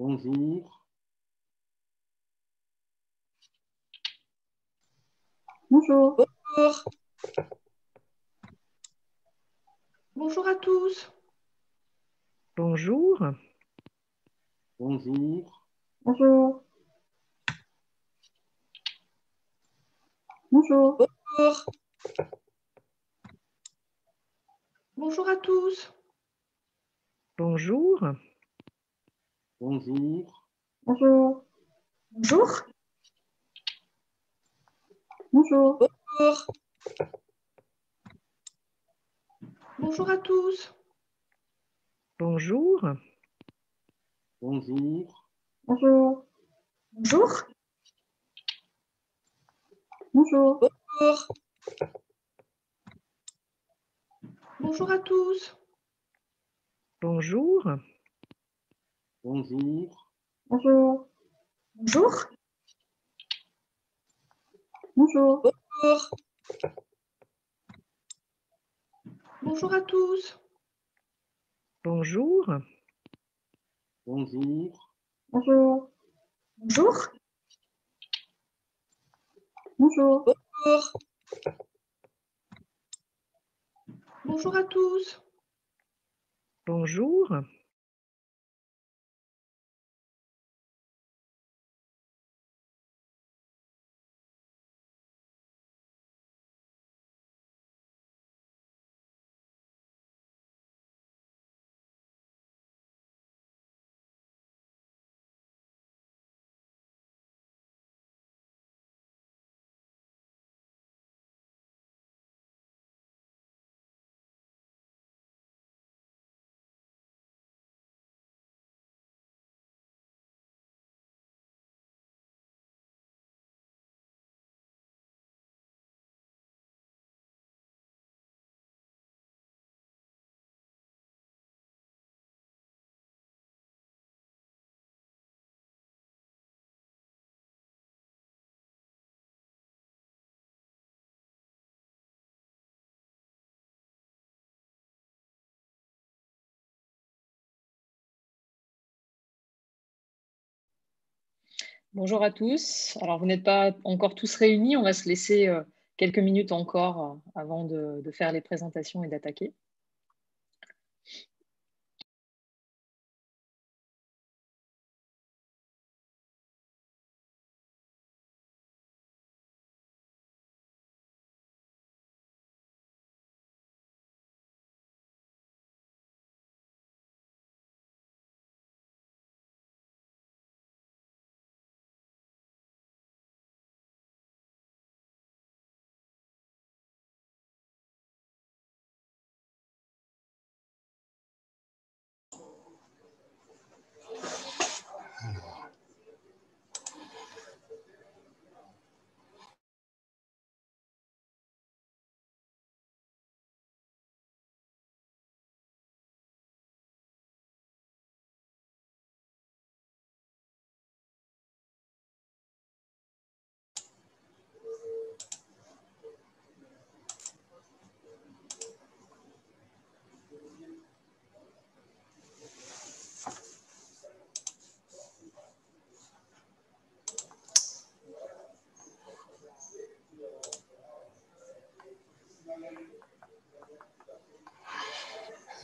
Bonjour. Bonjour. Bonjour. Bonjour à tous. Bonjour. Bonjour. Bonjour. Bonjour. Bonjour. Bonjour à tous. Bonjour. Bonjour. Bonjour. Bonjour. Bonjour. Bonjour. Bonjour à tous. Bonjour. Bonjour. Bonjour. Bonjour. Bonjour. Bonjour. Bonjour à tous. Bonjour. Bonjour. Bonjour. Bonjour. Bonjour. Bonjour. Bonjour à tous. Bonjour. Bonjour. Bonjour. Bonjour. Bonjour. Bonjour. Bonjour à tous. Bonjour. Bonjour à tous. Alors, vous n'êtes pas encore tous réunis. On va se laisser euh, quelques minutes encore euh, avant de, de faire les présentations et d'attaquer.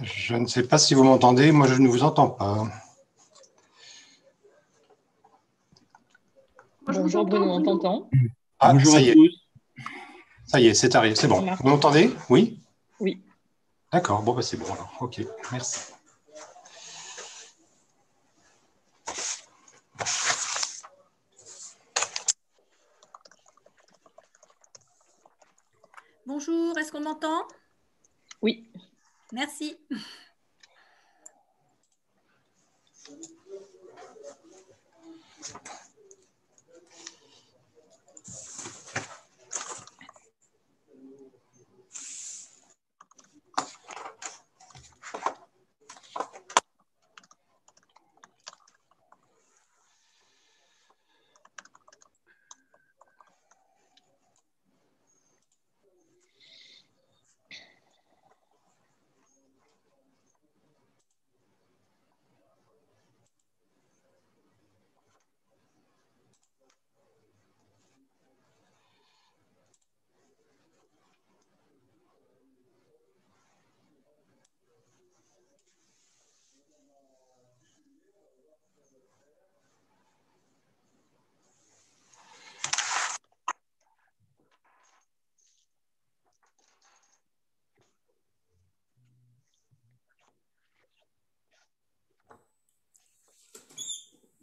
Je ne sais pas si vous m'entendez, moi je ne vous entends pas. Moi, je vous Bonjour entends, Bruno, on t'entend Ah, Bonjour ça à y est, tous. ça y est, c'est arrivé, c'est bon. Vous m'entendez? Oui? Oui. D'accord, bon, bah, c'est bon alors. Ok, merci. Bonjour, est-ce qu'on m'entend? Oui. Merci.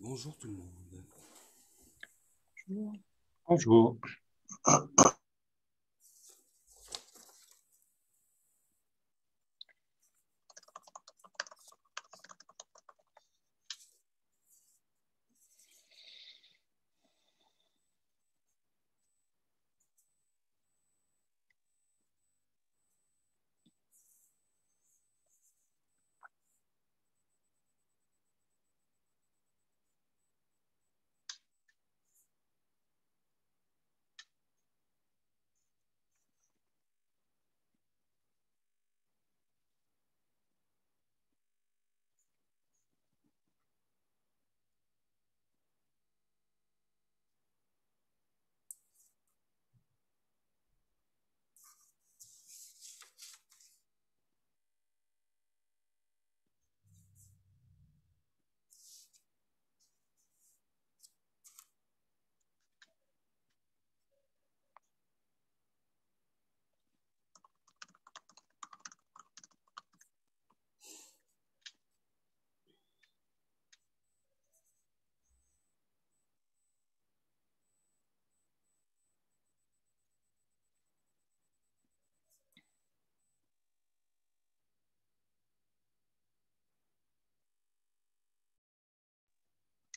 Bonjour tout le monde. Bonjour. Bonjour.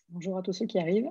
Bonjour à tous ceux qui arrivent.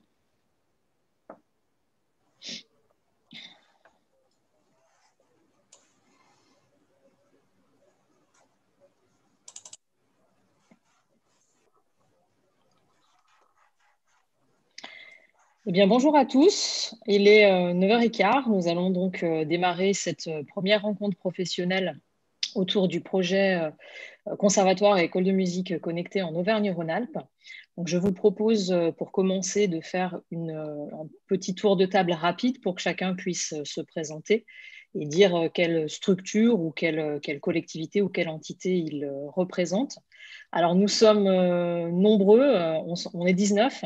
Eh bien, bonjour à tous. Il est 9h15. Nous allons donc euh, démarrer cette euh, première rencontre professionnelle autour du projet euh, Conservatoire et École de musique connectée en Auvergne-Rhône-Alpes. Donc, je vous propose pour commencer de faire un petit tour de table rapide pour que chacun puisse se présenter et dire quelle structure ou quelle, collectivité ou quelle entité il représente. Alors, nous sommes nombreux, on est 19.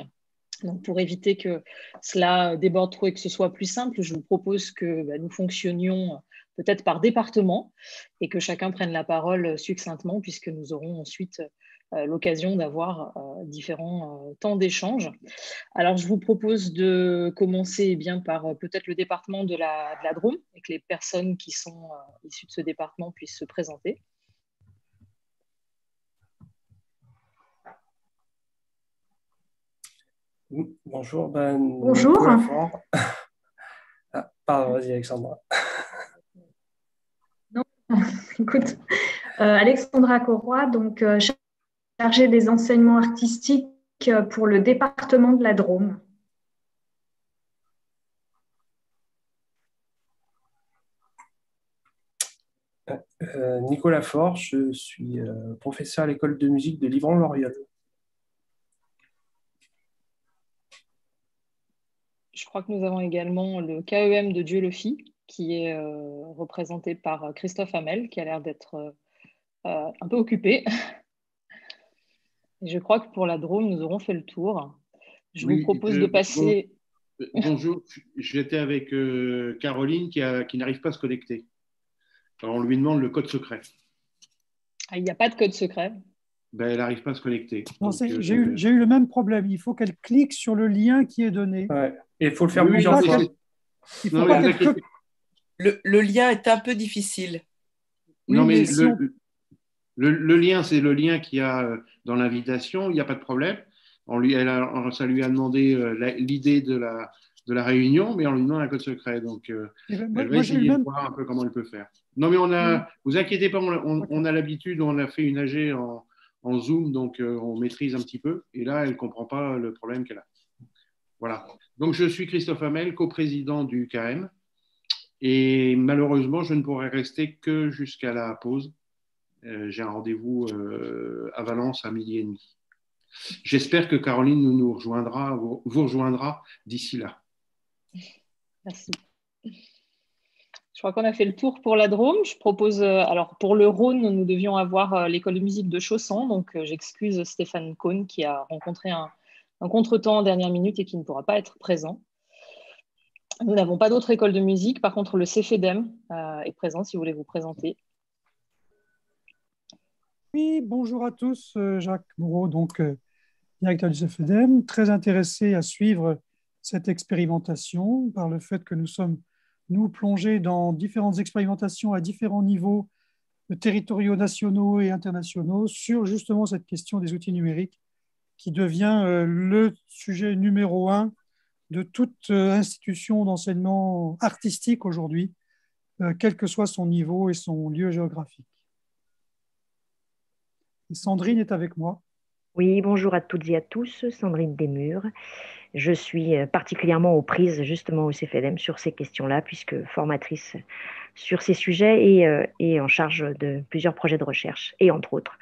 Pour éviter que cela déborde trop et que ce soit plus simple, je vous propose que bah, nous fonctionnions peut-être par département et que chacun prenne la parole succinctement, puisque nous aurons ensuite euh, l'occasion d'avoir euh, différents euh, temps d'échange. Alors, je vous propose de commencer eh bien par euh, peut-être le département de la, Drôme et que les personnes qui sont euh, issues de ce département puissent se présenter. Bonjour. Ben, Bonjour. Ah, pardon, vas-y Alexandra. Non, écoute, euh, Alexandra Corroy, donc euh, chargée des enseignements artistiques pour le département de la Drôme. Euh, Nicolas Fort, je suis euh, professeur à l'école de musique de Livron-Loriol. Je crois que nous avons également le KEM de Dieu le Fit, qui est euh, représenté par Christophe Hamel, qui a l'air d'être euh, un peu occupé. Et je crois que pour la Drôme, nous aurons fait le tour. Je Oui, vous propose euh, de passer. bon- bonjour, j'étais avec euh, Caroline qui, a- qui n'arrive pas à se connecter. Alors on lui demande le code secret. Ah, il n'y a pas de code secret. Ben, elle n'arrive pas à se connecter. Euh, J'ai eu, le même problème. Il faut qu'elle clique sur le lien qui est donné. Ouais. Et il faut le faire plusieurs fois. c'est- Il faut Non, pas mais qu'elle vous copie- Le, le lien est un peu difficile. Oui, non, mais, mais si le, on- le- le lien, c'est le lien qu'il y a euh, dans l'invitation, il n'y a pas de problème. On lui, elle a- on- ça lui a demandé euh, l'idée de la, de la réunion, mais on lui demande un code secret. Donc, euh, Eh ben, moi, elle va essayer de voir un peu comment elle peut faire. Non, mais on a, vous inquiétez pas, on, on- on a l'habitude, on a fait une AG en, en Zoom, donc euh, on maîtrise un petit peu. Et là, elle ne comprend pas le problème qu'elle a. Voilà. Donc, je suis Christophe Hamel, coprésident du KM. Et malheureusement, je ne pourrai rester que jusqu'à la pause. Euh, J'ai un rendez-vous euh, à Valence à midi et demi. J'espère que Caroline nous, rejoindra, vous rejoindra d'ici là. Merci. Je crois qu'on a fait le tour pour la Drôme. Je propose, euh, alors pour le Rhône, nous devions avoir euh, l'école de musique de Chausson, donc euh, j'excuse Stéphane Cohn qui a rencontré un, contretemps en dernière minute et qui ne pourra pas être présent. Nous n'avons pas d'autre école de musique. Par contre, le CFEDEM est présent si vous voulez vous présenter. Oui, bonjour à tous. Jacques Moreau, donc directeur du CFEDEM, très intéressé à suivre cette expérimentation par le fait que nous sommes, nous, plongés dans différentes expérimentations à différents niveaux territoriaux, nationaux et internationaux sur justement cette question des outils numériques qui devient euh, le sujet numéro un de toute euh, institution d'enseignement artistique aujourd'hui, euh, quel que soit son niveau et son lieu géographique. Sandrine est avec moi. Oui, bonjour à toutes et à tous, Sandrine Desmurs. Je suis euh, particulièrement aux prises justement au CFLM sur ces questions-là, puisque formatrice sur ces sujets et, euh, et en charge de plusieurs projets de recherche, et entre autres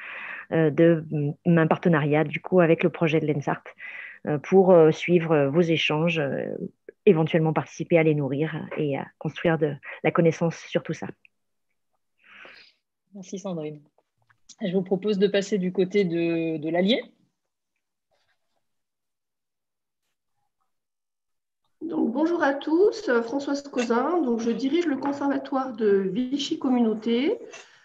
euh, de un partenariat du coup avec le projet de l'ENSART pour suivre vos échanges, éventuellement participer à les nourrir et à construire de la connaissance sur tout ça. Merci Sandrine. Je vous propose de passer du côté de, l'Allier. Donc, bonjour à tous, Françoise Cousin. Donc, je dirige le conservatoire de Vichy Communauté.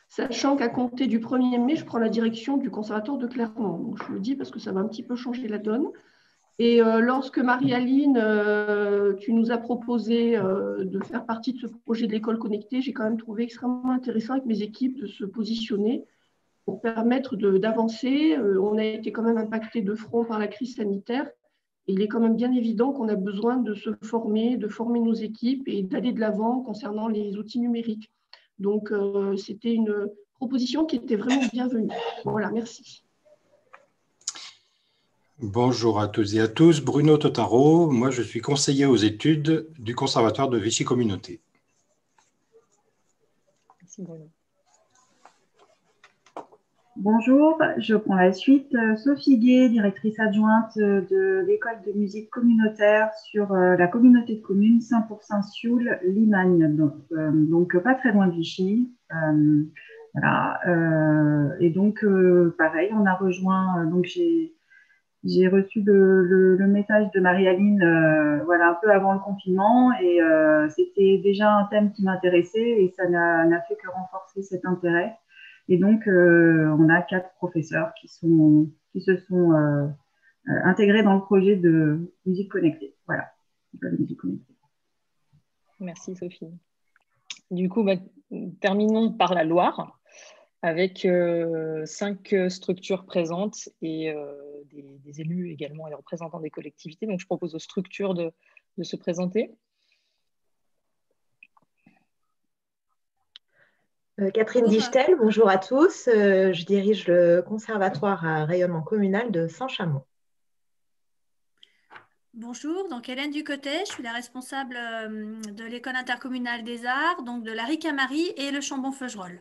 sachant qu'à compter du 1er mai, je prends la direction du conservatoire de Clermont. Donc, je le dis parce que ça va un petit peu changer la donne. Et euh, lorsque Marie-Aline, euh, tu nous as proposé euh, de faire partie de ce projet de l'école connectée, j'ai quand même trouvé extrêmement intéressant avec mes équipes de se positionner pour permettre d'avancer. on a été quand même impacté de front par la crise sanitaire. Et il est quand même bien évident qu'on a besoin de se former, de former nos équipes et d'aller de l'avant concernant les outils numériques. Donc, c'était une proposition qui était vraiment bienvenue. Voilà, merci. Bonjour à tous et à tous. Bruno Totaro, moi je suis conseiller aux études du Conservatoire de Vichy Communauté. Merci Bruno. Bonjour, je prends la suite. Sophie Gué, directrice adjointe de l'école de musique communautaire sur euh, la communauté de communes 100% Sioule, Limagne, donc, euh, pas très loin de Vichy. Euh, voilà. et donc, pareil, on a rejoint, donc j'ai reçu le, message de Marie-Aline euh, voilà, un peu avant le confinement et euh, c'était déjà un thème qui m'intéressait et ça n'a fait que renforcer cet intérêt. Et donc, euh, on a quatre professeurs qui, se sont intégrés dans le projet de musique connectée. Voilà. Merci Sophie. Du coup, bah, terminons par la Loire avec euh, cinq euh, structures présentes et euh, des, élus également et représentants des collectivités. Donc, je propose aux structures de, se présenter. Catherine Dichtel, bonjour à tous. je dirige le conservatoire à rayonnement communal de Saint-Chamond. Bonjour, donc Hélène Ducotet, je suis la responsable de l'école intercommunale des arts, donc de la Ricamarie et le Chambon-Feugerolles.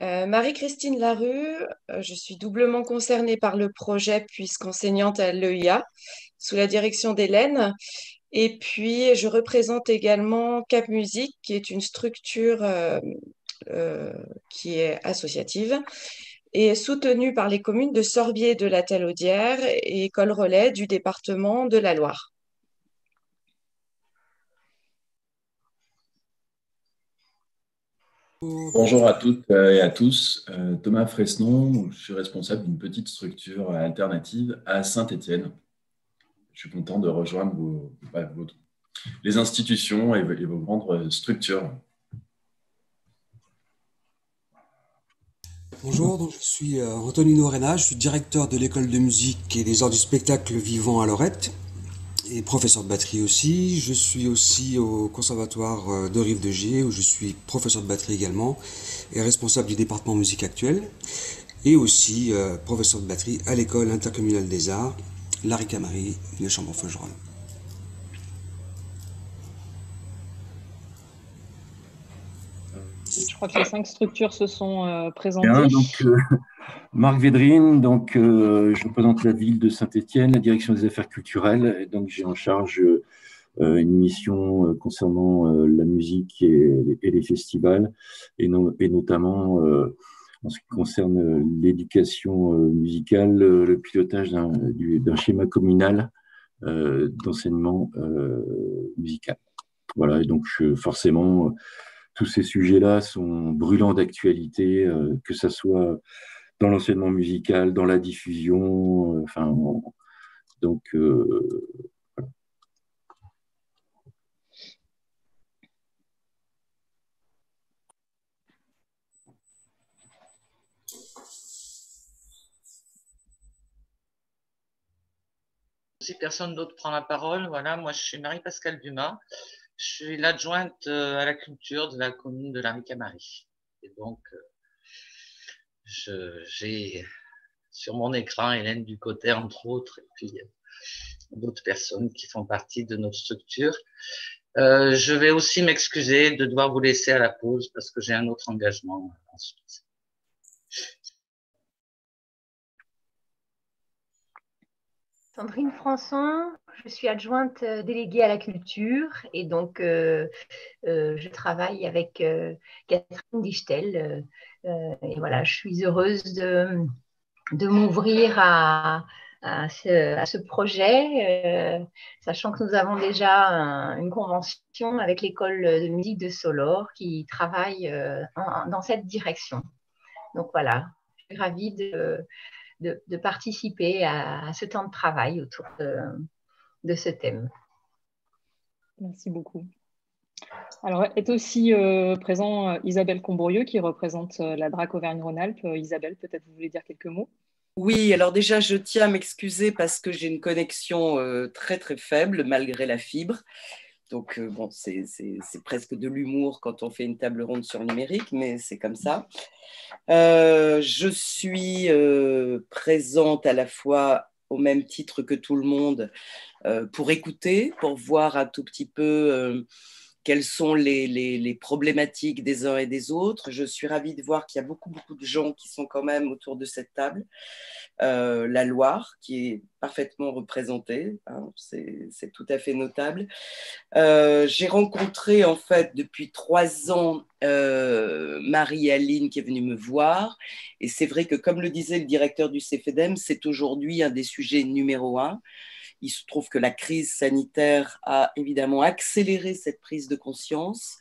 Euh, Marie-Christine Larue, euh, je suis doublement concernée par le projet puisqu'enseignante à l'EIA sous la direction d'Hélène. Et puis, je représente également Cap Musique, qui est une structure euh, qui est associative et soutenue par les communes de Sorbier de la Talaudière et École Relais du département de la Loire. Bonjour à toutes et à tous. Euh, Thomas Fresnon, je suis responsable d'une petite structure alternative à Saint-Étienne. Je suis content de rejoindre les institutions et, vos grandes structures. Bonjour, je suis euh, Antonino Rena, je suis directeur de l'école de musique et des arts du spectacle vivant à Lorette et professeur de batterie aussi. Je suis aussi au conservatoire euh, de Rive de Gier où je suis professeur de batterie également et responsable du département musique actuelle et aussi euh, professeur de batterie à l'école intercommunale des arts, Larry Camari, de Chambon-Feugerolles. Je crois que les cinq structures se sont euh, présentées. donc, Marc Védrine, donc, euh, je représente la ville de Saint-Étienne, la direction des affaires culturelles. Et donc, j'ai en charge euh, une mission euh, concernant la musique et, les festivals, et, notamment en ce qui concerne l'éducation musicale, le pilotage d'un schéma communal d'enseignement musical. Voilà, et donc forcément, tous ces sujets-là sont brûlants d'actualité, que ce soit dans l'enseignement musical, dans la diffusion. Euh, enfin, donc, Personne d'autre prend la parole, voilà, moi je suis Marie-Pascale Dumas, je suis l'adjointe euh, à la culture de la commune de la Ricamarie. Et donc, j'ai sur mon écran Hélène Ducotet, entre autres, et puis euh, d'autres personnes qui font partie de notre structure. Euh, je vais aussi m'excuser de devoir vous laisser à la pause parce que j'ai un autre engagement ensuite. Sandrine Françon, je suis adjointe euh, déléguée à la culture et donc je travaille avec Catherine Dichtel, euh, et voilà, je suis heureuse de, m'ouvrir à, à ce, projet, sachant que nous avons déjà une convention avec l'école de musique de Solor qui travaille dans cette direction. Donc voilà, je suis ravie de, de, participer à, ce temps de travail autour de, ce thème. Merci beaucoup. Alors, est aussi euh, présent euh, Isabelle Combourieux qui représente euh, la DRAC Auvergne-Rhône-Alpes. Isabelle, peut-être vous voulez dire quelques mots? Oui, alors déjà, je tiens à m'excuser parce que j'ai une connexion très très faible malgré la fibre. Donc, bon, c'est presque de l'humour quand on fait une table ronde sur numérique, mais c'est comme ça. je suis présente à la fois au même titre que tout le monde pour écouter, pour voir un tout petit peu quelles sont les, problématiques des uns et des autres. Je suis ravie de voir qu'il y a beaucoup, beaucoup de gens qui sont quand même autour de cette table. Euh, la Loire, qui est parfaitement représentée, hein, c'est tout à fait notable. Euh, j'ai rencontré en fait depuis trois ans euh, Marie-Aline qui est venue me voir. Et c'est vrai que comme le disait le directeur du CFEDEM, c'est aujourd'hui un des sujets numéro un. Il se trouve que la crise sanitaire a évidemment accéléré cette prise de conscience,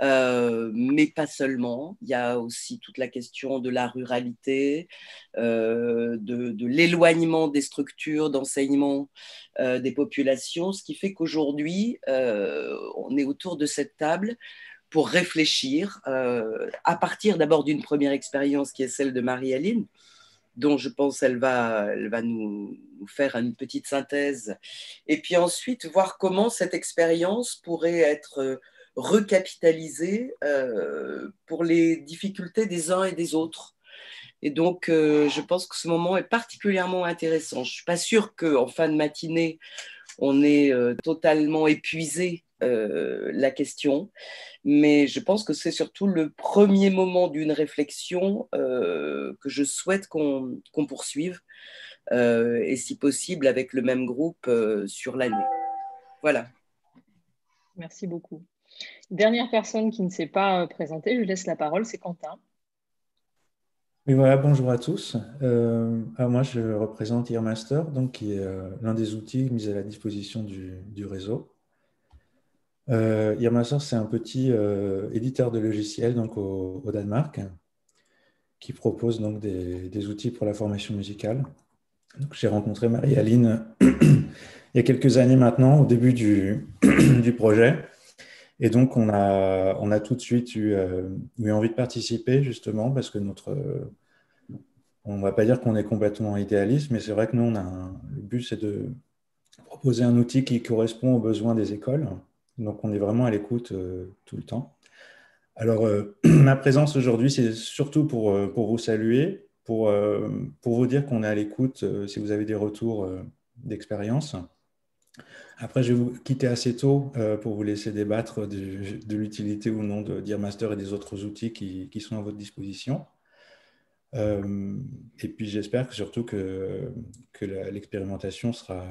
euh, mais pas seulement. Il y a aussi toute la question de la ruralité, euh, de, l'éloignement des structures d'enseignement euh, des populations, ce qui fait qu'aujourd'hui, on est autour de cette table pour réfléchir, à partir d'abord d'une première expérience qui est celle de Marie-Aline, dont je pense qu'elle va, elle va nous, faire une petite synthèse. Et puis ensuite, voir comment cette expérience pourrait être euh, recapitalisée euh, pour les difficultés des uns et des autres. Et donc, euh, je pense que ce moment est particulièrement intéressant. Je ne suis pas sûre qu'en fin de matinée, on est totalement épuisé euh, la question, mais je pense que c'est surtout le premier moment d'une réflexion euh, que je souhaite qu'on poursuive, euh, et si possible avec le même groupe sur l'année. Voilà. Merci beaucoup. Dernière personne qui ne s'est pas présentée, je laisse la parole, c'est Quentin. Oui, voilà, bonjour à tous. moi, je représente Earmaster, donc, qui est l'un des outils mis à la disposition du réseau. Euh, c'est un petit euh, éditeur de logiciels donc au, Danemark qui propose donc des, outils pour la formation musicale. J'ai rencontré Marie-Aline il y a quelques années maintenant, au début du, projet. Et donc, on a, on a tout de suite eu, euh, eu envie de participer, justement, parce que notre. on ne va pas dire qu'on est complètement idéaliste, mais c'est vrai que nous, on a le but, c'est de proposer un outil qui correspond aux besoins des écoles donc, on est vraiment à l'écoute euh, tout le temps. Alors, euh, ma présence aujourd'hui, c'est surtout pour, euh, pour vous saluer, pour, pour vous dire qu'on est à l'écoute si vous avez des retours d'expérience. Après, je vais vous quitter assez tôt pour vous laisser débattre de, l'utilité ou non de Dearmaster et des autres outils qui, qui sont à votre disposition. et puis, j'espère surtout que, que l'expérimentation sera,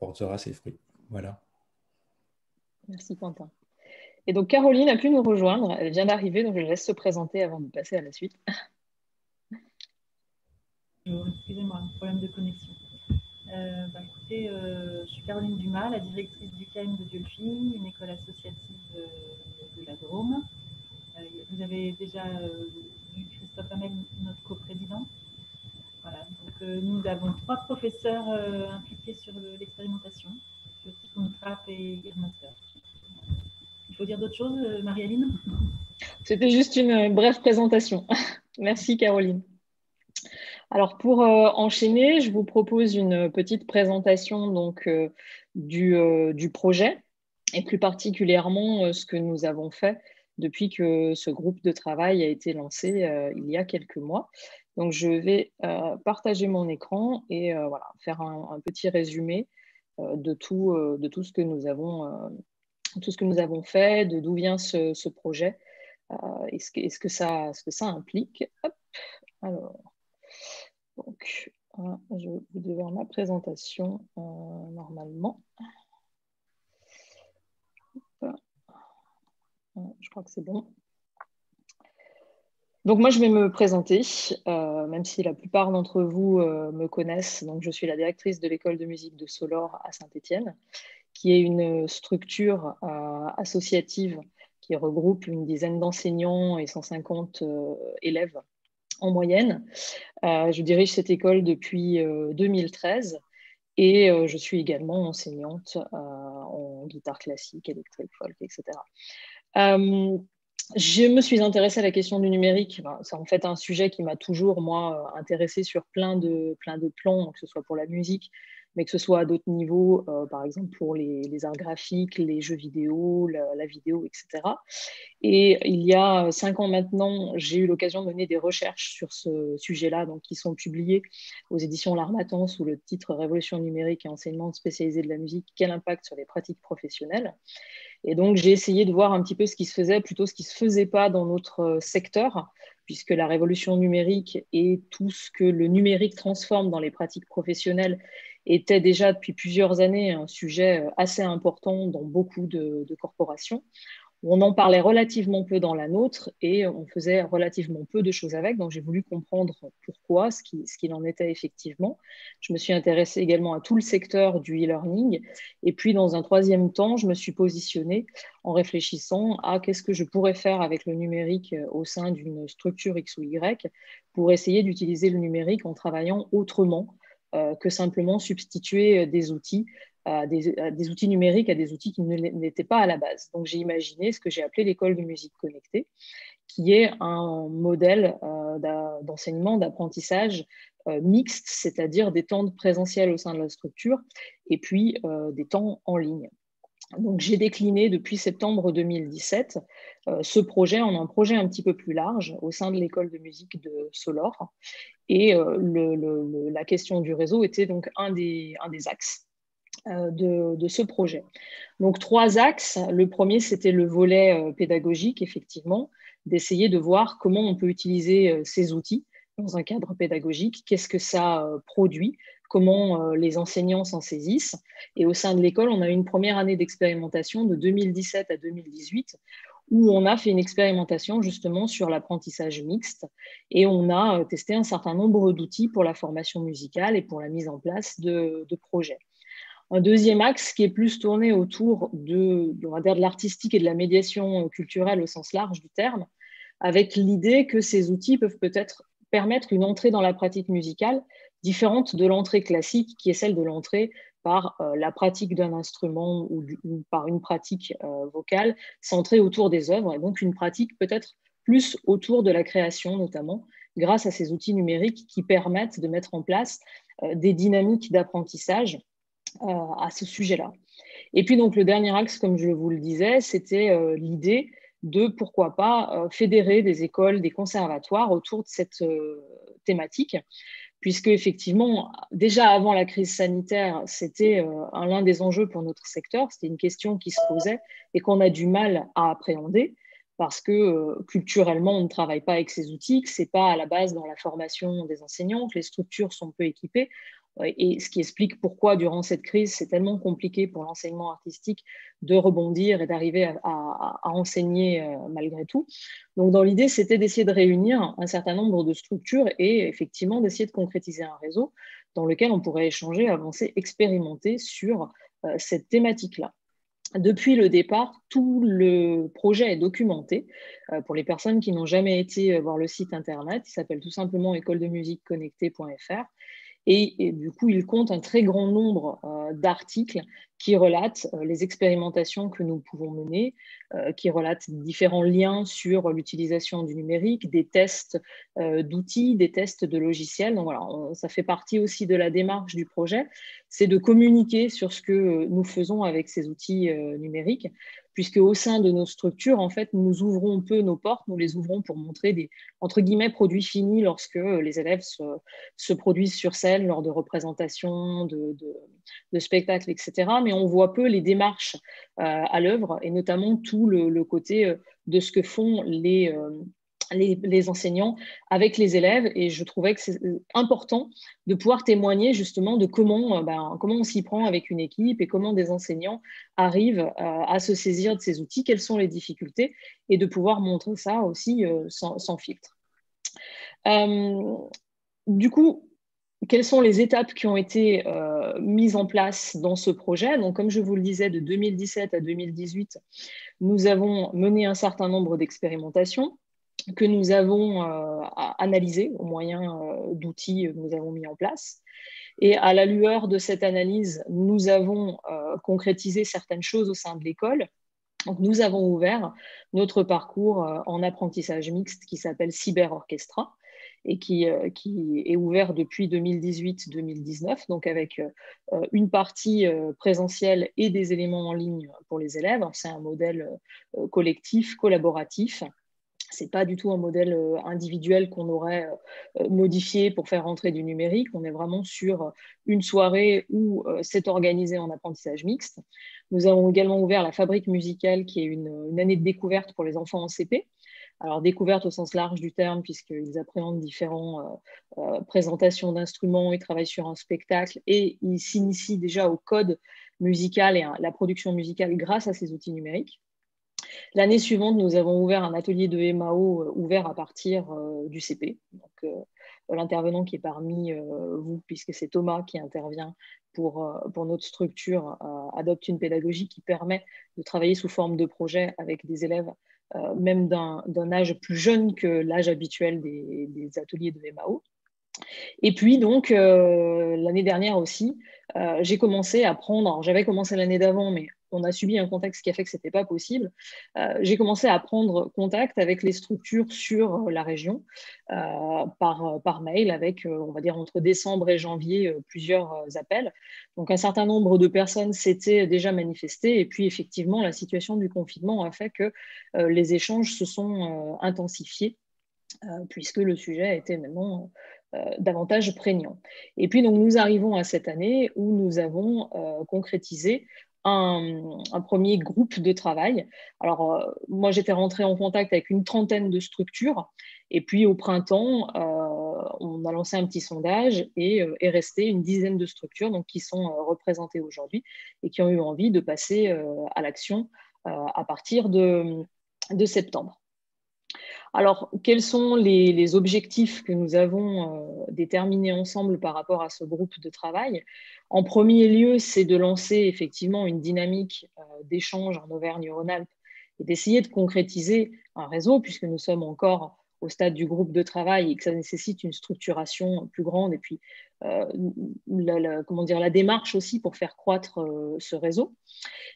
portera ses fruits. Voilà. Merci Quentin. Et donc Caroline a pu nous rejoindre. Elle vient d'arriver, donc je laisse se présenter avant de passer à la suite. Excusez-moi, un problème de connexion. Euh, bah, écoutez, euh, je suis Caroline Dumas, la directrice du CAIM de Diolfi, une école associative euh, de la Drôme. vous avez déjà vu Christophe Hamel, notre coprésident. Voilà, donc nous avons trois professeurs impliqués sur l'expérimentation, sur Trap et Irmaster dire d'autres choses, euh, Marie-Aline? C'était juste une euh, brève présentation. Merci Caroline. Alors pour euh, enchaîner, je vous propose une petite présentation donc, du, du, projet et plus particulièrement ce que nous avons fait depuis que ce groupe de travail a été lancé il y a quelques mois. Donc je vais partager mon écran et voilà, faire un, un petit résumé de, tout, de tout ce que nous avons tout ce que nous avons fait, de d'où vient ce, projet euh, et ce que, ce, que ça, ce que ça implique? Alors, donc, je vais vous devez ma présentation euh, normalement. je crois que c'est bon. Donc moi, je vais me présenter, euh, même si la plupart d'entre vous euh, me connaissent. Donc je suis la directrice de l'école de musique de Solor à Saint-Étienne, qui est une structure euh, associative qui regroupe une dizaine d'enseignants et 150 élèves en moyenne. je dirige cette école depuis 2013 et je suis également enseignante en guitare classique, électrique, folk, etc. Je me suis intéressée à la question du numérique. C'est en fait un sujet qui m'a toujours, moi, intéressée sur plein de, plein de plans, que ce soit pour la musique, mais que ce soit à d'autres niveaux, euh, par exemple pour les, arts graphiques, les jeux vidéo, la, vidéo, etc. Et il y a cinq ans maintenant, j'ai eu l'occasion de mener des recherches sur ce sujet-là, donc qui sont publiées aux éditions L'Armatan sous le titre Révolution numérique et enseignement spécialisé de la musique, quel impact sur les pratiques professionnelles? Et donc j'ai essayé de voir un petit peu ce qui se faisait, plutôt ce qui ne se faisait pas dans notre secteur, puisque la révolution numérique et tout ce que le numérique transforme dans les pratiques professionnelles était déjà depuis plusieurs années un sujet euh, assez important dans beaucoup de, corporations. On en parlait relativement peu dans la nôtre et on faisait relativement peu de choses avec. Donc j'ai voulu comprendre pourquoi, ce qu'il en était effectivement. Je me suis intéressée également à tout le secteur du e-learning. Et puis dans un troisième temps, je me suis positionnée en réfléchissant à qu'est-ce que je pourrais faire avec le numérique euh, au sein d'une structure X ou Y pour essayer d'utiliser le numérique en travaillant autrement que simplement substituer euh, des outils, des, outils numériques à des outils qui n'étaient pas à la base. Donc j'ai imaginé ce que j'ai appelé l'école de musique connectée, qui est un modèle euh, d'enseignement, d'apprentissage mixte, c'est-à-dire des temps de présentiel au sein de la structure et puis des temps en ligne. Donc, j'ai décliné depuis septembre 2017 euh, ce projet en un projet un petit peu plus large au sein de l'école de musique de Solor. Et euh, la question du réseau était donc un des, axes euh, de, ce projet. Donc, trois axes. Le premier, c'était le volet pédagogique, effectivement, d'essayer de voir comment on peut utiliser ces outils dans un cadre pédagogique, qu'est-ce que ça produit, comment euh, les enseignants s'en saisissent. Et au sein de l'école, on a eu une première année d'expérimentation de 2017 à 2018 où on a fait une expérimentation justement sur l'apprentissage mixte et on a euh, testé un certain nombre d'outils pour la formation musicale et pour la mise en place de, projets. Un deuxième axe qui est plus tourné autour de, de l'artistique et de la médiation culturelle au sens large du terme, avec l'idée que ces outils peuvent peut-être permettre une entrée dans la pratique musicale différente de l'entrée classique, qui est celle de l'entrée par euh, la pratique d'un instrument ou, par une pratique euh, vocale centrée autour des œuvres, et donc une pratique peut-être plus autour de la création notamment, grâce à ces outils numériques qui permettent de mettre en place euh, des dynamiques d'apprentissage à ce sujet-là. Et puis donc le dernier axe, comme je vous le disais, c'était l'idée de pourquoi pas fédérer des écoles, des conservatoires autour de cette thématique puisque effectivement, déjà avant la crise sanitaire, c'était euh, l'un des enjeux pour notre secteur, c'était une question qui se posait et qu'on a du mal à appréhender parce que euh, culturellement, on ne travaille pas avec ces outils, que ce n'est pas à la base dans la formation des enseignants, que les structures sont peu équipées. Et ce qui explique pourquoi, durant cette crise, c'est tellement compliqué pour l'enseignement artistique de rebondir et d'arriver à, enseigner euh, malgré tout. Donc, dans l'idée, c'était d'essayer de réunir un certain nombre de structures et effectivement d'essayer de concrétiser un réseau dans lequel on pourrait échanger, avancer, expérimenter sur euh, cette thématique-là. Depuis le départ, tout le projet est documenté. Euh, pour les personnes qui n'ont jamais été voir le site internet, il s'appelle tout simplement école Et, du coup, il compte un très grand nombre euh, d'articles qui relatent euh, les expérimentations que nous pouvons mener, euh, qui relatent différents liens sur l'utilisation du numérique, des tests d'outils, des tests de logiciels. Donc voilà, ça fait partie aussi de la démarche du projet, c'est de communiquer sur ce que nous faisons avec ces outils numériques puisque au sein de nos structures, en fait, nous ouvrons peu nos portes, nous les ouvrons pour montrer des, entre guillemets, produits finis lorsque les élèves se, produisent sur scène lors de représentations, de, spectacles, etc. Mais on voit peu les démarches euh, à l'œuvre et notamment tout le, côté euh, de ce que font les, euh, les, enseignants avec les élèves. Et je trouvais que c'est euh, important de pouvoir témoigner justement de comment, euh, ben, comment on s'y prend avec une équipe et comment des enseignants arrivent euh, à se saisir de ces outils, quelles sont les difficultés et de pouvoir montrer ça aussi sans, filtre. du coup, quelles sont les étapes qui ont été mises en place dans ce projet? Donc, comme je vous le disais, de 2017 à 2018, nous avons mené un certain nombre d'expérimentations que nous avons analysées au moyen d'outils que nous avons mis en place. Et à la lueur de cette analyse, nous avons concrétisé certaines choses au sein de l'école. Donc, nous avons ouvert notre parcours en apprentissage mixte qui s'appelle Cyber Orchestra et qui, qui, est ouvert depuis 2018-2019, donc avec une partie présentielle et des éléments en ligne pour les élèves. C'est un modèle collectif, collaboratif, ce n'est pas du tout un modèle euh, individuel qu'on aurait euh, modifié pour faire rentrer du numérique. On est vraiment sur une soirée où euh, c'est organisé en apprentissage mixte. Nous avons également ouvert la fabrique musicale, qui est une, année de découverte pour les enfants en CP. Alors, découverte au sens large du terme, puisqu'ils appréhendent différentes présentations d'instruments, ils travaillent sur un spectacle et ils s'initient déjà au code musical et à la production musicale grâce à ces outils numériques. L'année suivante, nous avons ouvert un atelier de MAO euh, ouvert à partir euh, du CP. Euh, l'intervenant qui est parmi vous, puisque c'est Thomas qui intervient pour, pour notre structure, adopte une pédagogie qui permet de travailler sous forme de projet avec des élèves, même d'un âge plus jeune que l'âge habituel des, des, ateliers de MAO. Et puis, donc, l'année dernière aussi, j'ai commencé à prendre, j'avais commencé l'année d'avant, mais on a subi un contexte qui a fait que ce n'était pas possible, euh, j'ai commencé à prendre contact avec les structures sur euh, la région euh, par, par mail avec, on va dire, entre décembre et janvier, plusieurs appels. Donc un certain nombre de personnes s'étaient déjà manifestées et puis effectivement, la situation du confinement a fait que les échanges se sont intensifiés puisque le sujet était maintenant davantage prégnant. Et puis, donc, nous arrivons à cette année où nous avons concrétisé un, premier groupe de travail. Alors, euh, moi, j'étais rentrée en contact avec une trentaine de structures. Et puis, au printemps, euh, on a lancé un petit sondage et euh, est resté une dizaine de structures donc, qui sont représentées aujourd'hui et qui ont eu envie de passer à l'action à partir de, de septembre. Alors, quels sont les, objectifs que nous avons euh, déterminés ensemble par rapport à ce groupe de travail? En premier lieu, c'est de lancer effectivement une dynamique euh, d'échange en Auvergne-Rhône-Alpes et d'essayer de concrétiser un réseau, puisque nous sommes encore au stade du groupe de travail et que ça nécessite une structuration plus grande. Et puis euh, la, comment dire, la démarche aussi pour faire croître euh, ce réseau.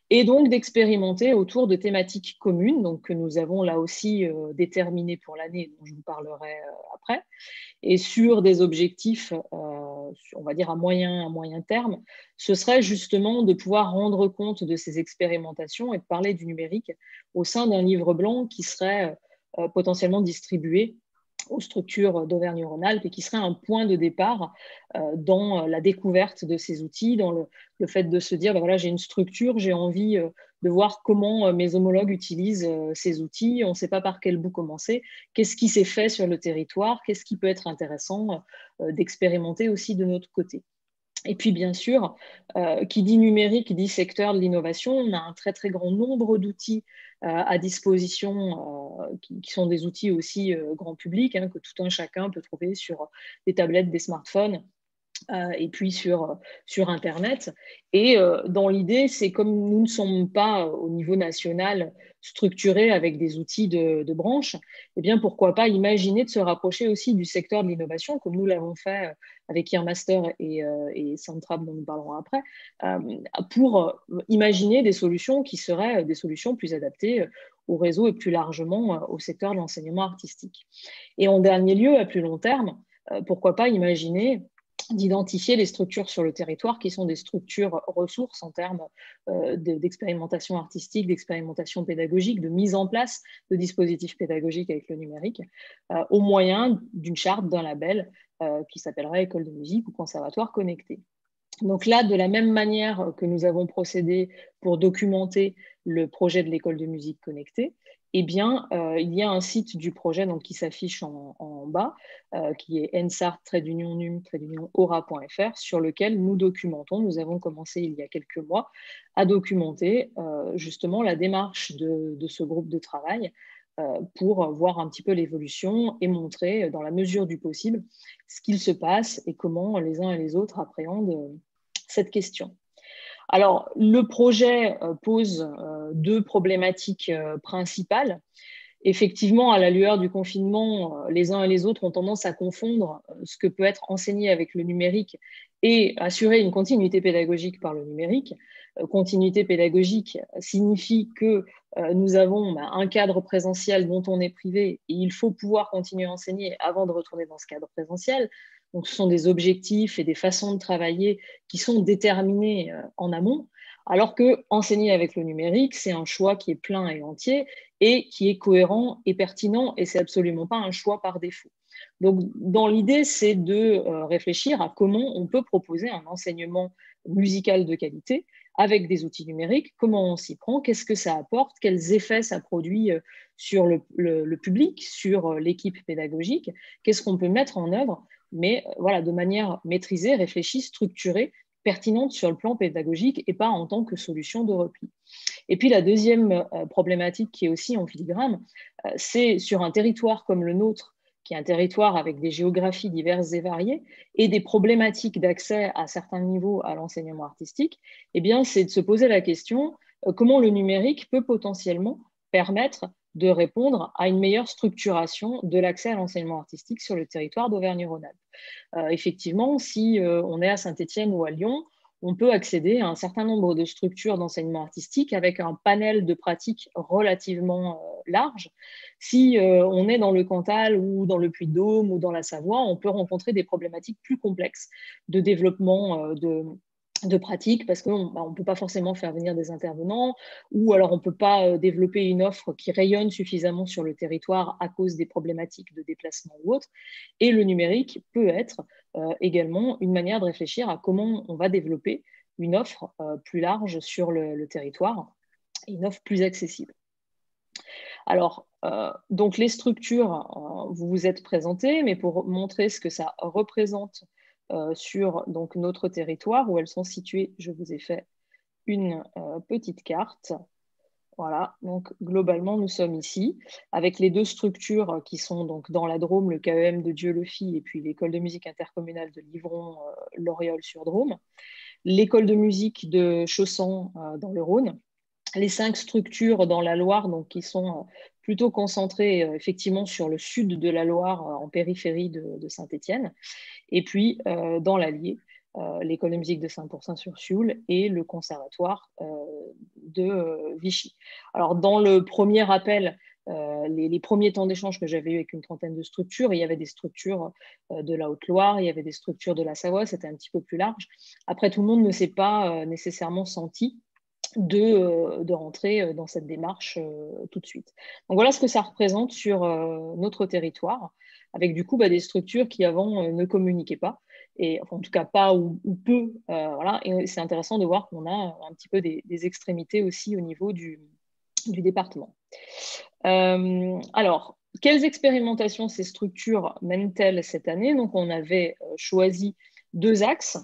Et donc d'expérimenter autour de thématiques communes, donc que nous avons là aussi euh, déterminées pour l'année, dont je vous parlerai après, et sur des objectifs, on va dire à moyen, à moyen terme, ce serait justement de pouvoir rendre compte de ces expérimentations et de parler du numérique au sein d'un livre blanc qui serait potentiellement distribué aux structures d'Auvergne-Rhône-Alpes et qui serait un point de départ euh, dans euh, la découverte de ces outils, dans le, fait de se dire, ben voilà, j'ai une structure, j'ai envie de voir comment mes homologues utilisent ces outils, on ne sait pas par quel bout commencer, qu'est-ce qui s'est fait sur le territoire, qu'est-ce qui peut être intéressant d'expérimenter aussi de notre côté? Et puis, bien sûr, qui dit numérique, dit secteur de l'innovation, on a un très, très grand nombre d'outils euh, à disposition, euh, qui, sont des outils aussi euh, grand public, hein, que tout un chacun peut trouver sur des tablettes, des smartphones. Et puis sur, sur Internet. Et dans l'idée, c'est comme nous ne sommes pas au niveau national structurés avec des outils de, branche, eh bien pourquoi pas imaginer de se rapprocher aussi du secteur de l'innovation, comme nous l'avons fait avec Master et, et dont nous parlerons après, pour imaginer des solutions qui seraient des solutions plus adaptées au réseau et plus largement au secteur de l'enseignement artistique. Et en dernier lieu, à plus long terme, pourquoi pas imaginer d'identifier les structures sur le territoire qui sont des structures ressources en termes euh, d'expérimentation artistique, d'expérimentation pédagogique, de mise en place de dispositifs pédagogiques avec le numérique, euh, au moyen d'une charte, d'un label euh, qui s'appellerait École de musique ou Conservatoire connecté. Donc là, de la même manière que nous avons procédé pour documenter le projet de l'école de musique connectée, eh bien, euh, il y a un site du projet donc, qui s'affiche en, bas, euh, qui est ensart-num-aura.fr, sur lequel nous documentons, nous avons commencé il y a quelques mois à documenter euh, justement la démarche de, ce groupe de travail pour voir un petit peu l'évolution et montrer dans la mesure du possible ce qu'il se passe et comment les uns et les autres appréhendent cette question. Alors, le projet pose deux problématiques principales effectivement, à la lueur du confinement, euh, les uns et les autres ont tendance à confondre euh, ce que peut être enseigné avec le numérique et assurer une continuité pédagogique par le numérique. Euh, continuité pédagogique signifie que nous avons bah, un cadre présentiel dont on est privé et il faut pouvoir continuer à enseigner avant de retourner dans ce cadre présentiel. Donc, ce sont des objectifs et des façons de travailler qui sont déterminés en amont. Alors que enseigner avec le numérique, c'est un choix qui est plein et entier et qui est cohérent et pertinent, et c'est absolument pas un choix par défaut. Donc, dans l'idée, c'est de euh, réfléchir à comment on peut proposer un enseignement musical de qualité avec des outils numériques, comment on s'y prend, qu'est-ce que ça apporte, quels effets ça produit euh, sur le, public, sur euh, l'équipe pédagogique, qu'est-ce qu'on peut mettre en œuvre, mais voilà, de manière maîtrisée, réfléchie, structurée, pertinente sur le plan pédagogique et pas en tant que solution de repli. Et puis la deuxième euh, problématique qui est aussi en filigrane, euh, c'est sur un territoire comme le nôtre, qui est un territoire avec des géographies diverses et variées et des problématiques d'accès à certains niveaux à l'enseignement artistique, eh bien, c'est de se poser la question euh, comment le numérique peut potentiellement permettre de répondre à une meilleure structuration de l'accès à l'enseignement artistique sur le territoire d'Auvergne-Rhône-Alpes. Euh, effectivement, si euh, on est à Saint-Étienne ou à Lyon, on peut accéder à un certain nombre de structures d'enseignement artistique avec un panel de pratiques relativement euh, large. Si on est dans le Cantal ou dans le Puy-de-Dôme ou dans la Savoie, on peut rencontrer des problématiques plus complexes de développement de, de pratique parce qu'on bah, ne peut pas forcément faire venir des intervenants ou alors on ne peut pas euh, développer une offre qui rayonne suffisamment sur le territoire à cause des problématiques de déplacement ou autre. Et le numérique peut être euh, également une manière de réfléchir à comment on va développer une offre euh, plus large sur le, territoire une offre plus accessible. Alors, donc les structures, vous vous êtes présentées, mais pour montrer ce que ça représente euh, sur donc, notre territoire où elles sont situées. Je vous ai fait une euh, petite carte. Voilà, donc globalement, nous sommes ici avec les deux structures qui sont donc dans la Drôme, le KEM de Dieu-le-Fils et puis l'école de musique intercommunale de Livron-Loriol-sur-Drôme, euh, l'école de musique de Chausson dans le Rhône, les cinq structures dans la Loire donc, qui sont plutôt concentrées effectivement sur le sud de la Loire en périphérie de, Saint-Étienne, et puis, euh, dans l'Allier, euh, l'école de musique de 5% sur Sioule et le conservatoire euh, de Vichy. Alors, dans le premier appel, les, premiers temps d'échange que j'avais eu avec une trentaine de structures, il y avait des structures de la Haute-Loire, il y avait des structures de la Savoie, c'était un petit peu plus large. Après, tout le monde ne s'est pas nécessairement senti de, de, rentrer dans cette démarche tout de suite. Donc voilà ce que ça représente sur notre territoire avec du coup bah, des structures qui avant euh, ne communiquaient pas, et en tout cas pas ou, peu. Euh, voilà, et c'est intéressant de voir qu'on a un petit peu des, extrémités aussi au niveau du, département. Euh, alors, quelles expérimentations ces structures mènent-elles cette année? Donc, on avait choisi deux axes.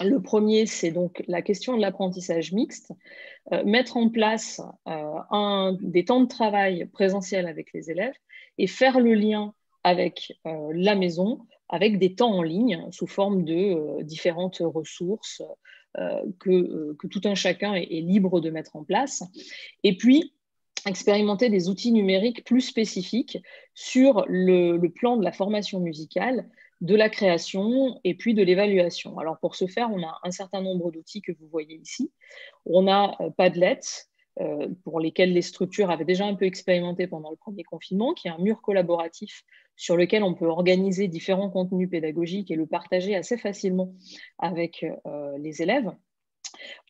Le premier, c'est donc la question de l'apprentissage mixte, mettre en place un, des temps de travail présentiels avec les élèves et faire le lien avec euh, la maison, avec des temps en ligne sous forme de euh, différentes ressources euh, que, tout un chacun est, libre de mettre en place. Et puis, expérimenter des outils numériques plus spécifiques sur le, plan de la formation musicale, de la création et puis de l'évaluation. Alors pour ce faire, on a un certain nombre d'outils que vous voyez ici. On a Padlet, pour lesquels les structures avaient déjà un peu expérimenté pendant le premier confinement, qui est un mur collaboratif sur lequel on peut organiser différents contenus pédagogiques et le partager assez facilement avec euh, les élèves.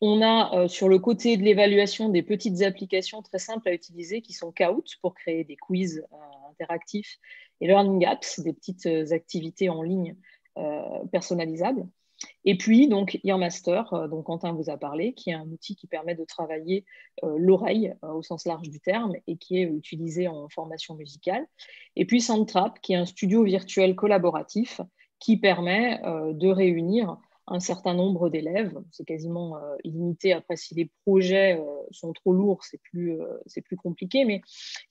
On a euh, sur le côté de l'évaluation des petites applications très simples à utiliser qui sont Kahoot pour créer des quiz euh, interactifs et Learning Apps, des petites activités en ligne personnalisables. Et puis, donc, Earmaster, euh, dont Quentin vous a parlé, qui est un outil qui permet de travailler euh, l'oreille euh, au sens large du terme et qui est utilisé en formation musicale. Et puis Soundtrap, qui est un studio virtuel collaboratif qui permet de réunir un certain nombre d'élèves. C'est quasiment illimité. Après, si les projets sont trop lourds, c'est plus, plus compliqué, mais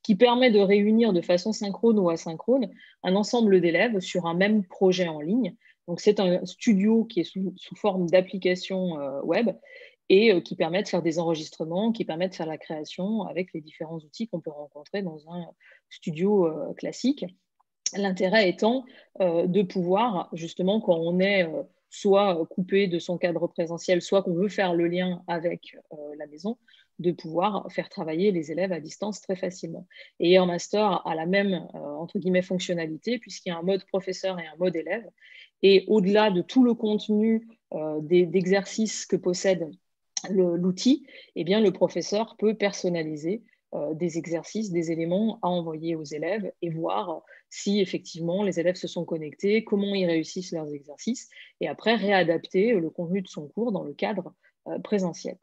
qui permet de réunir de façon synchrone ou asynchrone un ensemble d'élèves sur un même projet en ligne. Donc, c'est un studio qui est sous, sous forme d'application web et qui permet de faire des enregistrements, qui permet de faire la création avec les différents outils qu'on peut rencontrer dans un studio classique. L'intérêt étant de pouvoir, justement, quand on est soit coupé de son cadre présentiel, soit qu'on veut faire le lien avec la maison, de pouvoir faire travailler les élèves à distance très facilement. Et Air Master a la même, entre guillemets, fonctionnalité, puisqu'il y a un mode professeur et un mode élève. Et au-delà de tout le contenu d'exercices que possède l'outil, eh bien, le professeur peut personnaliser euh, des exercices, des éléments à envoyer aux élèves et voir si effectivement les élèves se sont connectés, comment ils réussissent leurs exercices, et après réadapter le contenu de son cours dans le cadre euh, présentiel.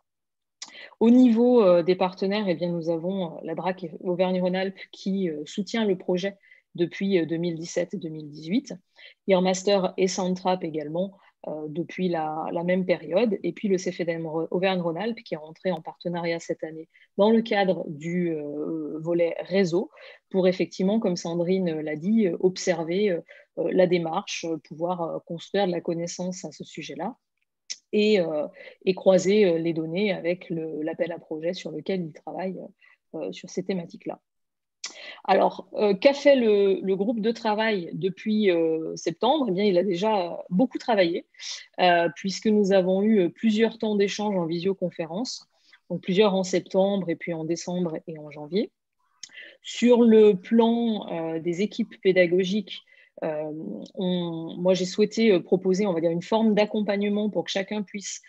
Au niveau euh, des partenaires, eh bien, nous avons la DRAC Auvergne-Rhône-Alpes qui soutient le projet depuis 2017 et 2018, Master et Soundtrap également euh, depuis la, même période. Et puis le CFDM Auvergne-Rhône-Alpes qui est rentré en partenariat cette année dans le cadre du euh, volet réseau pour effectivement, comme Sandrine l'a dit, observer euh, la démarche, pouvoir construire de la connaissance à ce sujet-là. Et, croiser les données avec l'appel à projet sur lequel il travaille sur ces thématiques-là. Alors, euh, qu'a fait le, groupe de travail depuis euh, septembre? Eh bien, Il a déjà beaucoup travaillé, euh, puisque nous avons eu plusieurs temps d'échange en visioconférence, donc plusieurs en septembre et puis en décembre et en janvier. Sur le plan des équipes pédagogiques, moi j'ai souhaité proposer, on va dire, une forme d'accompagnement pour que chacun puisse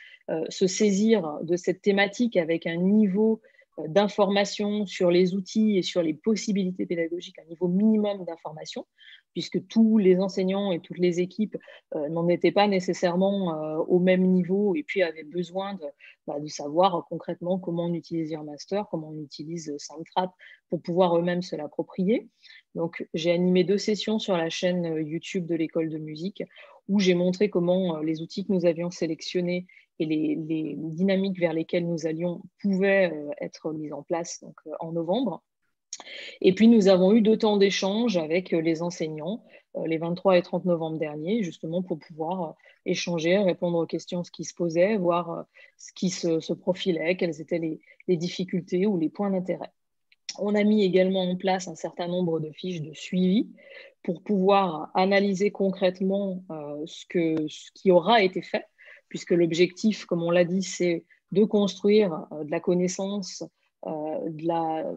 se saisir de cette thématique avec un niveau d'information sur les outils et sur les possibilités pédagogiques, un niveau minimum d'information, puisque tous les enseignants et toutes les équipes euh, n'en étaient pas nécessairement euh, au même niveau et puis avaient besoin de, bah, de savoir concrètement comment on utilise master, comment on utilise Soundtrap pour pouvoir eux-mêmes se l'approprier. Donc, j'ai animé deux sessions sur la chaîne YouTube de l'école de musique où j'ai montré comment euh, les outils que nous avions sélectionnés et les, dynamiques vers lesquelles nous allions pouvaient euh, être mises en place donc, euh, en novembre. Et puis, nous avons eu deux temps d'échange avec euh, les enseignants, les 23 et 30 novembre dernier, justement pour pouvoir échanger, répondre aux questions ce qui se posait, voir ce qui se, profilait, quelles étaient les, les difficultés ou les points d'intérêt. On a mis également en place un certain nombre de fiches de suivi pour pouvoir analyser concrètement ce, que, ce qui aura été fait puisque l'objectif, comme on l'a dit, c'est de construire euh, de la connaissance, euh,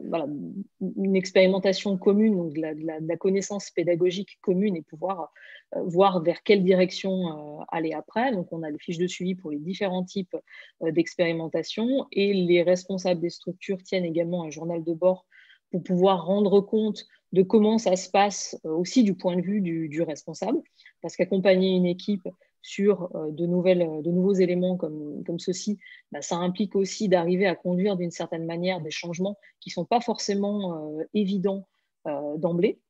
une expérimentation commune, de la, connaissance pédagogique commune et pouvoir euh, voir vers quelle direction aller après. Donc, on a les fiches de suivi pour les différents types d'expérimentation et les responsables des structures tiennent également un journal de bord pour pouvoir rendre compte de comment ça se passe aussi du point de vue du responsable, parce qu'accompagner une équipe, sur euh, de, nouvelles, euh, de nouveaux éléments comme, comme ceci, bah, ça implique aussi d'arriver à conduire d'une certaine manière des changements qui ne sont pas forcément euh, évidents d'emblée.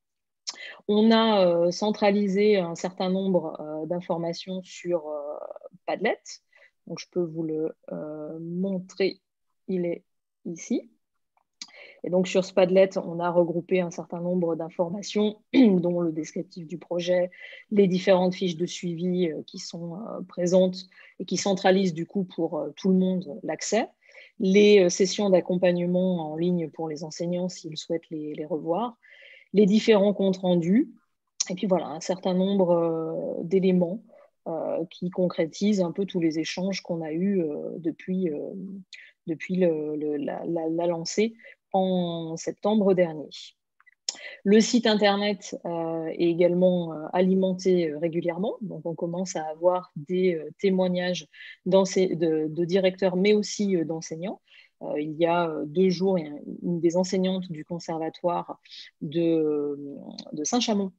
On a centralisé un certain nombre d'informations sur Padlet. Donc, je peux vous le montrer. Il est ici. Et donc sur Spadlet, on a regroupé un certain nombre d'informations, dont le descriptif du projet, les différentes fiches de suivi euh, qui sont euh, présentes et qui centralisent du coup pour euh, tout le monde l'accès, les sessions d'accompagnement en ligne pour les enseignants s'ils souhaitent les, revoir, les différents comptes rendus, et puis voilà, un certain nombre d'éléments qui concrétisent un peu tous les échanges qu'on a eus depuis, depuis la, la, lancée en septembre dernier. Le site Internet euh, est également euh, alimenté euh, régulièrement, donc on commence à avoir des témoignages de, directeurs, mais aussi d'enseignants. il y a deux jours, une des enseignantes du conservatoire de, de Saint-Chamond,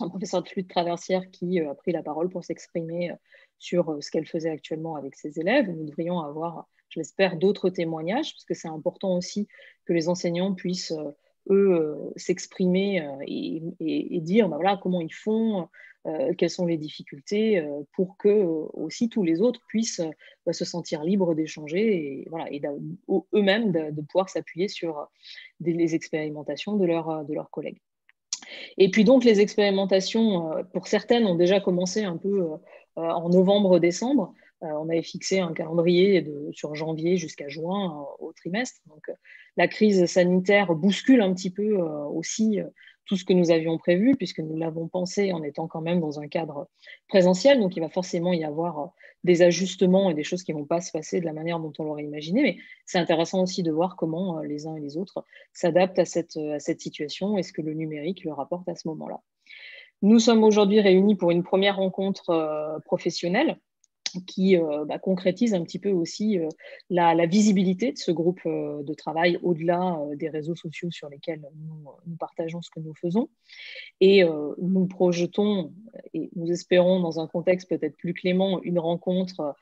un professeur de flûte traversière qui a pris la parole pour s'exprimer sur ce qu'elle faisait actuellement avec ses élèves. Nous devrions avoir je l'espère, d'autres témoignages, parce que c'est important aussi que les enseignants puissent, euh, eux, euh, s'exprimer euh, et, dire bah voilà, comment ils font, quelles sont les difficultés pour que aussi tous les autres puissent bah, se sentir libres d'échanger et, voilà, et eux-mêmes de, pouvoir s'appuyer sur les expérimentations de, de leurs collègues. Et puis donc les expérimentations, pour certaines, ont déjà commencé un peu en novembre-décembre. On avait fixé un calendrier sur janvier jusqu'à juin au trimestre. Donc la crise sanitaire bouscule un petit peu aussi tout ce que nous avions prévu, puisque nous l'avons pensé en étant quand même dans un cadre présentiel. Donc, il va forcément y avoir euh, des ajustements et des choses qui ne vont pas se passer de la manière dont on l'aurait imaginé. Mais c'est intéressant aussi de voir comment euh, les uns et les autres s'adaptent à cette, à cette situation et ce que le numérique leur apporte à ce moment-là. Nous sommes aujourd'hui réunis pour une première rencontre euh, professionnelle qui euh, bah, concrétise un petit peu aussi euh, la, visibilité de ce groupe euh, de travail au-delà des réseaux sociaux sur lesquels nous, partageons ce que nous faisons. Et nous projetons, et nous espérons dans un contexte peut-être plus clément, une rencontre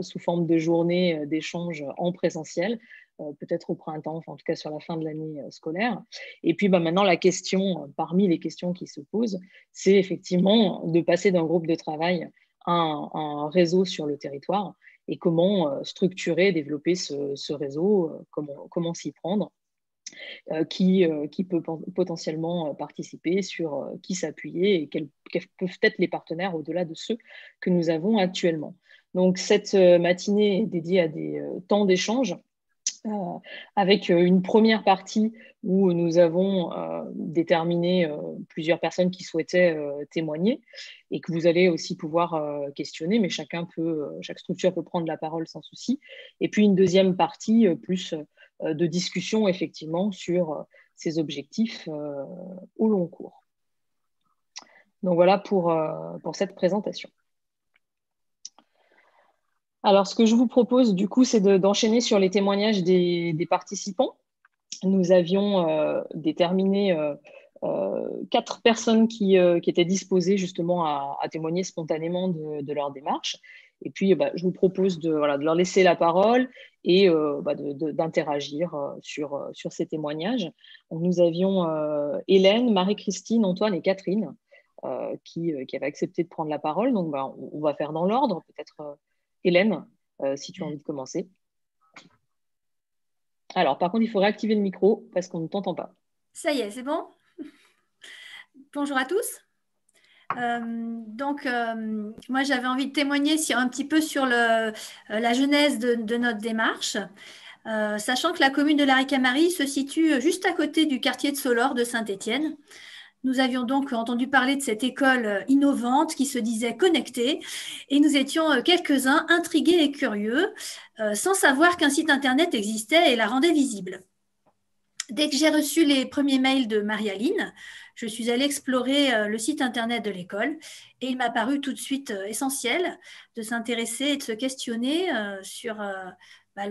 sous forme de journée d'échange en présentiel. peut-être au printemps, en tout cas sur la fin de l'année scolaire. Et puis bah, maintenant, la question, parmi les questions qui se posent, c'est effectivement de passer d'un groupe de travail un, réseau sur le territoire et comment euh, structurer, développer ce, réseau, euh, comment, s'y prendre. Euh, qui, peut potentiellement participer, sur qui s'appuyer et quels, peuvent être les partenaires au-delà de ceux que nous avons actuellement. Donc cette matinée est dédiée à des temps d'échange avec euh, une première partie où nous avons euh, déterminé plusieurs personnes qui souhaitaient témoigner et que vous allez aussi pouvoir questionner, mais chacun peut, chaque structure peut prendre la parole sans souci. Et puis une deuxième partie plus de discussion effectivement sur ces objectifs au long cours. Donc voilà pour, pour cette présentation. Alors, ce que je vous propose, du coup, c'est d'enchaîner sur les témoignages des, participants. Nous avions euh, déterminé euh, euh, quatre personnes qui, étaient disposées justement à, témoigner spontanément de, leur démarche. Et puis, bah, je vous propose de, leur laisser la parole et bah, d'interagir sur, ces témoignages. nous avions Hélène, Marie-Christine, Antoine et Catherine qui, avaient accepté de prendre la parole. Donc, bah, on, va faire dans l'ordre, peut-être Hélène, euh, si tu as envie de commencer. Alors, par contre, il faut réactiver le micro parce qu'on ne t'entend pas. Ça y est, c'est bon? Bonjour à tous. Euh, donc, euh, moi, j'avais envie de témoigner un petit peu sur la genèse de, notre démarche. sachant que la commune de la Marie se situe juste à côté du quartier de Solor de Saint-Étienne. Nous avions donc entendu parler de cette école euh, innovante qui se disait connectée et nous étions euh, quelques-uns intrigués et curieux euh, sans savoir qu'un site Internet existait et la rendait visible. Dès que j'ai reçu les premiers mails de Marie-Aline, je suis allée explorer le site Internet de l'école et il m'a paru tout de suite essentiel de s'intéresser et de se questionner sur bah,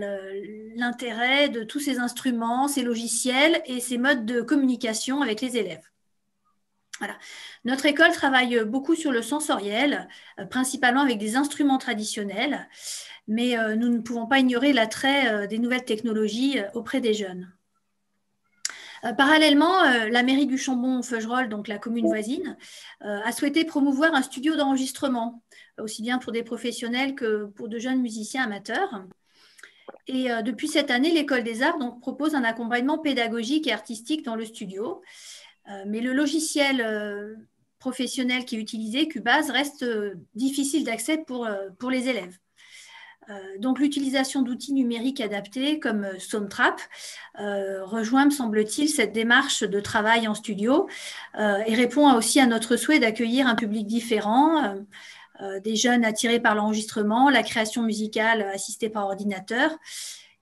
l'intérêt de tous ces instruments, ces logiciels et ces modes de communication avec les élèves. Notre école travaille beaucoup sur le sensoriel, euh, principalement avec des instruments traditionnels, mais euh, nous ne pouvons pas ignorer l'attrait euh, des nouvelles technologies auprès des jeunes. Parallèlement, la mairie du Chambon-Feugerolles, donc la commune voisine, a souhaité promouvoir un studio d'enregistrement, aussi bien pour des professionnels que pour de jeunes musiciens amateurs. Et depuis cette année, l'École des Arts propose un accompagnement pédagogique et artistique dans le studio. Euh, mais le logiciel euh, professionnel qui est utilisé, Cubase, reste euh, difficile d'accès pour, pour les élèves. donc l'utilisation d'outils numériques adaptés comme Soundtrap rejoint, me semble-t-il, cette démarche de travail en studio et répond aussi à notre souhait d'accueillir un public différent, des jeunes attirés par l'enregistrement, la création musicale assistée par ordinateur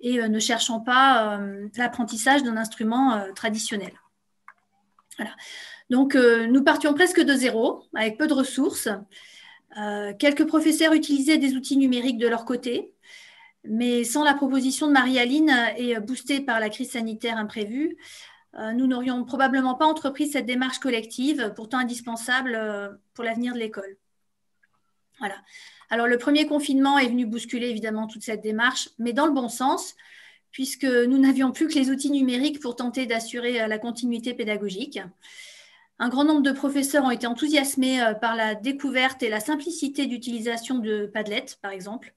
et ne cherchant pas l'apprentissage d'un instrument traditionnel. Donc, euh, nous partions presque de zéro, avec peu de ressources. Euh, quelques professeurs utilisaient des outils numériques de leur côté, mais sans la proposition de Marie-Aline et boostée par la crise sanitaire imprévue, euh, nous n'aurions probablement pas entrepris cette démarche collective, pourtant indispensable pour l'avenir de l'école. Voilà. Alors, le premier confinement est venu bousculer évidemment toute cette démarche, mais dans le bon sens, puisque nous n'avions plus que les outils numériques pour tenter d'assurer euh, la continuité pédagogique. Un grand nombre de professeurs ont été enthousiasmés par la découverte et la simplicité d'utilisation de Padlet, par exemple.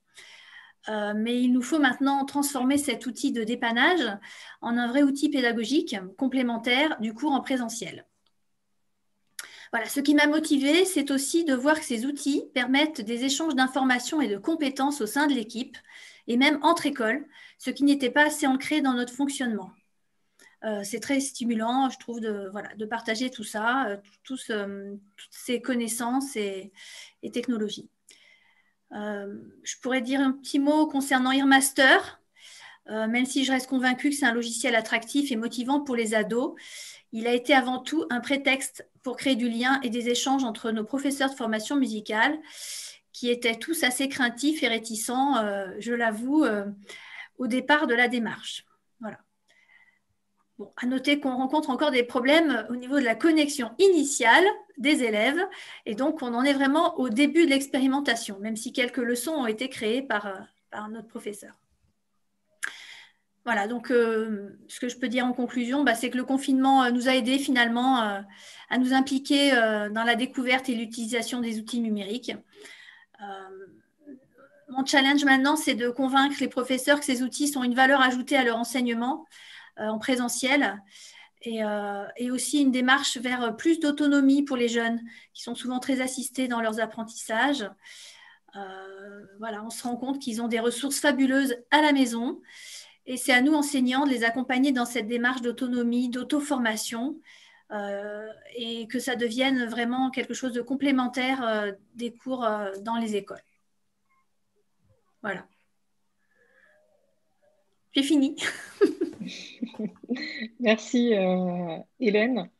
mais il nous faut maintenant transformer cet outil de dépannage en un vrai outil pédagogique complémentaire du cours en présentiel. Voilà, ce qui m'a motivé, c'est aussi de voir que ces outils permettent des échanges d'informations et de compétences au sein de l'équipe et même entre écoles, ce qui n'était pas assez ancré dans notre fonctionnement. Euh, c'est très stimulant, je trouve, de, voilà, de partager tout ça, euh, toutes ces connaissances et, technologies. Euh, je pourrais dire un petit mot concernant Earmaster, même si je reste convaincue que c'est un logiciel attractif et motivant pour les ados. Il a été avant tout un prétexte pour créer du lien et des échanges entre nos professeurs de formation musicale, qui étaient tous assez craintifs et réticents, euh, je l'avoue, euh, au départ de la démarche. Voilà. Bon, à noter qu'on rencontre encore des problèmes au niveau de la connexion initiale des élèves, et donc on en est vraiment au début de l'expérimentation, même si quelques leçons ont été créées par, euh, par notre professeur. Voilà, donc euh, ce que je peux dire en conclusion, bah, c'est que le confinement euh, nous a aidés finalement à nous impliquer dans la découverte et l'utilisation des outils numériques. Mon challenge maintenant, c'est de convaincre les professeurs que ces outils sont une valeur ajoutée à leur enseignement en présentiel et, et, aussi une démarche vers plus d'autonomie pour les jeunes qui sont souvent très assistés dans leurs apprentissages. voilà, on se rend compte qu'ils ont des ressources fabuleuses à la maison et c'est à nous, enseignants, de les accompagner dans cette démarche d'autonomie, d'auto-formation, euh, et que ça devienne vraiment quelque chose de complémentaire euh, des cours euh, dans les écoles. Voilà. J'ai fini. Merci Hélène.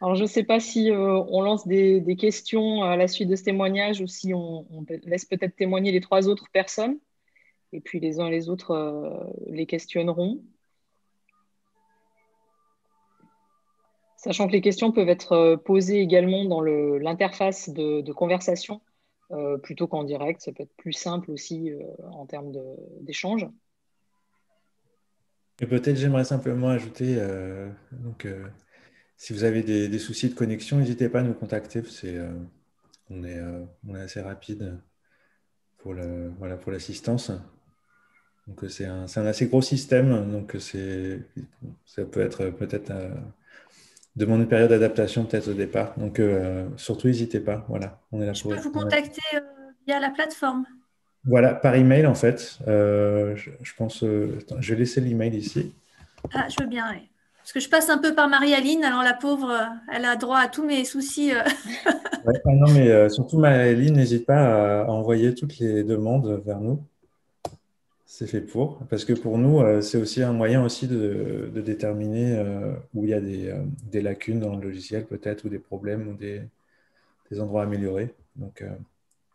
Alors je ne sais pas si on lance des, questions à la suite de ce témoignage ou si on laisse peut-être témoigner les trois autres personnes et puis les uns et les autres euh, les questionneront. Sachant que les questions peuvent être euh, posées également dans l'interface de, conversation euh, plutôt qu'en direct. Ça peut être plus simple aussi en termes d'échange. Et peut-être j'aimerais simplement ajouter, donc, si vous avez des, soucis de connexion, n'hésitez pas à nous contacter. on, est, on est assez rapide pour l'assistance. Voilà, c'est un, un, assez gros système, donc ça peut être peut-être euh, demander une période d'adaptation peut-être au départ. Donc euh, surtout n'hésitez pas. Voilà, on est là Je peux vous contacter euh, via la plateforme. Voilà, par email en fait. Je, pense. je vais laisser l'email ici. Ah, je veux bien. Oui. Parce que je passe un peu par Marie-Aline, alors la pauvre, elle a droit à tous mes soucis. Ah non, mais surtout Marie-Aline, n'hésite pas à envoyer toutes les demandes vers nous c'est fait pour. Parce que pour nous, euh, c'est aussi un moyen aussi de, déterminer euh, où il y a euh, des, lacunes dans le logiciel, peut-être, ou des problèmes, ou des, endroits améliorés. Donc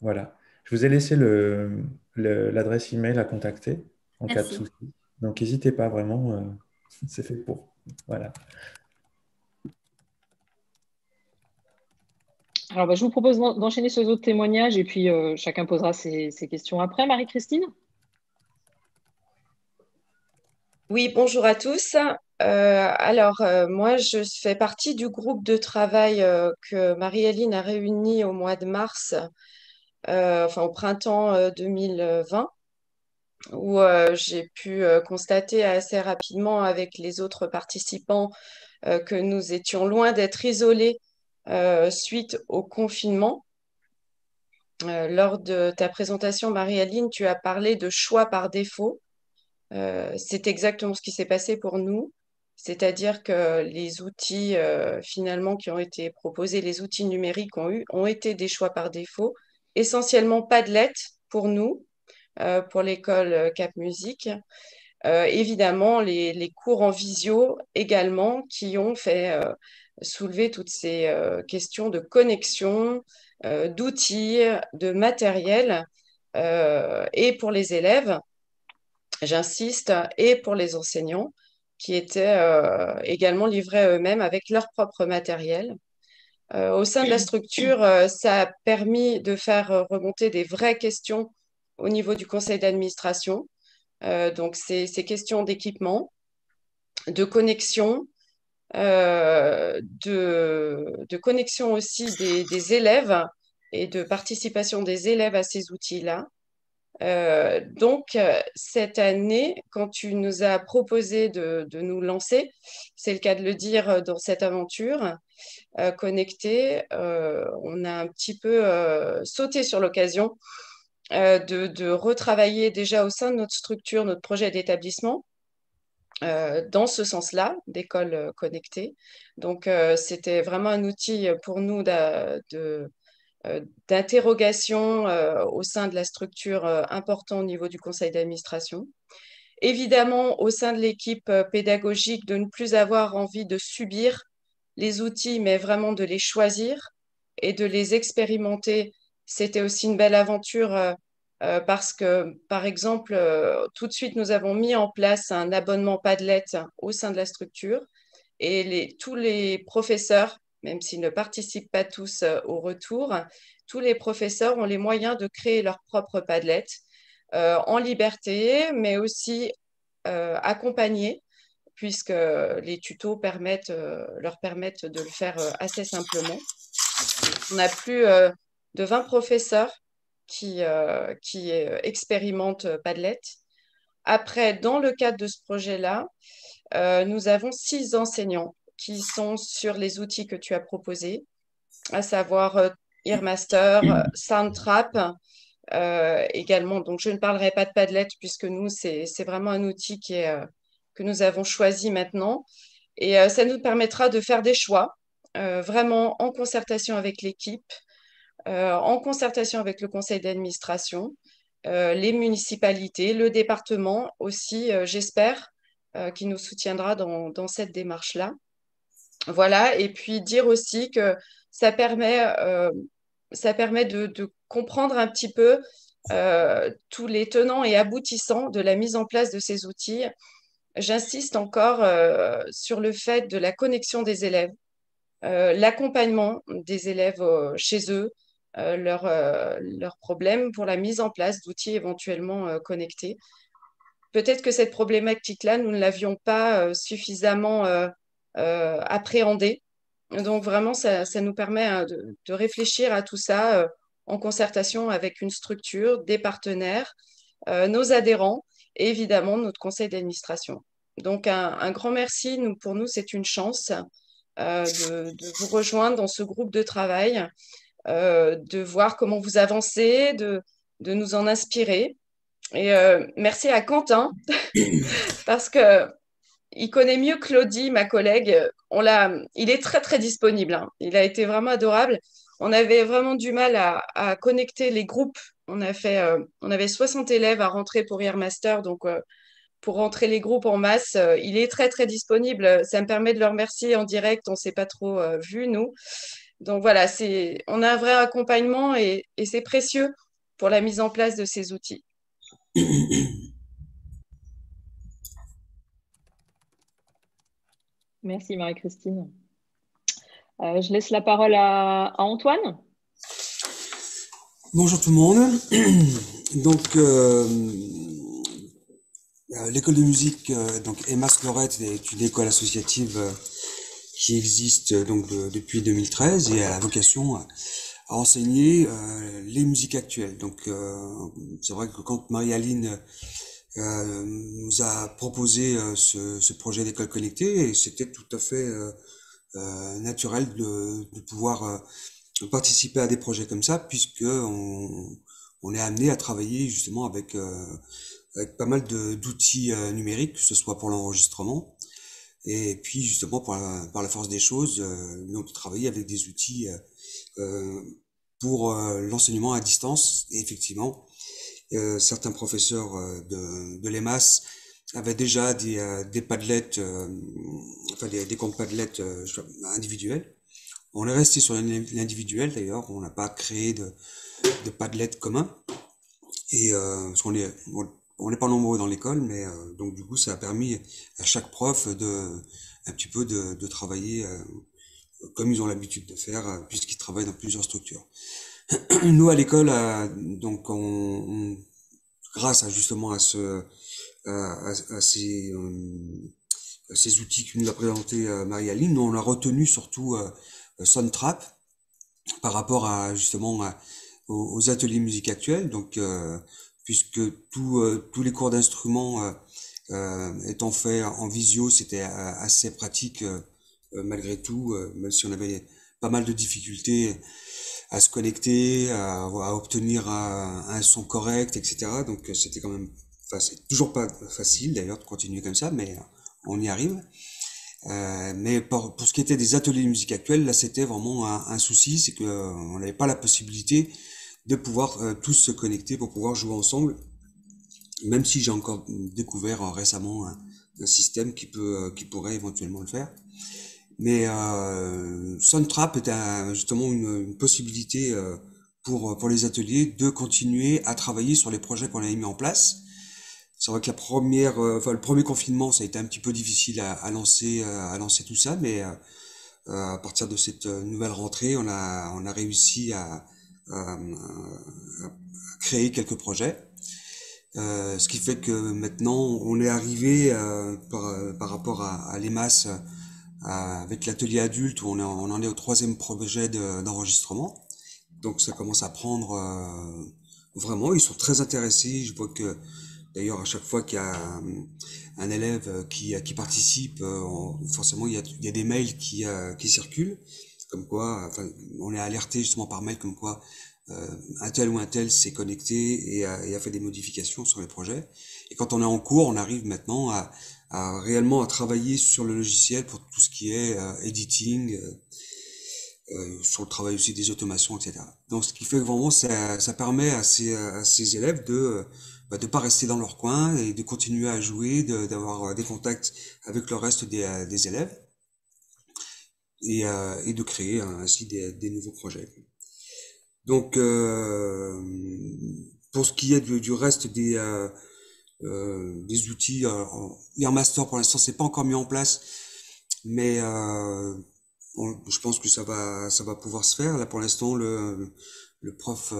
voilà. Je vous ai laissé l'adresse email à contacter en cas de souci. Donc n'hésitez pas vraiment, c'est fait pour. Voilà. Alors, bah, je vous propose d'enchaîner sur les autres témoignages et puis chacun posera ses questions après. Marie-Christine? Oui, bonjour à tous. Euh, alors, euh, moi, je fais partie du groupe de travail euh, que Marie-Aline a réuni au mois de mars, enfin au printemps 2020, où j'ai pu constater assez rapidement avec les autres participants que nous étions loin d'être isolés suite au confinement. lors de ta présentation, Marie-Aline, tu as parlé de choix par défaut. Euh, c'est exactement ce qui s'est passé pour nous. C'est-à-dire que les outils euh, finalement qui ont été proposés, les outils numériques ont, eu, ont été des choix par défaut, essentiellement Padlet pour nous, euh, pour l'école Cap Musique. évidemment, les, les, cours en visio également qui ont fait soulever toutes ces questions de connexion, d'outils, de matériel. et pour les élèves, j'insiste, et pour les enseignants qui étaient euh, également livrés eux-mêmes avec leur propre matériel. Euh, au sein de la structure, euh, ça a permis de faire remonter des vraies questions au niveau du conseil d'administration. donc, ces, ces questions d'équipement, de connexion, de, connexion aussi des, élèves et de participation des élèves à ces outils-là. Donc, cette année, quand tu nous as proposé de, de nous lancer, c'est le cas de le dire dans cette aventure connectée, on a un petit peu sauté sur l'occasion euh, de, retravailler déjà au sein de notre structure, notre projet d'établissement, euh, dans ce sens-là, d'école euh, connectée. Donc, c'était vraiment un outil pour nous d'interrogation au sein de la structure important au niveau du conseil d'administration. Évidemment, au sein de l'équipe pédagogique, de ne plus avoir envie de subir les outils, mais vraiment de les choisir et de les expérimenter c'était aussi une belle aventure euh, euh, parce que, par exemple, euh, tout de suite, nous avons mis en place un abonnement Padlet au sein de la structure et tous les professeurs, même s'ils ne participent pas tous au retour, tous les professeurs ont les moyens de créer leur propre Padlet en liberté, mais aussi accompagnés puisque les tutos leur permettent de le faire assez simplement. On n'a plus de 20 professeurs qui, euh, euh, expérimentent Padlet. Après, dans le cadre de ce projet-là, euh, nous avons six enseignants qui sont sur les outils que tu as proposés, à savoir Earmaster, Soundtrap, également. Donc, je ne parlerai pas de Padlet puisque nous, c'est vraiment un outil qui est, que nous avons choisi maintenant. Et ça nous permettra de faire des choix, vraiment en concertation avec l'équipe, euh, en concertation avec le conseil d'administration, euh, les municipalités, le département aussi, euh, j'espère, qui nous soutiendra dans, cette démarche-là. Voilà, et puis dire aussi que ça permet, ça permet de, comprendre un petit peu tous les tenants et aboutissants de la mise en place de ces outils. J'insiste encore sur le fait de la connexion des élèves, l'accompagnement des élèves chez eux, euh, leurs euh, leur problèmes pour la mise en place d'outils éventuellement euh, connectés. Peut-être que cette problématique-là, nous ne l'avions pas suffisamment appréhendée. Donc vraiment, ça, nous permet hein, de, réfléchir à tout ça en concertation avec une structure, des partenaires, nos adhérents et évidemment notre conseil d'administration. Donc un, grand merci. Pour nous, c'est une chance de, vous rejoindre dans ce groupe de travail euh, de voir comment vous avancez, de, de nous en inspirer. Et euh, merci à Quentin, parce que il connaît mieux Claudie, ma collègue. On l'a, il est très très disponible. Hein. Il a été vraiment adorable. On avait vraiment du mal à, connecter les groupes. On, a fait, euh, on avait 60 élèves à rentrer pour Master, donc pour rentrer les groupes en masse, il est très très disponible. Ça me permet de le remercier en direct. On s'est pas trop vu nous. Donc voilà, on a un vrai accompagnement et, c'est précieux pour la mise en place de ces outils. Merci Marie-Christine. Euh, je laisse la parole à, Antoine. Bonjour tout le monde. Donc, euh, euh, l'école de musique, donc Emma Lorette est une école associative qui existe donc depuis 2013 et a la vocation à, enseigner les musiques actuelles. Donc c'est vrai que quand Marie-Aline nous a proposé ce, ce, projet d'école connectée, c'était tout à fait naturel de, de pouvoir participer à des projets comme ça, puisque on, on est amené à travailler justement avec, avec pas mal d'outils numériques, que ce soit pour l'enregistrement, et puis justement, par la, par la force des choses, euh, nous on peut travailler avec des outils euh, euh pour euh, l'enseignement à distance. Et effectivement, euh, certains professeurs de, de l'EMAS avaient déjà des, des padlets, enfin des, des comptes padlets individuels. On est resté sur l'individuel d'ailleurs, on n'a pas créé de, de padlets communs. Et parce qu'on on n'est pas nombreux dans l'école, mais euh, donc du coup, ça a permis à chaque prof de un petit peu de, de travailler euh, comme ils ont l'habitude de faire, euh, puisqu'ils travaillent dans plusieurs structures. Nous, à l'école, donc, on, grâce à justement à ce, à, à ces, ces outils que nous a présenté Marie-Aline. Nous, on a retenu surtout Soundtrap par rapport à justement aux, ateliers musique actuels. Donc, puisque tous les cours d'instruments étant faits en visio, c'était assez pratique malgré tout, même si on avait pas mal de difficultés à se connecter, à, obtenir un, son correct, etc. Donc c'était quand même, enfin c'est toujours pas facile d'ailleurs de continuer comme ça, mais on y arrive. Euh, mais pour, ce qui était des ateliers de musique actuelle, là c'était vraiment un, souci, c'est que on n'avait pas la possibilité de pouvoir euh, tous se connecter pour pouvoir jouer ensemble, même si j'ai encore découvert euh, récemment un, un, système qui peut, qui pourrait éventuellement le faire. Mais euh, Soundtrap est justement une, possibilité euh, pour, pour les ateliers de continuer à travailler sur les projets qu'on a mis en place. C'est vrai que la première, euh, enfin, le premier confinement, ça a été un petit peu difficile à, à lancer, euh, à lancer tout ça, mais à partir de cette nouvelle rentrée, on a, on a réussi à, à, créer quelques projets. Euh, ce qui fait que maintenant on est arrivé euh, par, par, rapport à, à l'EMAS avec l'atelier adulte où on, on, en est au troisième projet d'enregistrement. Donc ça commence à prendre euh, vraiment, ils sont très intéressés. Je vois que d'ailleurs à chaque fois qu'il y a un élève qui, qui participe, euh, forcément il y, a, il y a des mails qui, euh, qui circulent, comme quoi, enfin, on est alerté justement par mail comme quoi euh, un tel ou un tel s'est connecté et a, et a, fait des modifications sur les projets. Et quand on est en cours, on arrive maintenant à, réellement à travailler sur le logiciel pour tout ce qui est euh, editing, euh, euh, sur le travail aussi des automations, etc. Donc, ce qui fait que vraiment, ça, ça permet à ces, à ces élèves de bah, pas rester dans leur coin et de continuer à jouer, d'avoir des contacts avec le reste des, des élèves et, et de créer ainsi des, des nouveaux projets. Donc, euh, pour ce qui est du, du reste des, euh, des outils, euh, en master pour l'instant, c'est pas encore mis en place, mais euh, je pense que ça va, ça va pouvoir se faire. Là, pour l'instant, le, prof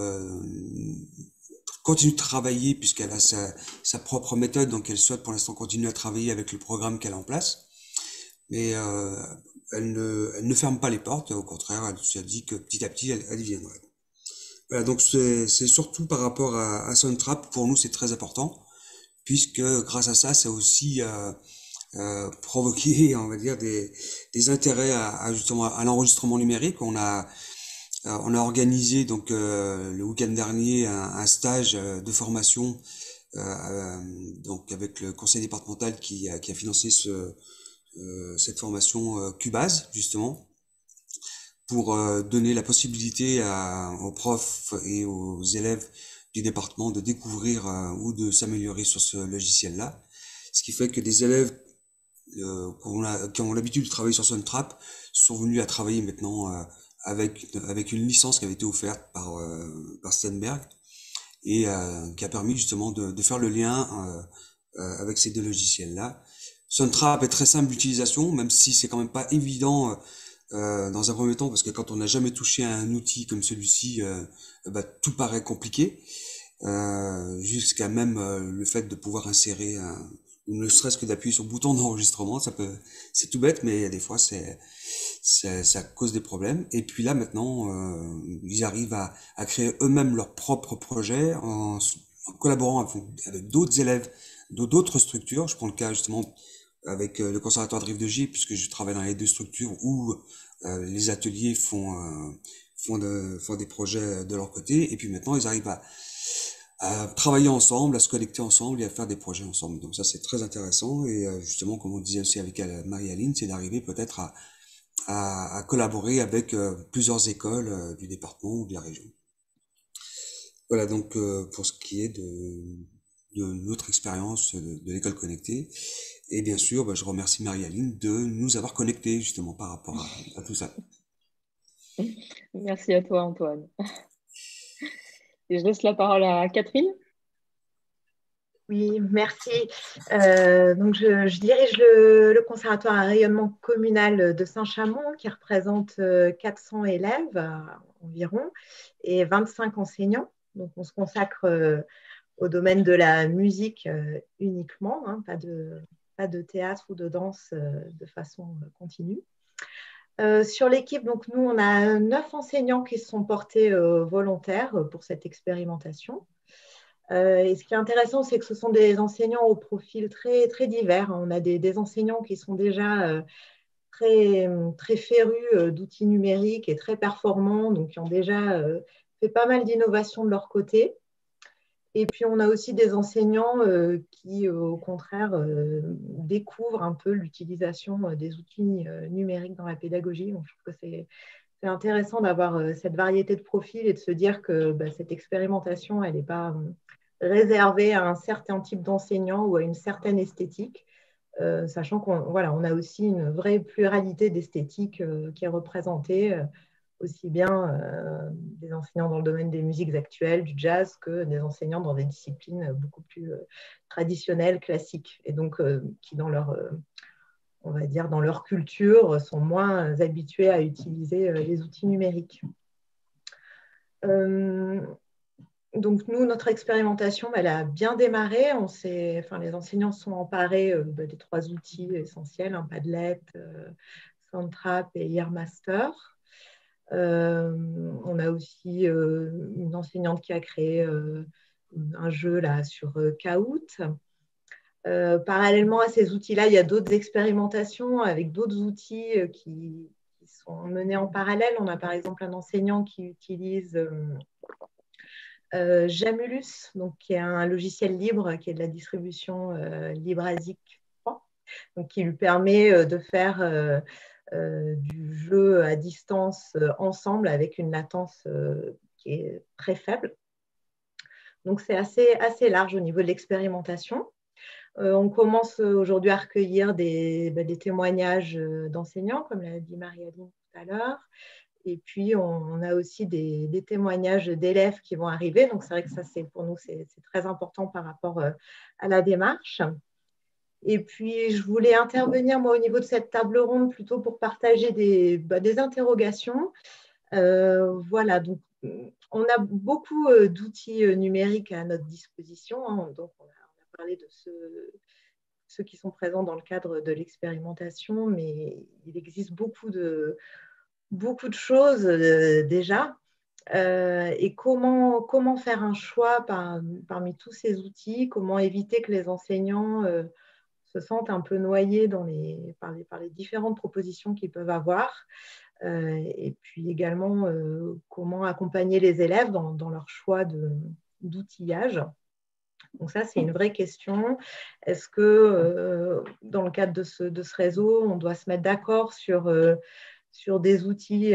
continue de travailler puisqu'elle a sa, propre méthode, donc elle souhaite pour l'instant continuer à travailler avec le programme qu'elle a en place. Mais elle, ne, ferme pas les portes, au contraire, elle se dit que petit à petit, elle, elle y viendrait. Voilà, donc c'est surtout par rapport à, à Soundtrap, pour nous c'est très important, puisque grâce à ça, ça a aussi euh, euh, provoqué, on va dire, des, intérêts à, justement à l'enregistrement numérique. On a euh, on a organisé donc le week-end dernier un, stage de formation donc avec le conseil départemental qui, a financé ce, cette formation Cubase justement pour donner la possibilité aux profs et aux élèves du département de découvrir euh, ou de s'améliorer sur ce logiciel-là. Ce qui fait que des élèves euh, qui ont l'habitude de travailler sur Soundtrap sont venus à travailler maintenant euh, avec, une licence qui avait été offerte par, par Stenberg et qui a permis justement de, faire le lien avec ces deux logiciels-là. Soundtrap est très simple d'utilisation, même si c'est quand même pas évident dans un premier temps, parce que quand on n'a jamais touché à un outil comme celui-ci, bah, tout paraît compliqué, euh, jusqu'à même euh, le fait de pouvoir insérer, ou ne serait-ce que d'appuyer sur le bouton d'enregistrement, ça peut, c'est tout bête, mais des fois ça cause des problèmes. Et puis là maintenant, euh, ils arrivent à, créer eux-mêmes leur propre projet en, collaborant avec, d'autres élèves d'autres structures. Je prends le cas justement avec euh, le conservatoire de Rive de J, puisque je travaille dans les deux structures où euh, les ateliers font, euh, font des projets de leur côté, et puis maintenant ils arrivent à, à travailler ensemble, à se connecter ensemble et à faire des projets ensemble. Donc ça c'est très intéressant, et justement comme on disait aussi avec Marie-Aline, c'est d'arriver peut-être à, à, à, collaborer avec plusieurs écoles du département ou de la région. Voilà donc pour ce qui est de, de notre expérience de, l'école connectée. Et bien sûr, bah, je remercie Marie-Aline de nous avoir connectés justement par rapport à, tout ça. Merci à toi, Antoine. Je laisse la parole à Catherine. Oui, merci. Euh, donc je, dirige le, conservatoire à rayonnement communal de Saint-Chamond qui représente 400 euh, élèves euh, environ et 25 enseignants. Donc on se consacre au domaine de la musique uniquement, hein, pas de théâtre ou de danse de façon continue. Sur l'équipe, donc nous, on a neuf enseignants qui se sont portés volontaires pour cette expérimentation. et ce qui est intéressant, c'est que ce sont des enseignants au profil très, très divers. On a des, des enseignants qui sont déjà très, très férus d'outils numériques et très performants, donc qui ont déjà fait pas mal d'innovations de leur côté. Et puis, on a aussi des enseignants euh, qui, euh, au contraire, euh, découvrent un peu l'utilisation des outils numériques dans la pédagogie. Donc, je trouve que c'est intéressant d'avoir cette variété de profils et de se dire que bah, cette expérimentation, elle n'est pas réservée à un certain type d'enseignant ou à une certaine esthétique. sachant qu'on voilà, on a aussi une vraie pluralité d'esthétiques qui est représentée aussi bien euh, des enseignants dans le domaine des musiques actuelles, du jazz, que des enseignants dans des disciplines beaucoup plus euh, traditionnelles, classiques, et donc euh, qui, dans leur, on va dire, dans leur culture, sont moins habitués à utiliser les outils numériques. donc nous, notre expérimentation, elle a bien démarré. On enfin, les enseignants sont emparés bah, des trois outils essentiels, un Padlet, Soundtrap et Earmaster. Euh, on a aussi euh, une enseignante qui a créé euh, un jeu là sur Kahoot. parallèlement à ces outils-là, il y a d'autres expérimentations avec d'autres outils qui, sont menés en parallèle. On a par exemple un enseignant qui utilise Jamulus, donc, qui est un logiciel libre qui est de la distribution LibreASIC 3, donc, qui lui permet de faire du jeu à distance euh, ensemble avec une latence euh, qui est très faible. Donc c'est assez, assez large au niveau de l'expérimentation. on commence aujourd'hui à recueillir des, bah, témoignages d'enseignants, comme l'a dit Marie-Aline tout à l'heure. Et puis, on, a aussi des, témoignages d'élèves qui vont arriver. Donc, c'est vrai que ça, pour nous, c'est très important par rapport à la démarche. Et puis, je voulais intervenir, moi, au niveau de cette table ronde, plutôt pour partager des, bah, des interrogations. Euh, voilà, donc, on a beaucoup euh, d'outils euh, numériques à notre disposition. Hein. donc, on a, parlé de ceux, qui sont présents dans le cadre de l'expérimentation, mais il existe beaucoup de, beaucoup de choses déjà. et comment, comment faire un choix parmi tous ces outils? Comment éviter que les enseignants se sentent un peu noyés dans les, par, les, par les différentes propositions qu'ils peuvent avoir. Euh, et puis également, euh, comment accompagner les élèves dans, leur choix d'outillage. Donc ça, c'est une vraie question. Est-ce que euh, dans le cadre de ce, de ce, réseau, on doit se mettre d'accord sur, sur des outils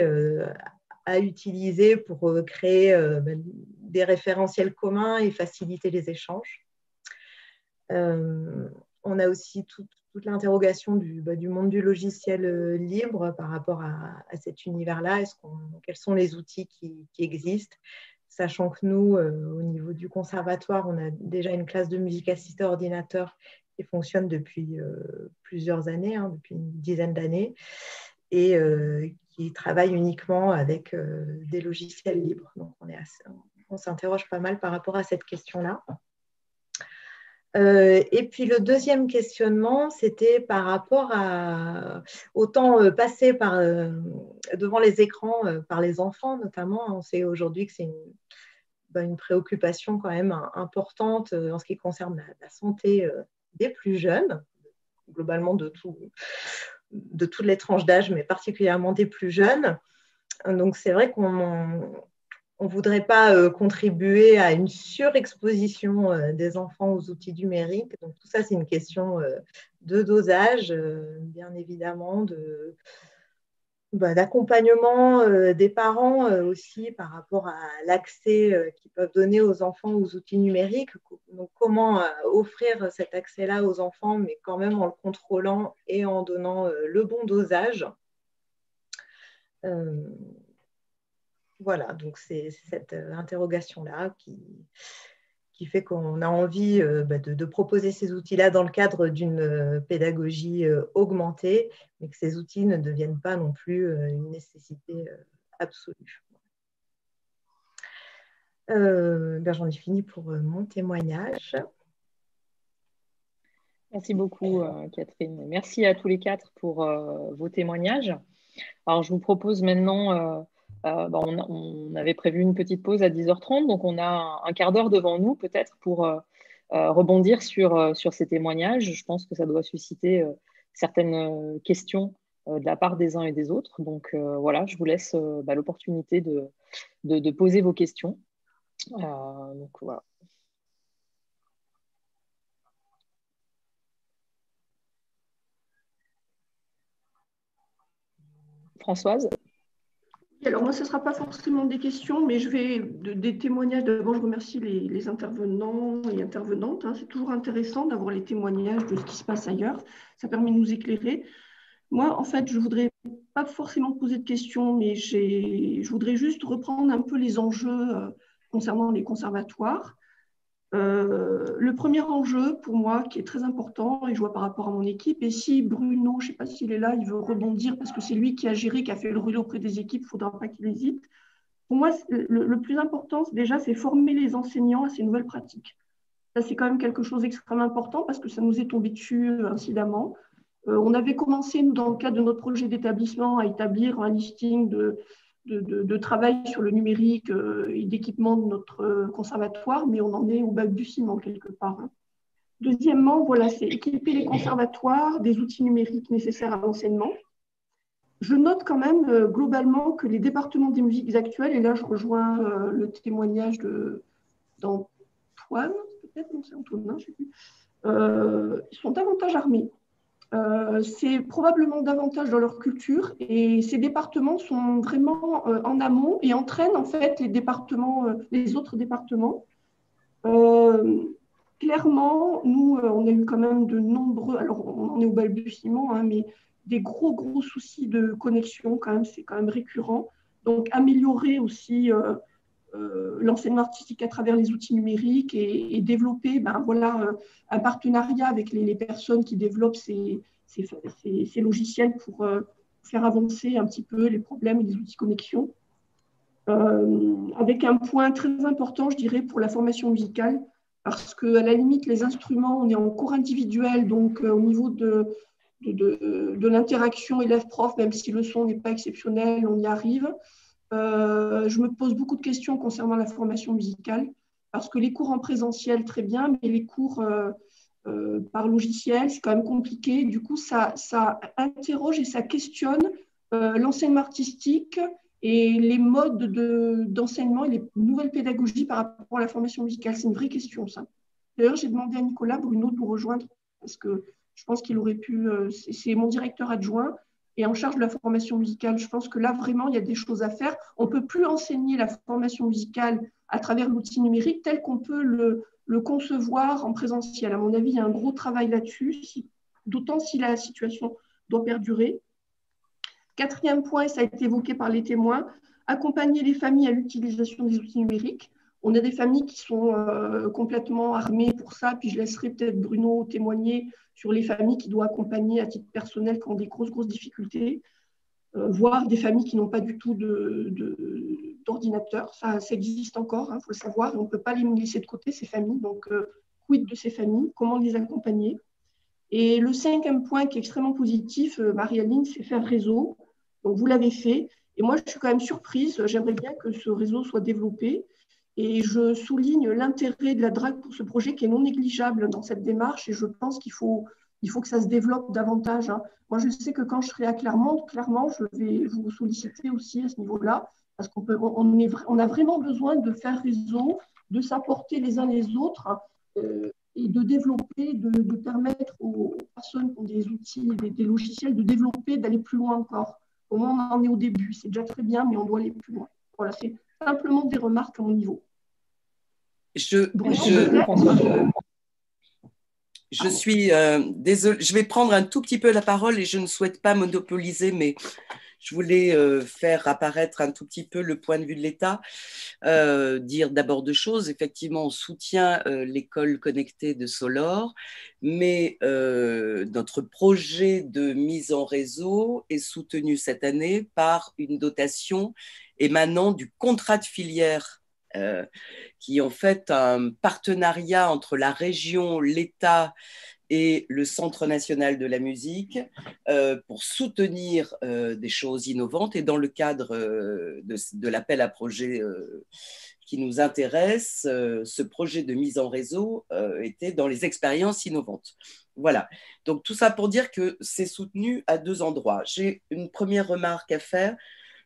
à utiliser pour créer ben, des référentiels communs et faciliter les échanges? On a aussi toute, l'interrogation bah, du, monde du logiciel euh, libre par rapport à, cet univers-là. quels sont les outils qui, existent? Sachant que nous, euh, au niveau du conservatoire, on a déjà une classe de musique assistée ordinateur qui fonctionne depuis euh, plusieurs années, hein, depuis une dizaine d'années, et qui travaille uniquement avec des logiciels libres. Donc, on s'interroge pas mal par rapport à cette question-là. Euh, et puis le deuxième questionnement, c'était par rapport au temps euh, passé euh, devant les écrans par les enfants notamment. On sait aujourd'hui que c'est une, bah, préoccupation quand même importante en ce qui concerne la, santé des plus jeunes, globalement de, tout, de toutes les tranches d'âge, mais particulièrement des plus jeunes. Donc c'est vrai qu'on on ne voudrait pas euh, contribuer à une surexposition euh, des enfants aux outils numériques. Donc tout ça, c'est une question euh, de dosage, bien évidemment, de, bah, d'accompagnement des parents aussi par rapport à l'accès qu'ils peuvent donner aux enfants aux outils numériques. Donc comment offrir cet accès-là aux enfants, mais quand même en le contrôlant et en donnant le bon dosage voilà, donc c'est cette euh, interrogation-là qui, fait qu'on a envie euh, bah, de, proposer ces outils-là dans le cadre d'une euh, pédagogie augmentée, mais que ces outils ne deviennent pas non plus une nécessité absolue. Ben, j'en ai fini pour mon témoignage. Merci beaucoup, Catherine. Merci à tous les quatre pour vos témoignages. Alors, je vous propose maintenant, bah, on, avait prévu une petite pause à 10h30, donc on a un, quart d'heure devant nous peut-être pour rebondir sur, ces témoignages. Je pense que ça doit susciter certaines questions de la part des uns et des autres. Donc voilà, je vous laisse bah, l'opportunité de, poser vos questions. Françoise? Alors moi, ce ne sera pas forcément des questions, mais je vais des témoignages. D'abord, je remercie les, intervenants et intervenantes. Hein. C'est toujours intéressant d'avoir les témoignages de ce qui se passe ailleurs. Ça permet de nous éclairer. Moi, en fait, je ne voudrais pas forcément poser de questions, mais je voudrais juste reprendre un peu les enjeux euh, concernant les conservatoires. Euh, le premier enjeu pour moi qui est très important, et je vois par rapport à mon équipe, et si Bruno, je ne sais pas s'il est là, il veut rebondir parce que c'est lui qui a géré, qui a fait le relais auprès des équipes, il ne faudra pas qu'il hésite. Pour moi, le, plus important, déjà, c'est former les enseignants à ces nouvelles pratiques. Ça, c'est quand même quelque chose d'extrêmement important parce que ça nous est tombé dessus euh, incidemment. Euh, on avait commencé, nous, dans le cadre de notre projet d'établissement, à établir un listing de, de, travail sur le numérique euh, et d'équipement de notre euh, conservatoire, mais on en est au balbutiement quelque part. Hein. Deuxièmement, voilà, c'est équiper les conservatoires des outils numériques nécessaires à l'enseignement. Je note quand même euh, globalement que les départements des musiques actuelles, et là je rejoins le témoignage d'Antoine, peut-être, non c'est Antoine, je sais plus, sont davantage armés. Euh, c'est probablement davantage dans leur culture et ces départements sont vraiment euh, en amont et entraînent en fait les départements, euh, les autres départements. clairement, nous, on a eu quand même de nombreux, alors on en est au balbutiement, hein, mais des gros gros soucis de connexion quand même, c'est quand même récurrent. Donc améliorer aussi l'enseignement artistique à travers les outils numériques et, développer ben, voilà, un partenariat avec les, personnes qui développent ces, logiciels pour euh, faire avancer un petit peu les problèmes et les outils connexion. Euh, avec un point très important, je dirais, pour la formation musicale, parce qu'à la limite, les instruments, on est en cours individuel, donc euh, au niveau de, l'interaction élève-prof, même si le son n'est pas exceptionnel, on y arrive. Je me pose beaucoup de questions concernant la formation musicale, parce que les cours en présentiel, très bien, mais les cours euh, par logiciel, c'est quand même compliqué. Du coup, ça, ça interroge et ça questionne euh, l'enseignement artistique et les modes d'enseignement et les nouvelles pédagogies par rapport à la formation musicale. C'est une vraie question, ça. D'ailleurs, j'ai demandé à Nicolas Bruno de nous rejoindre parce que je pense qu'il aurait pu. Euh, c'est mon directeur adjoint et en charge de la formation musicale. Je pense que là, vraiment, il y a des choses à faire. On ne peut plus enseigner la formation musicale à travers l'outil numérique tel qu'on peut le, concevoir en présentiel. À mon avis, il y a un gros travail là-dessus, d'autant si la situation doit perdurer. Quatrième point, ça a été évoqué par les témoins, accompagner les familles à l'utilisation des outils numériques. On a des familles qui sont euh, complètement armées pour ça, puis je laisserai peut-être Bruno témoigner sur les familles qui doivent accompagner à titre personnel qui ont des grosses, grosses difficultés. Euh, voire des familles qui n'ont pas du tout d'ordinateur. Ça, ça, existe encore, il hein, faut le savoir, on ne peut pas les laisser de côté, ces familles. Donc, euh, quid de ces familles? Comment les accompagner? Et le cinquième point qui est extrêmement positif, Marie-Aline, c'est faire réseau. Donc, vous l'avez fait. Et moi, je suis quand même surprise. J'aimerais bien que ce réseau soit développé. Et je souligne l'intérêt de la DRAC pour ce projet qui est non négligeable dans cette démarche. Et je pense qu'il faut il faut que ça se développe davantage. Hein. Moi, je sais que quand je serai à Clermont, clairement, je vais vous solliciter aussi à ce niveau-là, parce qu'on peut, on, est, on, a vraiment besoin de faire réseau, de s'apporter les uns les autres euh, et de développer, de, permettre aux personnes qui ont des outils, des, logiciels, de développer, d'aller plus loin encore. Au moins, on en est au début. C'est déjà très bien, mais on doit aller plus loin. Voilà, c'est simplement des remarques à mon niveau. Je, je, je suis euh, désolée, je vais prendre un tout petit peu la parole et je ne souhaite pas monopoliser, mais je voulais euh, faire apparaître un tout petit peu le point de vue de l'État, euh, dire d'abord deux choses. Effectivement, on soutient l'école connectée de Solor, mais notre projet de mise en réseau est soutenu cette année par une dotation émanant du contrat de filière qui est en fait un partenariat entre la région, l'État et le Centre national de la musique pour soutenir des choses innovantes. Et dans le cadre de, l'appel à projet qui nous intéresse, euh, ce projet de mise en réseau euh, était dans les expériences innovantes. Voilà. Donc tout ça pour dire que c'est soutenu à deux endroits. J'ai une première remarque à faire.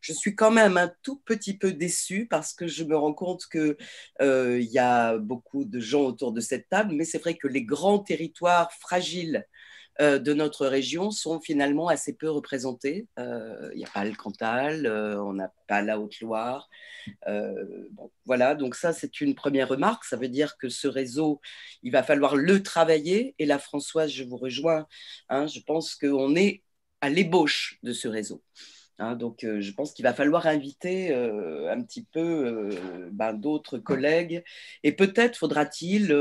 Je suis quand même un tout petit peu déçue parce que je me rends compte qu'il euh, y a beaucoup de gens autour de cette table, mais c'est vrai que les grands territoires fragiles euh, de notre région sont finalement assez peu représentés. Euh, il n'y a pas le Cantal, on n'a pas la Haute-Loire. voilà, donc ça c'est une première remarque. Ça veut dire que ce réseau, il va falloir le travailler. Et là, Françoise, je vous rejoins. Hein, je pense qu'on est à l'ébauche de ce réseau. Hein, donc, euh, je pense qu'il va falloir inviter euh, un petit peu euh, ben, d'autres collègues et peut-être faudra-t-il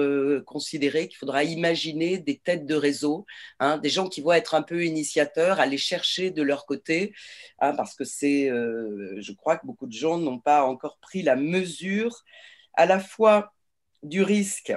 considérer qu'il faudra imaginer des têtes de réseau, hein, des gens qui vont être un peu initiateurs, aller chercher de leur côté, hein, parce que c'est, je crois que beaucoup de gens n'ont pas encore pris la mesure à la fois du risque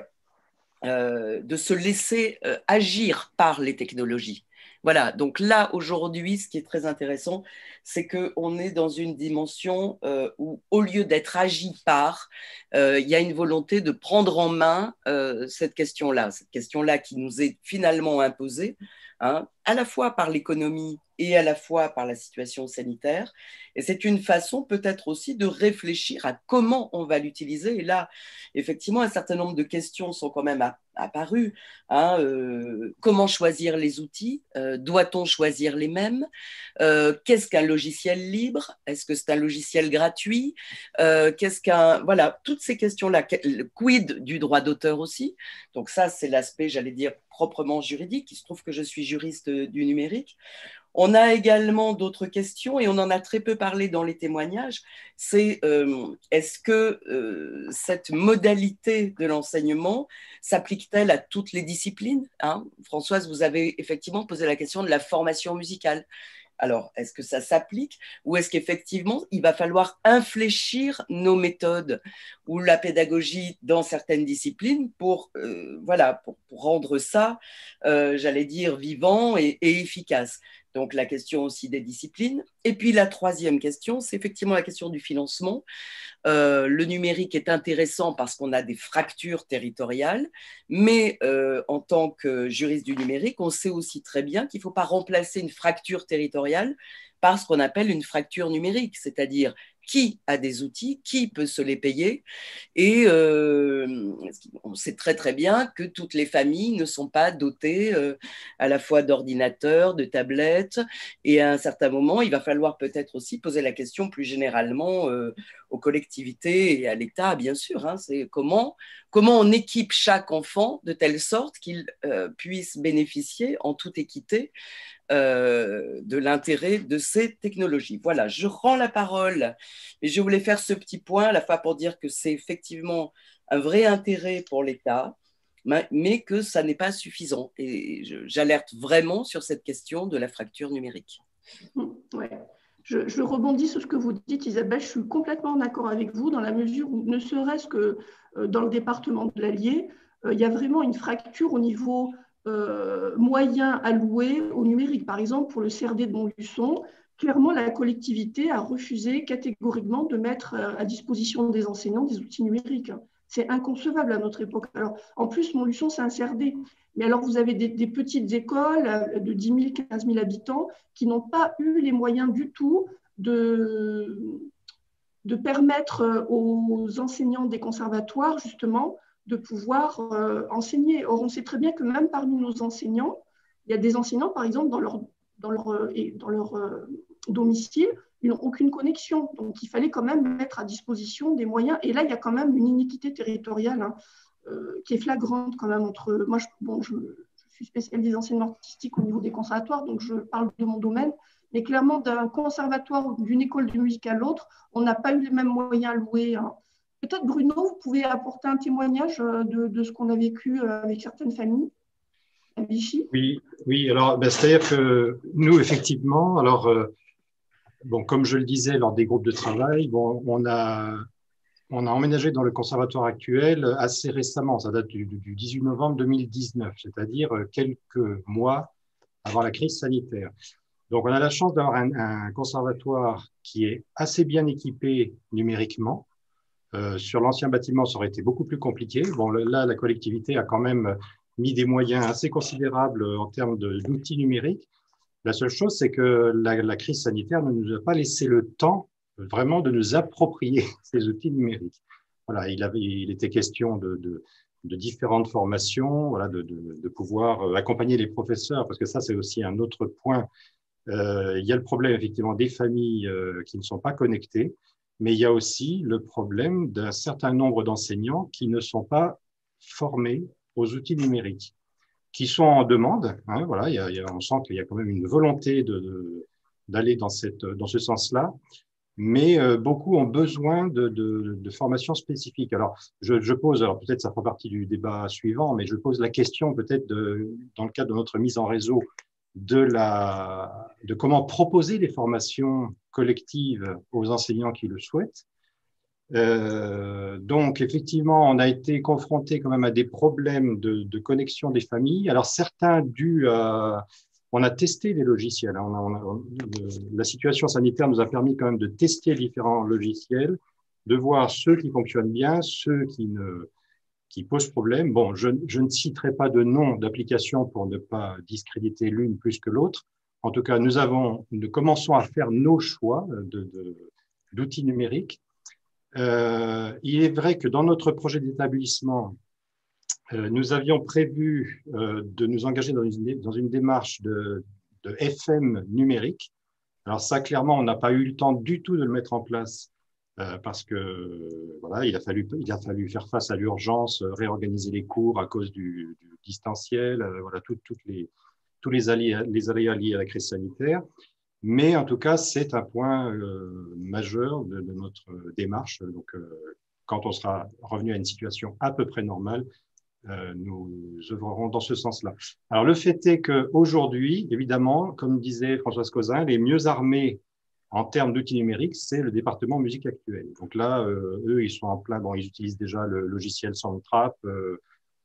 de se laisser agir par les technologies. Voilà, donc là, aujourd'hui, ce qui est très intéressant, c'est qu'on est dans une dimension euh, où, au lieu d'être agi par, euh, il y a une volonté de prendre en main euh, cette question-là, cette question-là qui nous est finalement imposée, hein, à la fois par l'économie et à la fois par la situation sanitaire. Et c'est une façon peut-être aussi de réfléchir à comment on va l'utiliser. Et là, effectivement, un certain nombre de questions sont quand même apparues. Hein, euh, comment choisir les outils euh, Doit-on choisir les mêmes euh, Qu'est-ce qu'un logiciel libre Est-ce que c'est un logiciel gratuit Qu'est-ce qu'un voilà toutes ces questions-là. Quid du droit d'auteur aussi Donc ça, c'est l'aspect, j'allais dire proprement juridique. Il se trouve que je suis juriste du numérique. On a également d'autres questions et on en a très peu parlé dans les témoignages. C'est euh, est-ce que euh, cette modalité de l'enseignement s'applique-t-elle à toutes les disciplines? Hein? Françoise, vous avez effectivement posé la question de la formation musicale. Alors, est-ce que ça s'applique? Ou est-ce qu'effectivement, il va falloir infléchir nos méthodes ou la pédagogie dans certaines disciplines pour, euh, voilà, pour, rendre ça, j'allais dire, vivant et efficace? Donc la question aussi des disciplines. Et puis la troisième question, c'est effectivement la question du financement. Euh, le numérique est intéressant parce qu'on a des fractures territoriales, mais euh, en tant que juriste du numérique, on sait aussi très bien qu'il ne faut pas remplacer une fracture territoriale par ce qu'on appelle une fracture numérique, c'est-à-dire qui a des outils, qui peut se les payer. Et euh, on sait très très bien que toutes les familles ne sont pas dotées euh, à la fois d'ordinateurs, de tablettes. Et à un certain moment, il va falloir peut-être aussi poser la question plus généralement euh, aux collectivités et à l'État, bien sûr. Hein, c'est comment, comment on équipe chaque enfant de telle sorte qu'il puisse bénéficier en toute équité euh, de l'intérêt de ces technologies. Voilà, je rends la parole et je voulais faire ce petit point à la fois pour dire que c'est effectivement un vrai intérêt pour l'État, mais que ça n'est pas suffisant. Et j'alerte vraiment sur cette question de la fracture numérique. Ouais. Je, rebondis sur ce que vous dites, Isabelle. Je suis complètement d'accord avec vous dans la mesure où, ne serait-ce que euh, dans le département de l'Allier, euh, il y a vraiment une fracture au niveau euh, moyens alloués au numérique. Par exemple, pour le CRD de Montluçon, clairement, la collectivité a refusé catégoriquement de mettre euh, à disposition des enseignants des outils numériques. C'est inconcevable à notre époque. Alors, en plus, Montluçon, c'est un CRD. Mais alors, vous avez des, petites écoles euh, de 10 000, 15 000 habitants qui n'ont pas eu les moyens du tout de, de permettre aux enseignants des conservatoires, justement, de pouvoir euh, enseigner. Or, on sait très bien que même parmi nos enseignants, il y a des enseignants, par exemple, dans leur, dans leur, euh, dans leur euh, domicile, ils n'ont aucune connexion. Donc, il fallait quand même mettre à disposition des moyens. Et là, il y a quand même une iniquité territoriale hein, qui est flagrante quand même entre... Moi, je, bon, je, suis spécialisée en enseignement artistique au niveau des conservatoires, donc je parle de mon domaine. Mais clairement, d'un conservatoire ou d'une école de musique à l'autre, on n'a pas eu les mêmes moyens alloués. Hein. Peut-être Bruno, vous pouvez apporter un témoignage euh, de, ce qu'on a vécu euh, avec certaines familles à Vichy? Oui, oui. Alors, ben, c'est-à-dire que nous, effectivement, alors, euh, bon, comme je le disais lors des groupes de travail, bon, on a on a emménagé dans le conservatoire actuel assez récemment, ça date du, 18 novembre 2019, c'est-à-dire quelques mois avant la crise sanitaire. Donc, on a la chance d'avoir un, conservatoire qui est assez bien équipé numériquement. Euh, sur l'ancien bâtiment, ça aurait été beaucoup plus compliqué. Bon, là, la collectivité a quand même mis des moyens assez considérables en termes d'outils numériques. La seule chose, c'est que la, crise sanitaire ne nous a pas laissé le temps vraiment de nous approprier ces outils numériques. Voilà, il, avait, il était question de, différentes formations, voilà, de, pouvoir euh, accompagner les professeurs, parce que ça, c'est aussi un autre point. Euh, il y a le problème effectivement des familles euh, qui ne sont pas connectées, mais il y a aussi le problème d'un certain nombre d'enseignants qui ne sont pas formés aux outils numériques, qui sont en demande. Hein, voilà, il y a, il y a, on sent qu'il y a quand même une volonté d'aller dans, ce sens-là mais euh, beaucoup ont besoin de, de, de formations spécifiques. Alors, je, je pose, alors peut-être ça fera partie du débat suivant, mais je pose la question peut-être dans le cadre de notre mise en réseau de, la, de comment proposer des formations collectives aux enseignants qui le souhaitent. Euh, donc, effectivement, on a été confronté quand même à des problèmes de, connexion des familles. Alors, certains dus à on a testé les logiciels. Hein. la situation sanitaire nous a permis quand même de tester différents logiciels, de voir ceux qui fonctionnent bien, ceux qui ne qui posent problème. Bon, je, ne citerai pas de nom d'application pour ne pas discréditer l'une plus que l'autre. En tout cas, nous avons, nous commençons à faire nos choix d'outils numériques. Euh, il est vrai que dans notre projet d'établissement, euh, nous avions prévu euh, de nous engager dans une, dans une démarche de, de, FM numérique. Alors ça, clairement, on n'a pas eu le temps du tout de le mettre en place euh, parce que voilà, il a fallu, il a fallu faire face à l'urgence, réorganiser les cours à cause du, distanciel, voilà, toutes les, tous les, aléas, les aléas liés à la crise sanitaire. Mais en tout cas, c'est un point majeur de, notre démarche. Donc, quand on sera revenu à une situation à peu près normale, euh, nous œuvrerons dans ce sens-là. Alors, le fait est qu'aujourd'hui, évidemment, comme disait Françoise Cozin, les mieux armés en termes d'outils numériques, c'est le département musique actuelle. Donc là, euh, eux, ils sont en plein, bon, ils utilisent déjà le logiciel Soundtrap, euh,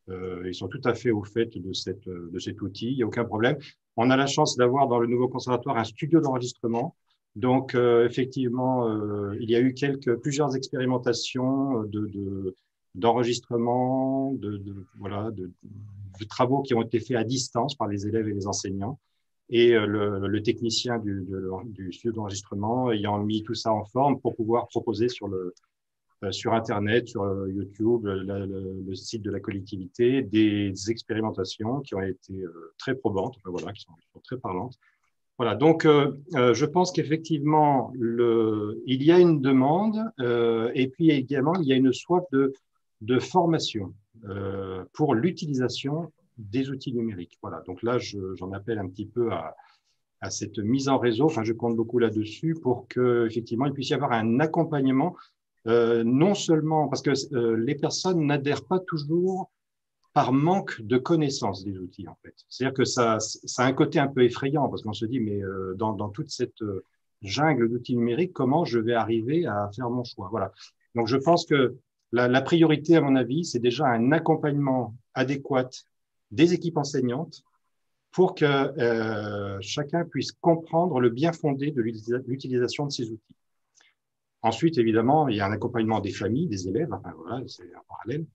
euh, ils sont tout à fait au fait de, cet outil, il n'y a aucun problème. On a la chance d'avoir dans le nouveau conservatoire un studio d'enregistrement. Donc, effectivement, il y a eu quelques, plusieurs expérimentations de, de d'enregistrement, de, travaux qui ont été faits à distance par les élèves et les enseignants. Et euh, le, technicien du, studio d'enregistrement ayant mis tout ça en forme pour pouvoir proposer sur, le, euh, sur Internet, sur euh, YouTube, le, site de la collectivité, des expérimentations qui ont été très probantes, voilà, qui sont, très parlantes. Voilà, donc je pense qu'effectivement, il y a une demande et puis également, il y a une soif de, de formation pour l'utilisation des outils numériques. Voilà, donc là, j'en appelle un petit peu à, cette mise en réseau. Enfin, je compte beaucoup là-dessus pour qu'effectivement, il puisse y avoir un accompagnement, euh, non seulement parce que euh, les personnes n'adhèrent pas toujours par manque de connaissance des outils, en fait. C'est-à-dire que ça, a un côté un peu effrayant parce qu'on se dit, mais euh, dans, toute cette jungle d'outils numériques, comment je vais arriver à faire mon choix? Voilà. Donc, je pense que la, priorité, à mon avis, c'est déjà un accompagnement adéquat des équipes enseignantes pour que euh, chacun puisse comprendre le bien fondé de l'utilisation de ces outils. Ensuite, évidemment, il y a un accompagnement des familles, des élèves, enfin voilà, c'est en parallèle,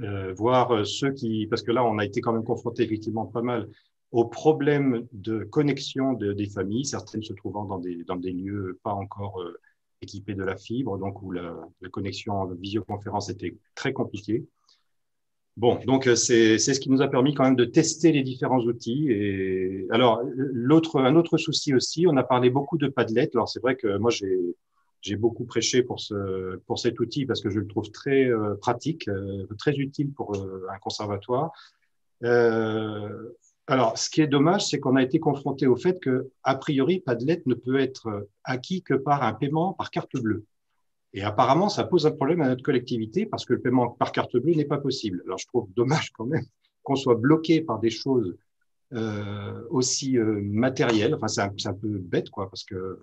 euh, voir ceux qui, parce que là, on a été quand même confronté effectivement pas mal aux problèmes de connexion de, des familles, certaines se trouvant dans des, dans des lieux pas encore euh, équipé de la fibre, donc où la, connexion en visioconférence était très compliquée. Bon, donc euh, c'est ce qui nous a permis quand même de tester les différents outils. Et alors, l'autre, un autre souci aussi, on a parlé beaucoup de Padlet. Alors c'est vrai que moi j'ai beaucoup prêché pour ce pour cet outil parce que je le trouve très euh, pratique, euh, très utile pour un conservatoire. Alors, ce qui est dommage, c'est qu'on a été confronté au fait que, a priori, Padlet ne peut être acquis que par un paiement par carte bleue. Et apparemment, ça pose un problème à notre collectivité parce que le paiement par carte bleue n'est pas possible. Alors, je trouve dommage quand même qu'on soit bloqué par des choses euh, aussi euh, matérielles. Enfin, c'est un, peu bête, quoi, parce que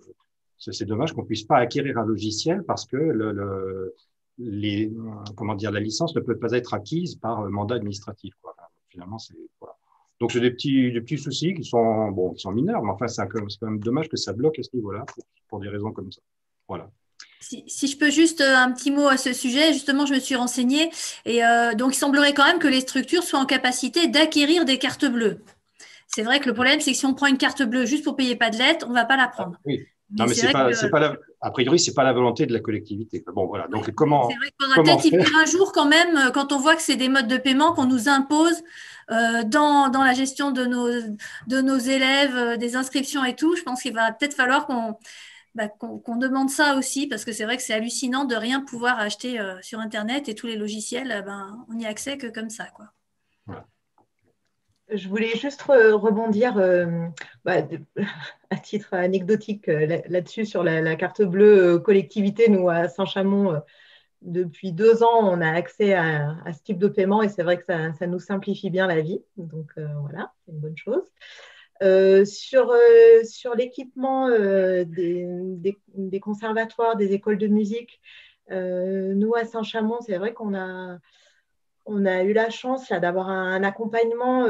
c'est dommage qu'on puisse pas acquérir un logiciel parce que le, le les, comment dire, la licence ne peut pas être acquise par mandat administratif. Quoi. finalement, c'est voilà. Donc, c'est des petits, des petits soucis qui sont, bon, qui sont mineurs, mais enfin, c'est quand même dommage que ça bloque à ce niveau-là pour, pour, des raisons comme ça. Voilà. Si, si, je peux juste euh, un petit mot à ce sujet, justement, je me suis renseignée et euh, donc il semblerait quand même que les structures soient en capacité d'acquérir des cartes bleues. C'est vrai que le problème, c'est que si on prend une carte bleue juste pour payer pas de lettres, on ne va pas la prendre. oui. Non, mais, c'est pas, que... pas la, a priori, c'est pas la volonté de la collectivité. Bon, voilà. Donc, comment. C'est vrai qu'on va peut-être y venir un jour quand même, euh, quand on voit que c'est des modes de paiement qu'on nous impose euh, dans, dans, la gestion de nos, de nos élèves, des inscriptions et tout. Je pense qu'il va peut-être falloir qu'on bah, qu'on demande ça aussi, parce que c'est vrai que c'est hallucinant de rien pouvoir acheter euh, sur Internet et tous les logiciels, euh, ben, on n'y a accès que comme ça. Quoi. Je voulais juste rebondir euh, bah, à titre anecdotique là-dessus sur la, la, carte bleue collectivité. Nous, à Saint-Chamond, depuis deux ans, on a accès à, à, ce type de paiement et c'est vrai que ça, ça, nous simplifie bien la vie. Donc voilà, c'est une bonne chose. Euh, sur, euh, sur l'équipement euh, des, conservatoires, des écoles de musique, nous à Saint-Chamond, c'est vrai qu'on a, on a eu la chance d'avoir un, accompagnement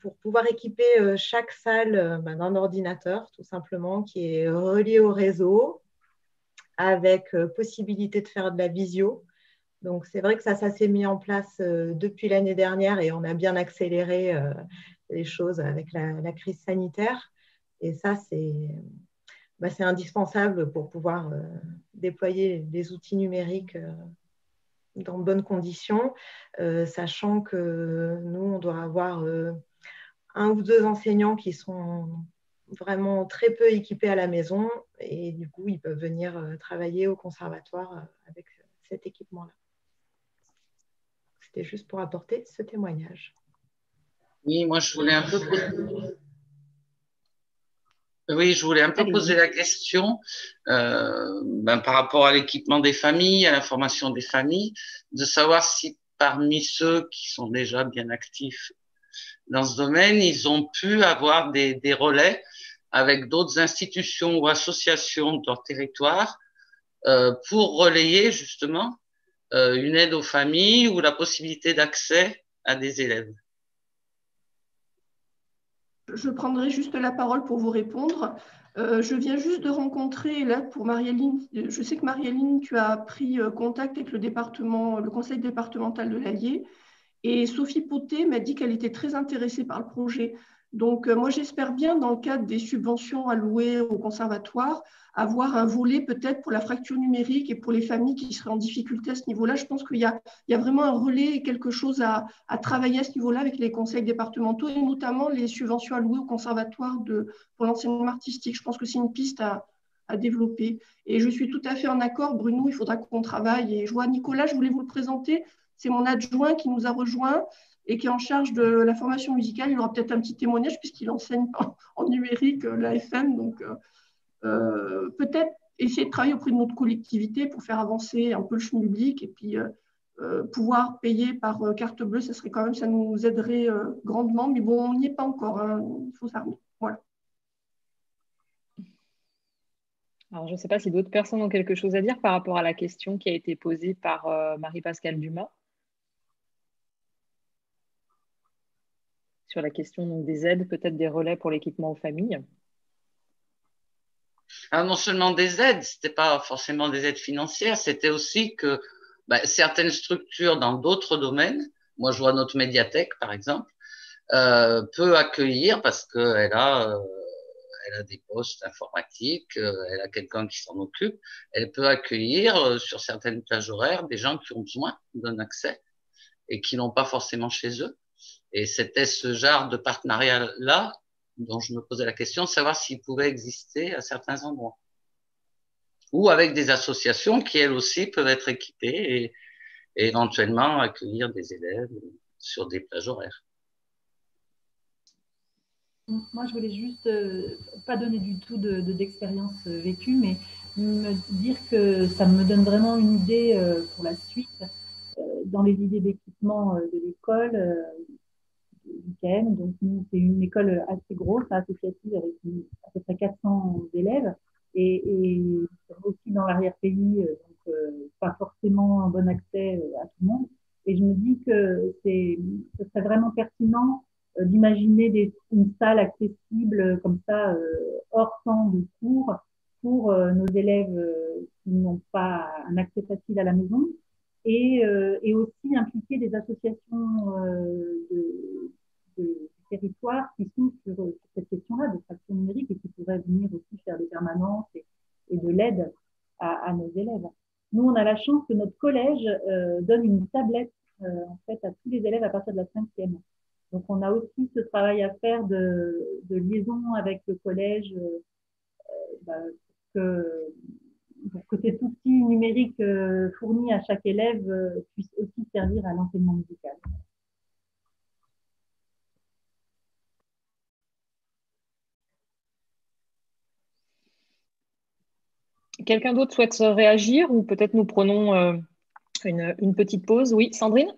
pour pouvoir équiper chaque salle bah, d'un ordinateur, tout simplement, qui est relié au réseau, avec possibilité de faire de la visio. Donc, c'est vrai que ça, s'est mis en place depuis l'année dernière et on a bien accéléré les choses avec la, crise sanitaire. Et ça, c'est bah, indispensable pour pouvoir euh, déployer les outils numériques euh, dans de bonnes conditions, euh, sachant que nous, on doit avoir un ou deux enseignants qui sont vraiment très peu équipés à la maison et du coup, ils peuvent venir travailler au conservatoire avec cet équipement-là. C'était juste pour apporter ce témoignage. Oui, moi je voulais un peu poser, oui, je voulais un peu poser la question euh, ben, par rapport à l'équipement des familles, à la formation des familles, de savoir si parmi ceux qui sont déjà bien actifs dans ce domaine, ils ont pu avoir des, des relais avec d'autres institutions ou associations de leur territoire euh, pour relayer justement une aide aux familles ou la possibilité d'accès à des élèves je prendrai juste la parole pour vous répondre. Euh, je viens juste de rencontrer, là, pour Marie-Aline, je sais que Marie-Aline, tu as pris euh, contact avec le département, le conseil départemental de l'Allier, et Sophie Poté m'a dit qu'elle était très intéressée par le projet. Donc, euh, moi, j'espère bien, dans le cadre des subventions allouées au conservatoire, avoir un volet peut-être pour la fracture numérique et pour les familles qui seraient en difficulté à ce niveau-là. Je pense qu'il y, a vraiment un relais et quelque chose à, travailler à ce niveau-là avec les conseils départementaux et notamment les subventions allouées au conservatoire pour l'enseignement artistique. Je pense que c'est une piste à, à, développer. Et je suis tout à fait en accord, Bruno, il faudra qu'on travaille. Et je vois Nicolas, je voulais vous le présenter. C'est mon adjoint qui nous a rejoints et qui est en charge de la formation musicale. Il aura peut-être un petit témoignage puisqu'il enseigne en, numérique euh, l'AFM. Donc, euh, euh, peut-être essayer de travailler auprès de notre collectivité pour faire avancer un peu le chemin public et puis pouvoir payer par carte bleue, ça serait quand même, ça nous aiderait grandement. Mais bon, on n'y est pas encore. Hein. il faut s'armer. Voilà. Alors, je ne sais pas si d'autres personnes ont quelque chose à dire par rapport à la question qui a été posée par Marie-Pascale Dumas. Sur la question des aides, peut-être des relais pour l'équipement aux familles ah, Non seulement des aides, ce n'était pas forcément des aides financières, c'était aussi que bah, certaines structures dans d'autres domaines, moi je vois notre médiathèque par exemple, euh, peut accueillir parce qu'elle a, euh, a des postes informatiques, euh, elle a quelqu'un qui s'en occupe, elle peut accueillir sur certaines plages horaires des gens qui ont besoin d'un accès et qui n'ont pas forcément chez eux. Et c'était ce genre de partenariat-là dont je me posais la question de savoir s'il pouvait exister à certains endroits. Ou avec des associations qui, elles aussi, peuvent être équipées et, éventuellement accueillir des élèves sur des plages horaires. Moi, je voulais juste euh, pas donner du tout d'expérience de, euh, vécue, mais me dire que ça me donne vraiment une idée euh, pour la suite. dans les idées d'équipement de l'école, donc, c'est une école assez grosse, associative, avec à peu près 400 élèves. Et, aussi dans l'arrière-pays, euh, donc pas forcément un bon accès à tout le monde. Et je me dis que ce serait vraiment pertinent d'imaginer une salle accessible comme ça, hors temps de cours, pour nos élèves qui n'ont pas un accès facile à la maison, et, et aussi impliquer des associations de qui sont sur, cette question-là de fraction numérique et qui pourraient venir aussi faire des permanences et, de l'aide à, nos élèves. Nous, on a la chance que notre collège euh, donne une tablette euh, en fait à tous les élèves à partir de la cinquième. Donc, on a aussi ce travail à faire de, liaison avec le collège euh, bah, pour que cet outil numérique fourni à chaque élève puisse aussi servir à l'enseignement musical. Quelqu'un d'autre souhaite réagir ou peut-être nous prenons euh, une, petite pause? Oui, Sandrine?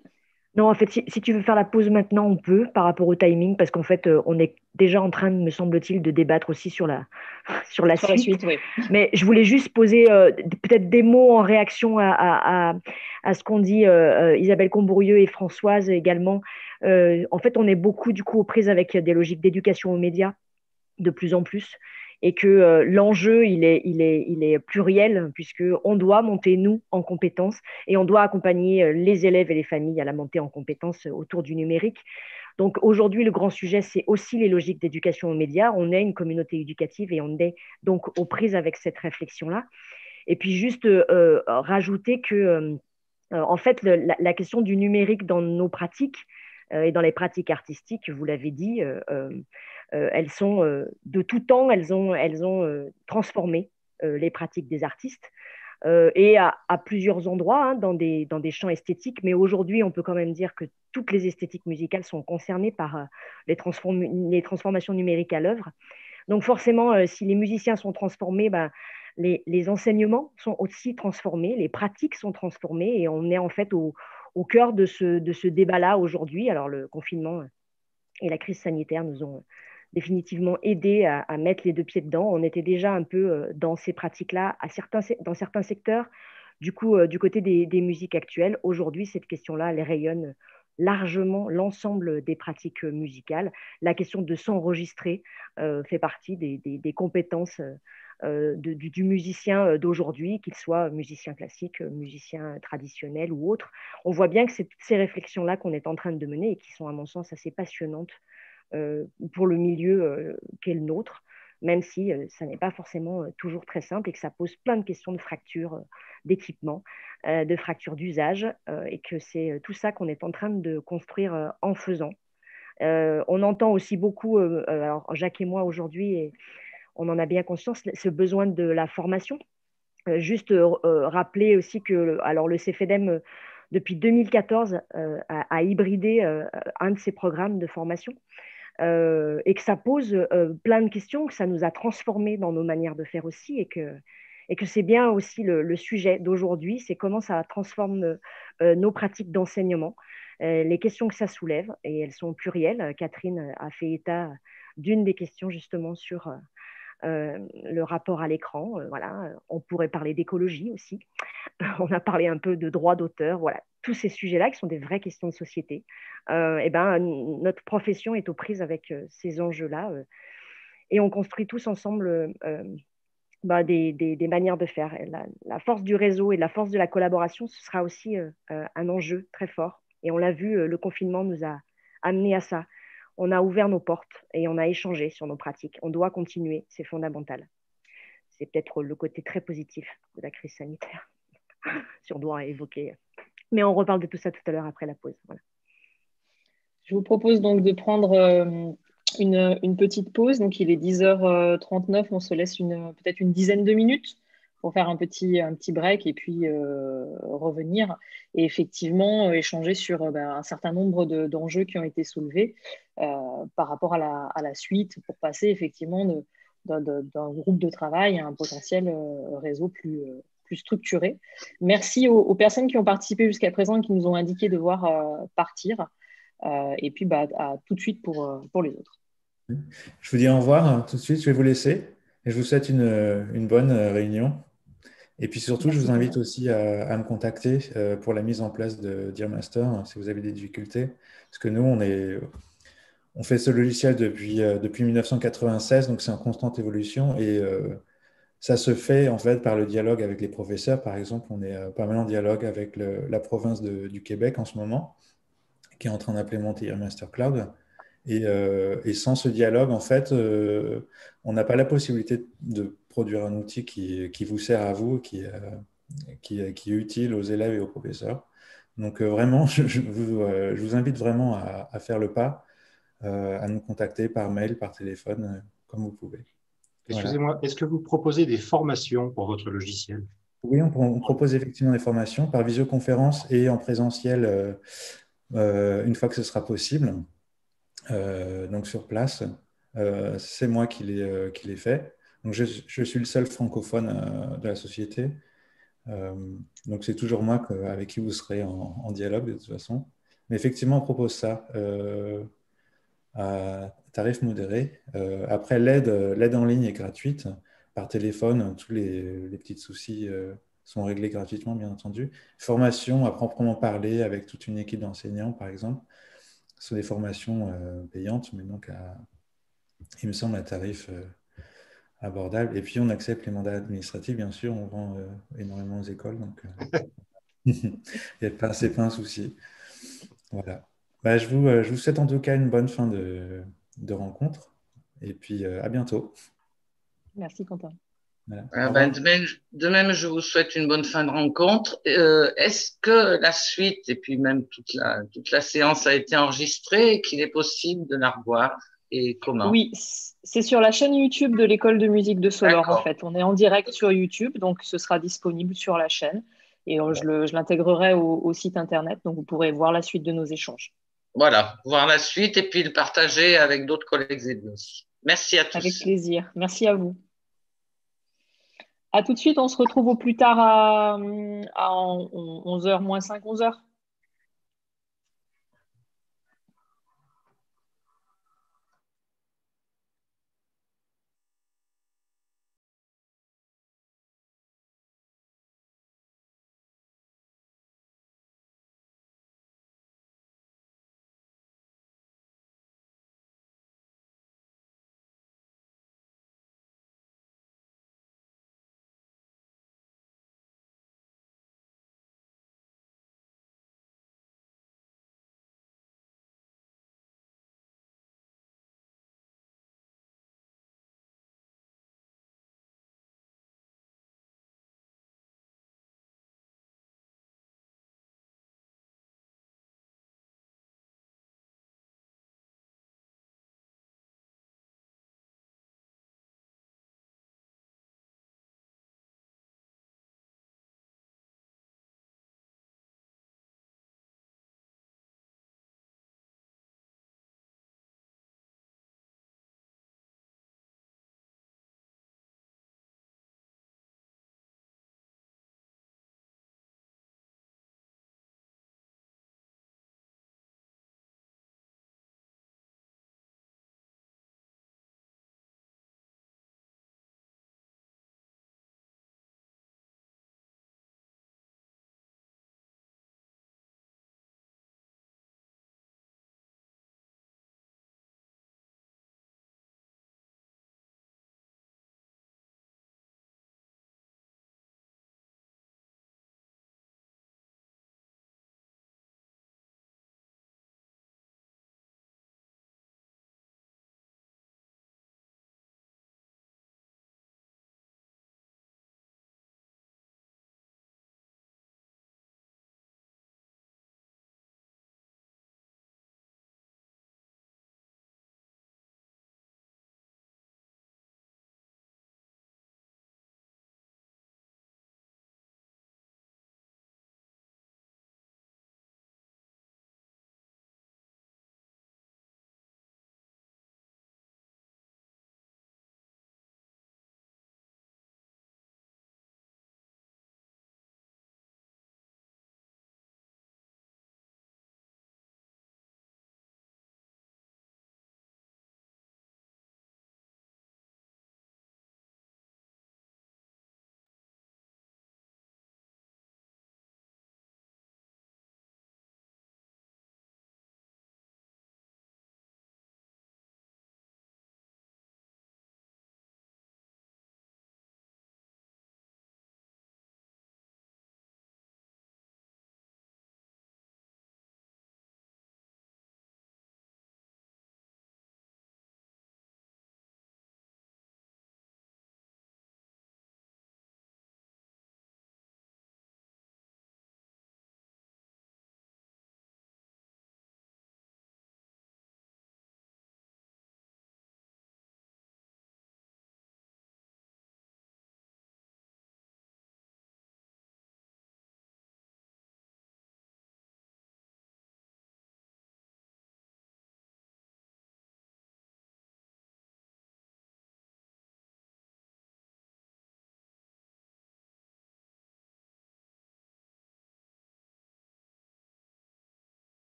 Non, en fait, si, tu veux faire la pause maintenant, on peut par rapport au timing, parce qu'en fait, euh, on est déjà en train, me semble-t-il, de débattre aussi sur la, sur la suite. Mais je voulais juste poser euh, peut-être des mots en réaction à, à, ce qu'ont dit Isabelle Combourieux et Françoise également. en fait, on est beaucoup du coup aux prises avec des logiques d'éducation aux médias de plus en plus et que euh, l'enjeu, il est, il, est, il est pluriel, puisqu'on doit monter, nous, en compétences, et on doit accompagner euh, les élèves et les familles à la montée en compétences euh, autour du numérique. Donc aujourd'hui, le grand sujet, c'est aussi les logiques d'éducation aux médias. On est une communauté éducative et on est donc aux prises avec cette réflexion-là. Et puis juste rajouter que, en fait, la, question du numérique dans nos pratiques et dans les pratiques artistiques, vous l'avez dit, elles sont euh, de tout temps, elles ont, elles ont euh, transformé les pratiques des artistes. et à, plusieurs endroits, hein, dans, des, dans des champs esthétiques. Mais aujourd'hui, on peut quand même dire que toutes les esthétiques musicales sont concernées par les, les, transformations numériques à l'œuvre. Donc forcément, si les musiciens sont transformés, ben, les, les, enseignements sont aussi transformés, les pratiques sont transformées, et on est en fait au, au cœur de ce, de ce débat-là aujourd'hui. Alors le confinement et la crise sanitaire nous ont définitivement aidé à, mettre les deux pieds dedans. On était déjà un peu euh, dans ces pratiques-là dans certains secteurs. Du coup, euh, du côté des, musiques actuelles, aujourd'hui, cette question-là, elle rayonne largement l'ensemble des pratiques musicales. La question de s'enregistrer euh, fait partie des, compétences du, musicien d'aujourd'hui, qu'il soit musicien classique, musicien traditionnel ou autre. On voit bien que c'est ces réflexions-là qu'on est en train de mener et qui sont, à mon sens, assez passionnantes euh, pour le milieu euh, qu'est le nôtre, même si euh, ça n'est pas forcément toujours très simple et que ça pose plein de questions de fracture d'équipement, de fracture d'usage, et que c'est tout ça qu'on est en train de construire en faisant. on entend aussi beaucoup, alors Jacques et moi aujourd'hui, on en a bien conscience, ce besoin de la formation. juste rappeler aussi que alors le CFEDEM, depuis 2014, a, a, hybridé un de ses programmes de formation euh, et que ça pose euh, plein de questions, que ça nous a transformés dans nos manières de faire aussi et que, et que c'est bien aussi le, sujet d'aujourd'hui, c'est comment ça transforme euh, nos pratiques d'enseignement, les questions que ça soulève, et elles sont plurielles. Catherine a fait état d'une des questions justement sur le rapport à l'écran. voilà. On pourrait parler d'écologie aussi. On a parlé un peu de droit d'auteur. Voilà tous ces sujets-là, qui sont des vraies questions de société, euh, et ben, notre profession est aux prises avec euh, ces enjeux-là. Euh, et on construit tous ensemble bah, des, manières de faire. La, force du réseau et la force de la collaboration, ce sera aussi un enjeu très fort. Et on l'a vu, le confinement nous a amené à ça. On a ouvert nos portes et on a échangé sur nos pratiques. On doit continuer, c'est fondamental. C'est peut-être le côté très positif de la crise sanitaire, si on doit évoquer mais on reparle de tout ça tout à l'heure après la pause. Je vous propose donc de prendre euh, une, petite pause. Donc, il est 10h39. On se laisse peut-être une dizaine de minutes pour faire un petit, un petit break et puis euh, revenir et effectivement euh, échanger sur ben, un certain nombre d'enjeux qui ont été soulevés par rapport à la, à la, suite pour passer effectivement d'un groupe de travail à un potentiel réseau plus, plus structuré. Merci aux, personnes qui ont participé jusqu'à présent et qui nous ont indiqué devoir euh, partir. Euh, et puis, bah, à tout de suite pour, euh, pour les autres. Je vous dis au revoir hein, tout de suite. Je vais vous laisser et je vous souhaite une, une bonne réunion Et puis surtout, je vous invite aussi à, me contacter pour la mise en place de Dear Master si vous avez des difficultés. Parce que nous, on, est, on fait ce logiciel depuis, depuis 1996, donc c'est en constante évolution. Et ça se fait en fait par le dialogue avec les professeurs. Par exemple, on est pas mal en dialogue avec la province du Québec en ce moment, qui est en train d'implémenter Master Cloud. Et, et, sans ce dialogue, en fait, on n'a pas la possibilité de produire un outil qui, qui vous sert à vous, qui, qui, qui, est utile aux élèves et aux professeurs. Donc vraiment, je, vous, je vous, invite vraiment à, à, faire le pas, à nous contacter par mail, par téléphone, comme vous pouvez. Excusez-moi, est-ce que vous proposez des formations pour votre logiciel? Oui, on, propose effectivement des formations par visioconférence et en présentiel euh, euh, une fois que ce sera possible, euh, donc sur place. c'est moi qui l'ai, qui l'ai fait. Donc je, suis le seul francophone de la société. donc c'est toujours moi avec qui vous serez en, dialogue de toute façon. Mais effectivement, on propose ça à tarif modéré. Euh, après, l'aide, en ligne est gratuite. Par téléphone, tous les, petits soucis euh, sont réglés gratuitement, bien entendu. Formation à proprement parler avec toute une équipe d'enseignants, par exemple. Ce sont des formations euh, payantes, mais donc, il me semble, à tarif abordable. Et puis, on accepte les mandats administratifs, bien sûr. On vend énormément aux écoles, donc n'y a pas, c'est pas un souci. Voilà. Bah, je, vous, je vous souhaite en tout cas une bonne fin de, de rencontre. Et puis, euh, à bientôt. Merci, Quentin. Ah ben, de, même, je vous souhaite une bonne fin de rencontre. Euh, est-ce que la suite et puis même toute la, toute la séance a été enregistrée et qu'il est possible de la revoir? Et comment Oui, c'est sur la chaîne YouTube de l'école de musique de Solor en fait. On est en direct sur YouTube, donc ce sera disponible sur la chaîne et euh, je l'intégrerai au, au site internet, donc vous pourrez voir la suite de nos échanges voilà, voir la suite et puis le partager avec d'autres collègues et aussi. Merci à tous. Avec plaisir. Merci à vous. À tout de suite. On se retrouve au plus tard à, à 11h moins 5, 11h.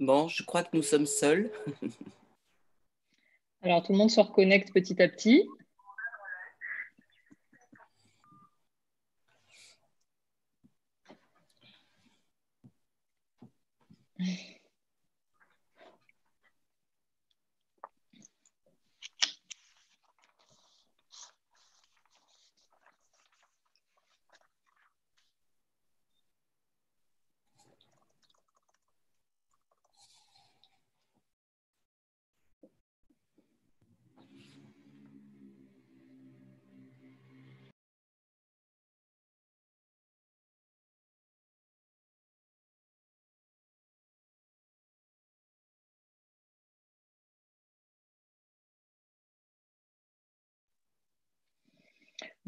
Bon, je crois que nous sommes seuls. Alors, tout le monde se reconnecte petit à petit.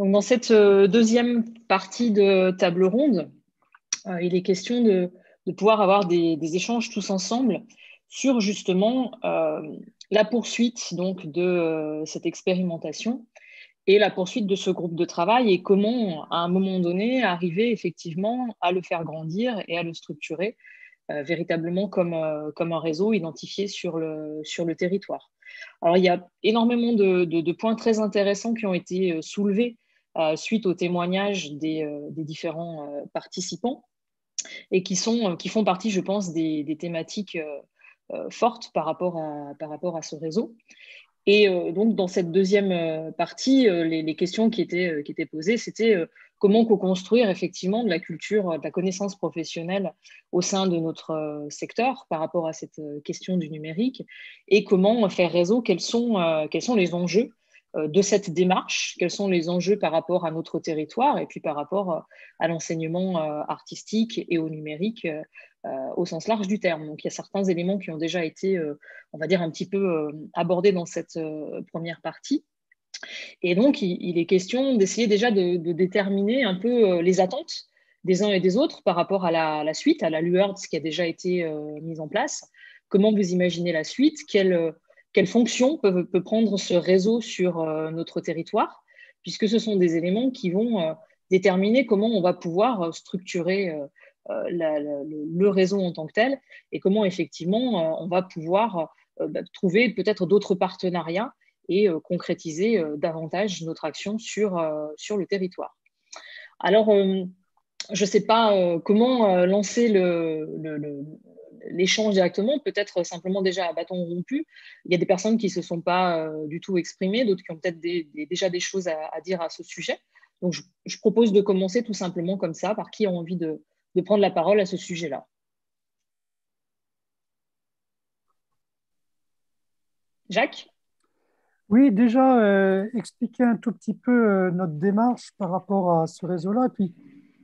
Dans cette euh, deuxième partie de table ronde, euh, il est question de, pouvoir avoir des, échanges tous ensemble sur justement euh, la poursuite donc, de cette expérimentation et la poursuite de ce groupe de travail et comment, à un moment donné, arriver effectivement à le faire grandir et à le structurer véritablement comme, un réseau identifié sur le, territoire. Alors, il y a énormément de, points très intéressants qui ont été soulevés suite aux témoignages des, euh, différents participants et qui, sont, qui font partie, je pense, des, thématiques fortes par rapport, à, par rapport à ce réseau. Et donc, dans cette deuxième partie, les, questions qui étaient, qui étaient posées, c'était comment co-construire effectivement de la culture, de la connaissance professionnelle au sein de notre euh, secteur par rapport à cette euh, question du numérique et comment faire réseau, quels sont, euh, quels sont les enjeux de cette démarche, quels sont les enjeux par rapport à notre territoire et puis par rapport à l'enseignement artistique et au numérique au sens large du terme. Donc il y a certains éléments qui ont déjà été, on va dire, un petit peu abordés dans cette première partie. Et donc, il, est question d'essayer déjà de, déterminer un peu euh, les attentes des uns et des autres par rapport à la, suite, à la lueur de ce qui a déjà été euh, mis en place. Comment vous imaginez la suite? Quelle, quelle fonction peut, prendre ce réseau sur euh, notre territoire Puisque ce sont des éléments qui vont déterminer comment on va pouvoir structurer le, réseau en tant que tel et comment effectivement on va pouvoir bah, trouver peut-être d'autres partenariats et euh, concrétiser euh, davantage notre action sur, euh, le territoire. Alors, je ne sais pas comment lancer l'échange directement, peut-être simplement déjà à bâton rompu. Il y a des personnes qui ne se sont pas du tout exprimées, d'autres qui ont peut-être déjà des choses à, dire à ce sujet. Donc, je, propose de commencer tout simplement comme ça, par qui a envie de, prendre la parole à ce sujet-là? Jacques? Oui, déjà, euh, expliquer un tout petit peu euh, notre démarche par rapport à ce réseau-là, et puis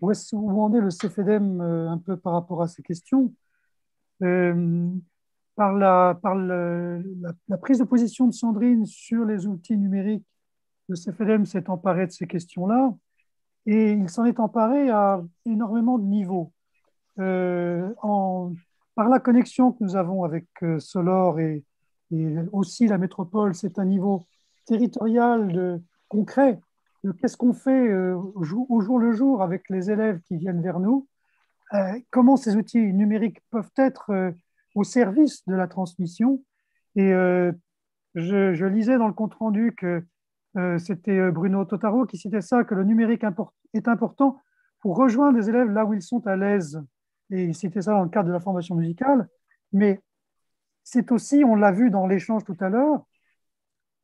où, est où en est le CFEDEM euh, un peu par rapport à ces questions? Par la, par la, prise de position de Sandrine sur les outils numériques, le CFEDEM s'est emparé de ces questions-là, et il s'en est emparé à énormément de niveaux. En, par la connexion que nous avons avec Solor et, aussi la métropole, c'est un niveau territorial, de, concret, de qu'est-ce qu'on fait euh, au jour le jour avec les élèves qui viennent vers nous, euh, comment ces outils numériques peuvent être euh, au service de la transmission. Et je, lisais dans le compte-rendu que c'était Bruno Totaro qui citait ça, que le numérique est important pour rejoindre les élèves là où ils sont à l'aise. Et il citait ça dans le cadre de la formation musicale. Mais c'est aussi, on l'a vu dans l'échange tout à l'heure,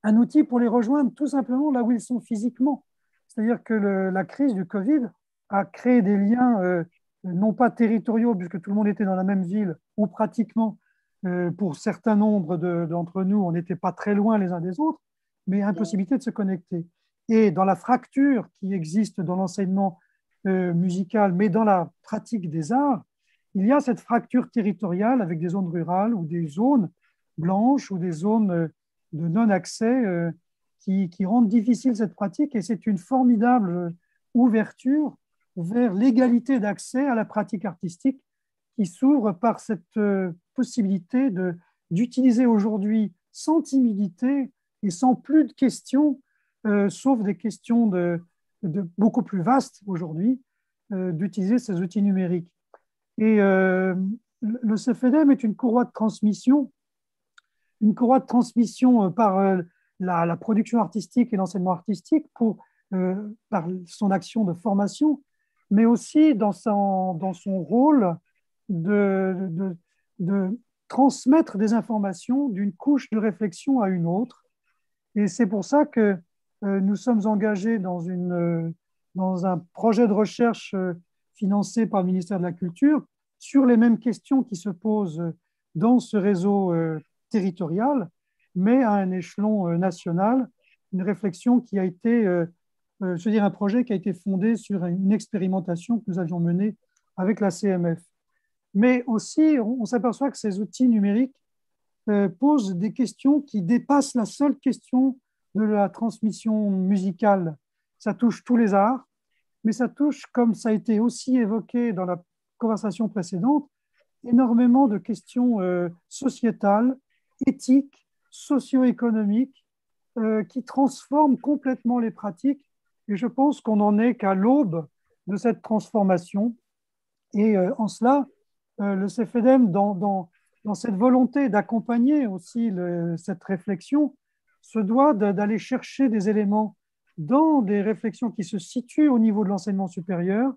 un outil pour les rejoindre tout simplement là où ils sont physiquement. C'est-à-dire que la crise du Covid a créé des liens euh, non pas territoriaux, puisque tout le monde était dans la même ville, ou pratiquement, euh, pour certains nombres d'entre nous, on n'était pas très loin les uns des autres, mais impossibilité de se connecter. Et dans la fracture qui existe dans l'enseignement euh, musical, mais dans la pratique des arts, il y a cette fracture territoriale avec des zones rurales ou des zones blanches ou des zones euh, de non-accès euh, qui, rendent difficile cette pratique et c'est une formidable ouverture vers l'égalité d'accès à la pratique artistique qui s'ouvre par cette euh, possibilité d'utiliser aujourd'hui sans timidité et sans plus de questions, sauf des questions de, beaucoup plus vastes aujourd'hui, d'utiliser ces outils numériques. Et euh, le CFDM est une courroie de transmission, une courroie de transmission par la, production artistique et l'enseignement artistique pour, par son action de formation, mais aussi dans son, dans son rôle de, de, de transmettre des informations d'une couche de réflexion à une autre. Et c'est pour ça que euh, nous sommes engagés dans, une, euh, dans un projet de recherche euh, financé par le ministère de la Culture sur les mêmes questions qui se posent dans ce réseau territorial, mais à un échelon national, une réflexion qui a été, je veux dire, un projet qui a été fondé sur une expérimentation que nous avions menée avec la CMF. Mais aussi, on, s'aperçoit que ces outils numériques posent des questions qui dépassent la seule question de la transmission musicale. Ça touche tous les arts, mais ça touche, comme ça a été aussi évoqué dans la conversation précédente, énormément de questions euh, sociétales, éthiques, socio-économiques, euh, qui transforment complètement les pratiques. Et je pense qu'on n'en est qu'à l'aube de cette transformation. Et euh, en cela, le CFEDEM, dans cette volonté d'accompagner aussi cette réflexion, se doit d'aller chercher des éléments dans des réflexions qui se situent au niveau de l'enseignement supérieur,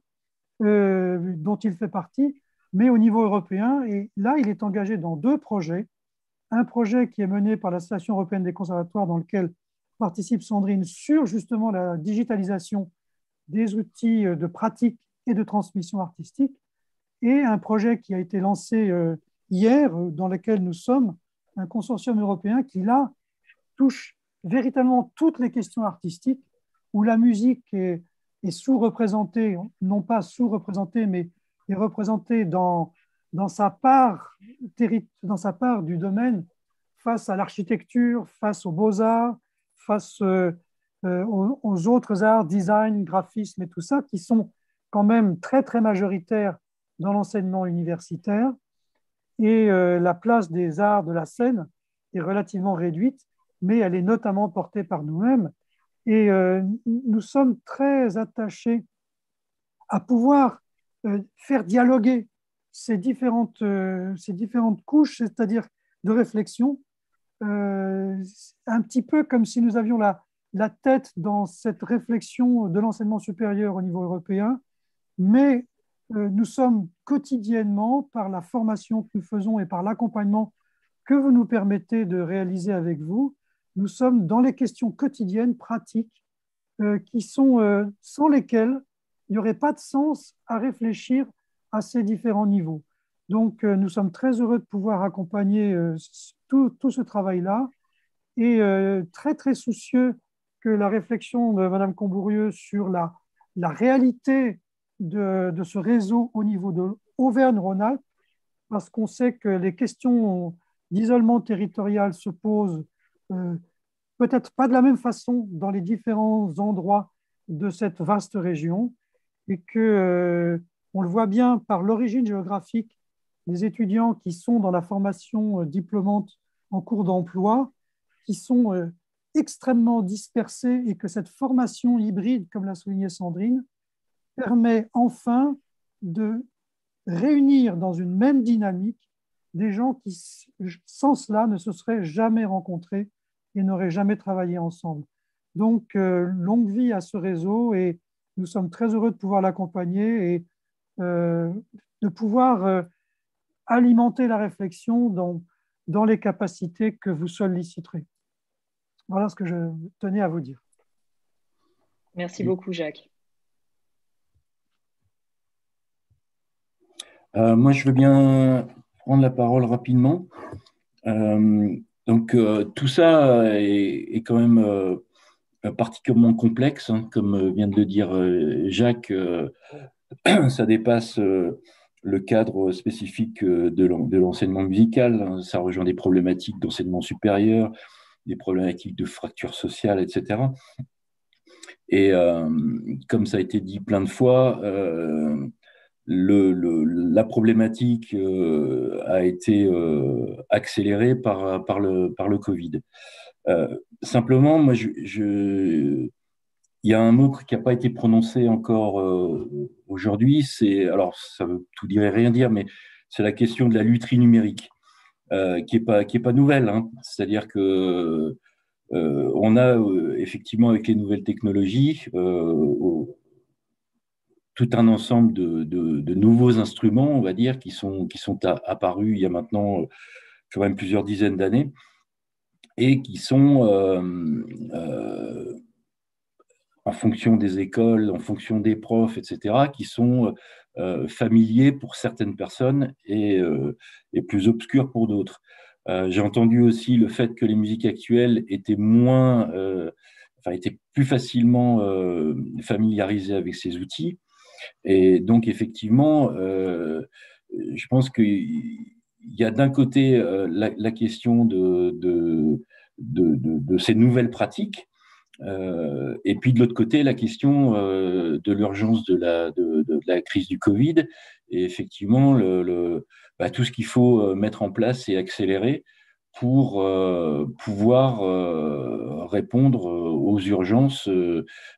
euh, dont il fait partie, mais au niveau européen. Et là, il est engagé dans deux projets. Un projet qui est mené par l'Association européenne des conservatoires, dans lequel participe Sandrine, sur justement la digitalisation des outils de pratique et de transmission artistique, et un projet qui a été lancé euh, hier, dans lequel nous sommes, un consortium européen qui, là, touche véritablement toutes les questions artistiques, où la musique est, sous-représentée, non pas sous-représentée, mais est représentée dans, dans, sa part, dans sa part du domaine face à l'architecture, face aux beaux-arts, face euh, euh, aux, autres arts, design, graphisme et tout ça, qui sont quand même très, très majoritaires dans l'enseignement universitaire. Et euh, la place des arts de la scène est relativement réduite mais elle est notamment portée par nous-mêmes. Et nous sommes très attachés à pouvoir faire dialoguer ces différentes, ces différentes couches, c'est-à-dire de réflexion, un petit peu comme si nous avions la, tête dans cette réflexion de l'enseignement supérieur au niveau européen, mais nous sommes quotidiennement, par la formation que nous faisons et par l'accompagnement que vous nous permettez de réaliser avec vous, nous sommes dans les questions quotidiennes, pratiques, euh, qui sont euh, sans lesquelles il n'y aurait pas de sens à réfléchir à ces différents niveaux. Donc, euh, nous sommes très heureux de pouvoir accompagner tout, tout, ce travail-là. Et très, très soucieux que la réflexion de Mme Combourieux sur la, la réalité de, de, ce réseau au niveau de Auvergne-Rhône-Alpes, parce qu'on sait que les questions d'isolement territorial se posent euh, peut-être pas de la même façon dans les différents endroits de cette vaste région et que euh, on le voit bien par l'origine géographique des étudiants qui sont dans la formation euh, diplômante en cours d'emploi, qui sont extrêmement dispersés et que cette formation hybride, comme l'a souligné Sandrine, permet enfin de réunir dans une même dynamique des gens qui, sans cela, ne se seraient jamais rencontrés et n'auraient jamais travaillé ensemble. Donc, euh, longue vie à ce réseau et nous sommes très heureux de pouvoir l'accompagner et euh, de pouvoir euh, alimenter la réflexion dans, dans les capacités que vous solliciterez. Voilà ce que je tenais à vous dire. Merci beaucoup, Jacques. moi, je veux bien prendre la parole rapidement. Donc euh, tout ça est, quand même euh, particulièrement complexe, hein, comme vient de le dire euh, Jacques. ça dépasse le cadre spécifique de l'enseignement musical. Hein. Ça rejoint des problématiques d'enseignement supérieur, des problématiques de fracture sociale, etc. Et comme ça a été dit plein de fois, le, la problématique euh, a été euh, accélérée par, le, Covid. Euh, simplement, moi, je, il y a un mot qui n'a pas été prononcé encore aujourd'hui. C'est alors ça veut tout dire et rien dire, mais c'est la question de la lutherie numérique, qui n'est pas, pas nouvelle. Hein. C'est-à-dire que on a effectivement avec les nouvelles technologies tout un ensemble de, nouveaux instruments, on va dire, qui sont, qui sont apparus il y a maintenant euh, quand même plusieurs dizaines d'années et qui sont, euh, euh, en fonction des écoles, en fonction des profs, etc., qui sont familiers pour certaines personnes et, et plus obscurs pour d'autres. J'ai entendu aussi le fait que les musiques actuelles étaient moins, enfin, étaient plus facilement familiarisées avec ces outils. Et donc, effectivement, euh, je pense qu'il y a d'un côté euh, la, question de, ces nouvelles pratiques, euh, et puis de l'autre côté, la question de l'urgence de la, crise du Covid, et effectivement, bah, tout ce qu'il faut mettre en place et accélérer pour pouvoir répondre aux urgences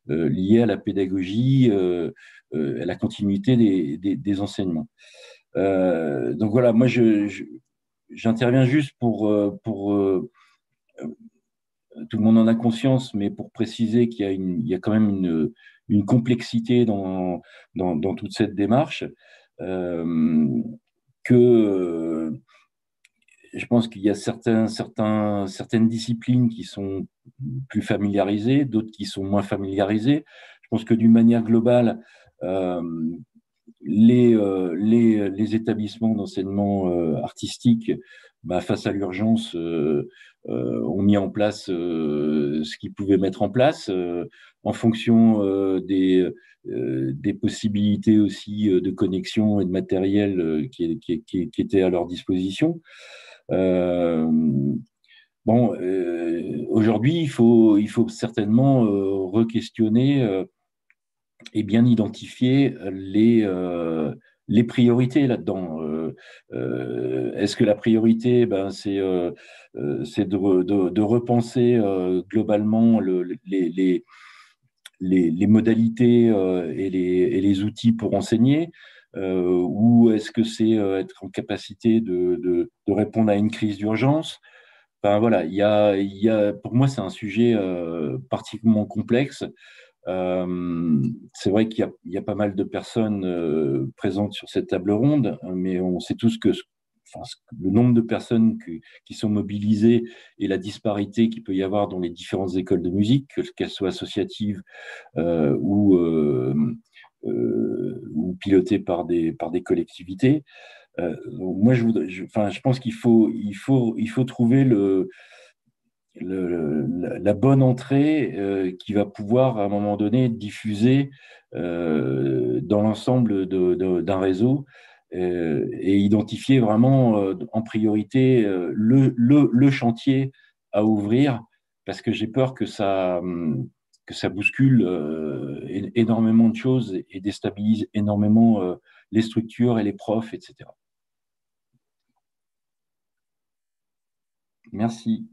liées à la pédagogie, euh, la continuité des, enseignements. Euh, donc voilà, moi j'interviens juste pour, euh, pour tout le monde en a conscience, mais pour préciser qu'il y y a quand même une, une complexité dans, dans, toute cette démarche, que je pense qu'il y a certains, certains, certaines disciplines qui sont plus familiarisées, d'autres qui sont moins familiarisées. Je pense que d'une manière globale, euh, les, euh, les, les, établissements d'enseignement euh, artistique, bah, face à l'urgence, ont mis en place ce qu'ils pouvaient mettre en place en fonction des, des possibilités aussi de connexion et de matériel qui, étaient à leur disposition. Bon, euh, aujourd'hui, il faut, il faut certainement euh, re-questionner et bien identifier les, euh, les priorités là-dedans. Euh, euh, est-ce que la priorité, ben, c'est de, de, repenser globalement le, les, modalités et, les, outils pour enseigner ou est-ce que c'est être en capacité de, répondre à une crise d'urgence? Enfin, voilà, y a, pour moi, c'est un sujet particulièrement complexe euh, c'est vrai qu'il y, a pas mal de personnes euh, présentes sur cette table ronde, mais on sait tous que le nombre de personnes qui sont mobilisées et la disparité qu'il peut y avoir dans les différentes écoles de musique, qu'elles soient associatives euh, ou, pilotées par des, collectivités. moi, je, pense qu'il faut, il faut, il faut trouver le, la bonne entrée euh, qui va pouvoir à un moment donné diffuser euh, dans l'ensemble d'un réseau euh, et identifier vraiment en priorité le, chantier à ouvrir parce que j'ai peur que ça bouscule énormément de choses et déstabilise énormément les structures et les profs, etc. Merci.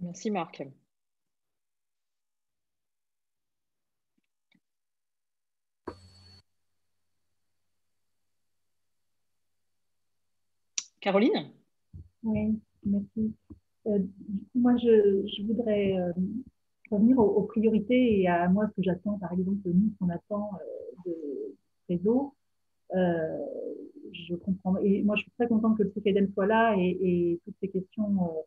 Merci Marc. Caroline? Oui, merci. Euh, moi, je, voudrais euh, revenir aux, priorités et à moi ce que j'attends, par exemple, nous, ce qu'on attend euh, de réseau. je comprends. Et moi, je suis très contente que le CFEDEM soit là et, toutes ces questions euh,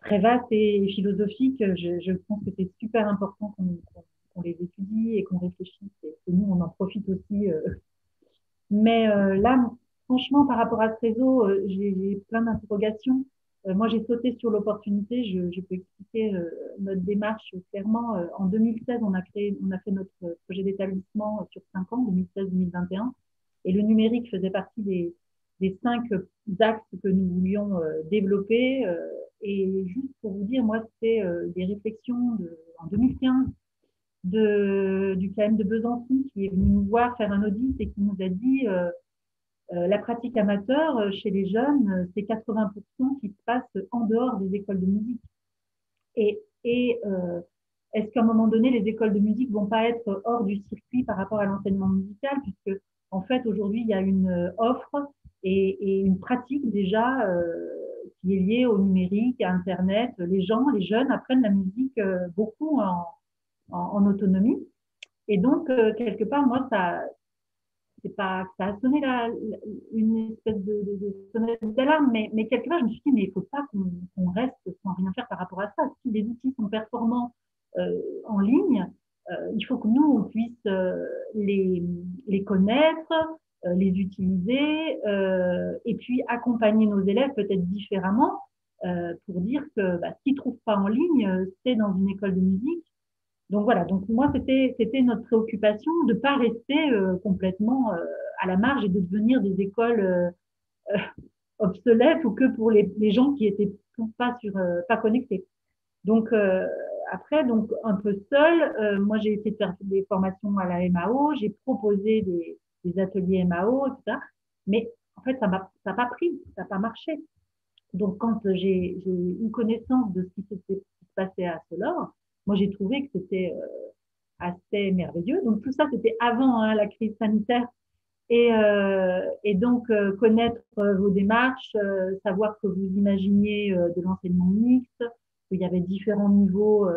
très vaste et philosophique. Je, je pense que c'est super important qu'on les étudie et qu'on réfléchisse et que nous, on en profite aussi. Euh. Mais euh, là, franchement, par rapport à ce réseau, j'ai plein d'interrogations. moi, j'ai sauté sur l'opportunité. Je, je, peux expliquer notre démarche clairement. en 2016, on a créé, on a fait notre projet d'établissement sur cinq ans, 2016-2021, et le numérique faisait partie des, des cinq axes que nous voulions euh, développer. Euh, et juste pour vous dire, moi, c'était euh, des réflexions en 2015 de, du KM de Besançon qui est venu nous voir faire un audit et qui nous a dit la pratique amateur chez les jeunes, c'est 80% qui se passe en dehors des écoles de musique. Et, et est-ce qu'à un moment donné, les écoles de musique vont pas être hors du circuit par rapport à l'enseignement musical, puisque en fait aujourd'hui il y a une offre et, une pratique déjà qui est liée au numérique, à Internet. Les gens, les jeunes apprennent la musique beaucoup en, autonomie. Et donc, quelque part, moi, ça, pas, ça a sonné la, une espèce de, sonnette d'alarme, mais, quelque part, je me suis dit, mais il faut pas qu'on reste sans rien faire par rapport à ça. Si les outils sont performants euh, en ligne, euh, il faut que nous, on puisse euh, les connaître, les utiliser, et puis accompagner nos élèves peut-être différemment pour dire que bah, qu'ils ne trouvent pas en ligne, c'est dans une école de musique donc voilà, donc moi c'était notre préoccupation de pas rester euh, complètement euh, à la marge et de devenir des écoles euh, obsolètes ou que pour les, les gens qui étaient pas sur pas connectés. Donc après donc un peu seul, moi j'ai essayé de faire des formations à la MAO, j'ai proposé des, des ateliers MAO etc. Mais en fait ça n'a pas pris, ça n'a pas marché. Donc quand j'ai eu connaissance de ce qui s'était passé à Solor, moi, j'ai trouvé que c'était euh, assez merveilleux. Donc, tout ça, c'était avant hein, la crise sanitaire. Et, euh, et donc, euh, connaître vos démarches, savoir que vous imaginiez de l'enseignement mixte, qu'il y avait différents niveaux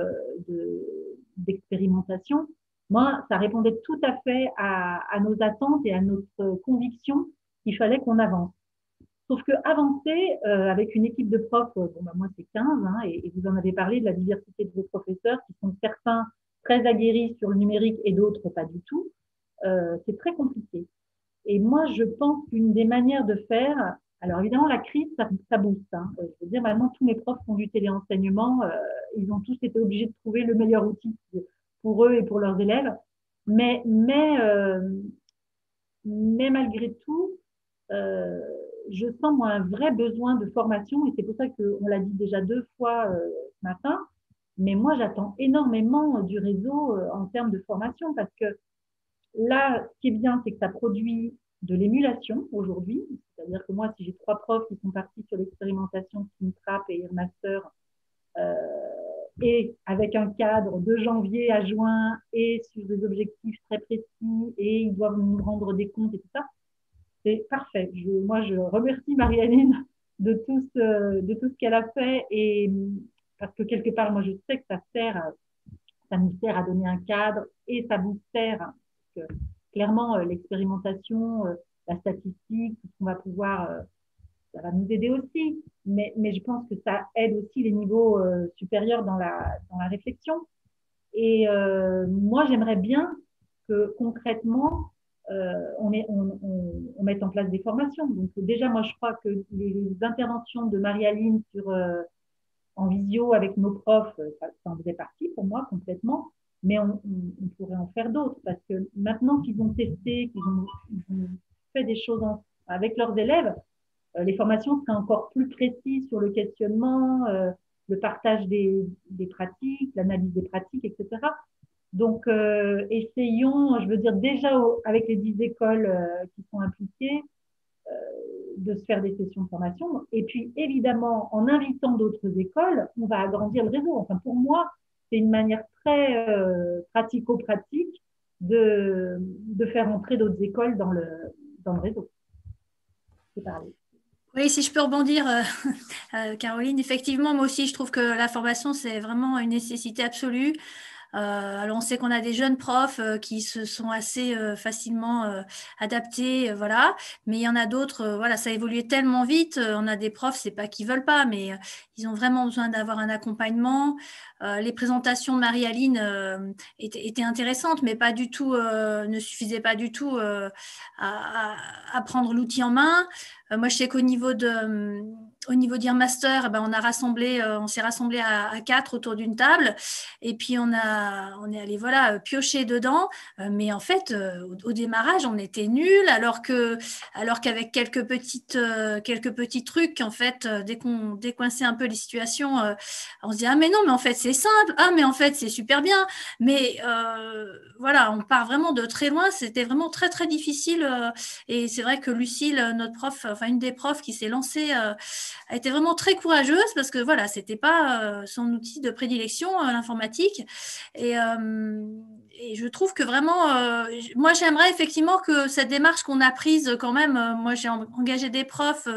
d'expérimentation. Moi, ça répondait tout à fait à, nos attentes et à notre conviction qu'il fallait qu'on avance. Sauf que avancer euh, avec une équipe de profs, euh, bon, bah, moi c'est 15, hein, et, vous en avez parlé de la diversité de vos professeurs, qui sont certains très aguerris sur le numérique et d'autres pas du tout, euh, c'est très compliqué. Et moi, je pense qu'une des manières de faire, alors évidemment, la crise, ça, ça booste. Hein. Je veux dire, maintenant, tous mes profs font du téléenseignement, euh, ils ont tous été obligés de trouver le meilleur outil pour eux et pour leurs élèves. Mais, mais, euh, mais malgré tout, euh, je sens moi un vrai besoin de formation et c'est pour ça qu'on l'a dit déjà deux fois euh, ce matin. Mais moi, j'attends énormément du réseau euh, en termes de formation parce que là, ce qui est bien, c'est que ça produit de l'émulation aujourd'hui. C'est-à-dire que moi, si j'ai trois profs qui sont partis sur l'expérimentation Trap et Airmaster, euh, et avec un cadre de janvier à juin et sur des objectifs très précis et ils doivent nous rendre des comptes et tout ça, c'est parfait. Moi, je remercie Marie-Aline de tout ce, qu'elle a fait et parce que quelque part, moi, je sais que ça sert, ça nous sert à donner un cadre et ça vous sert, hein, clairement, euh, l'expérimentation, euh, la statistique, tout ce qu'on va pouvoir, euh, ça va nous aider aussi. Mais, je pense que ça aide aussi les niveaux supérieurs dans la, réflexion. Et moi, j'aimerais bien que concrètement, euh, on, met, on, on, met en place des formations. Donc déjà, moi, je crois que les interventions de Marie-Aline euh, en visio avec nos profs, euh, ça, en faisait partie pour moi complètement, mais on, pourrait en faire d'autres parce que maintenant qu'ils ont testé, qu'ils ont, fait des choses avec leurs élèves, les formations seraient encore plus précises sur le questionnement, le partage des, des pratiques, l'analyse des pratiques, etc. Donc, euh, essayons, je veux dire, déjà avec les dix écoles euh, qui sont impliquées, euh, de se faire des sessions de formation. Et puis, évidemment, en invitant d'autres écoles, on va agrandir le réseau. Enfin, pour moi, c'est une manière très pratico-pratique de, de faire entrer d'autres écoles dans le, dans le réseau. Oui, si je peux rebondir, Caroline, effectivement, moi aussi, je trouve que la formation, c'est vraiment une nécessité absolue. Euh, alors on sait qu'on a des jeunes profs euh, qui se sont assez euh, facilement adaptés, voilà. Mais il y en a d'autres, voilà, ça a évolué tellement vite. on a des profs, c'est pas qu'ils veulent pas, mais ils ont vraiment besoin d'avoir un accompagnement. les présentations de Marie-Aline étaient, intéressantes, mais pas du tout, ne suffisaient pas du tout à, à, prendre l'outil en main. moi, je sais qu'au niveau de au niveau d'Irmaster, eh ben, on a rassemblé, euh, on s'est rassemblé à, quatre autour d'une table, et puis on a, on est allé voilà euh, piocher dedans. Euh, mais en fait, au, démarrage, on était nuls, alors que, alors qu'avec quelques petites, quelques petits trucs, en fait, dès qu'on décoinçait un peu les situations, on se dit ah mais non, mais en fait c'est simple, ah mais en fait c'est super bien, mais voilà, on part vraiment de très loin. C'était vraiment très très difficile, et c'est vrai que Lucille, notre prof, enfin une des profs qui s'est lancée a été vraiment très courageuse parce que voilà, c'était pas euh, son outil de prédilection, euh, l'informatique. Et, euh, et je trouve que vraiment, moi j'aimerais effectivement que cette démarche qu'on a prise quand même, moi j'ai engagé des profs,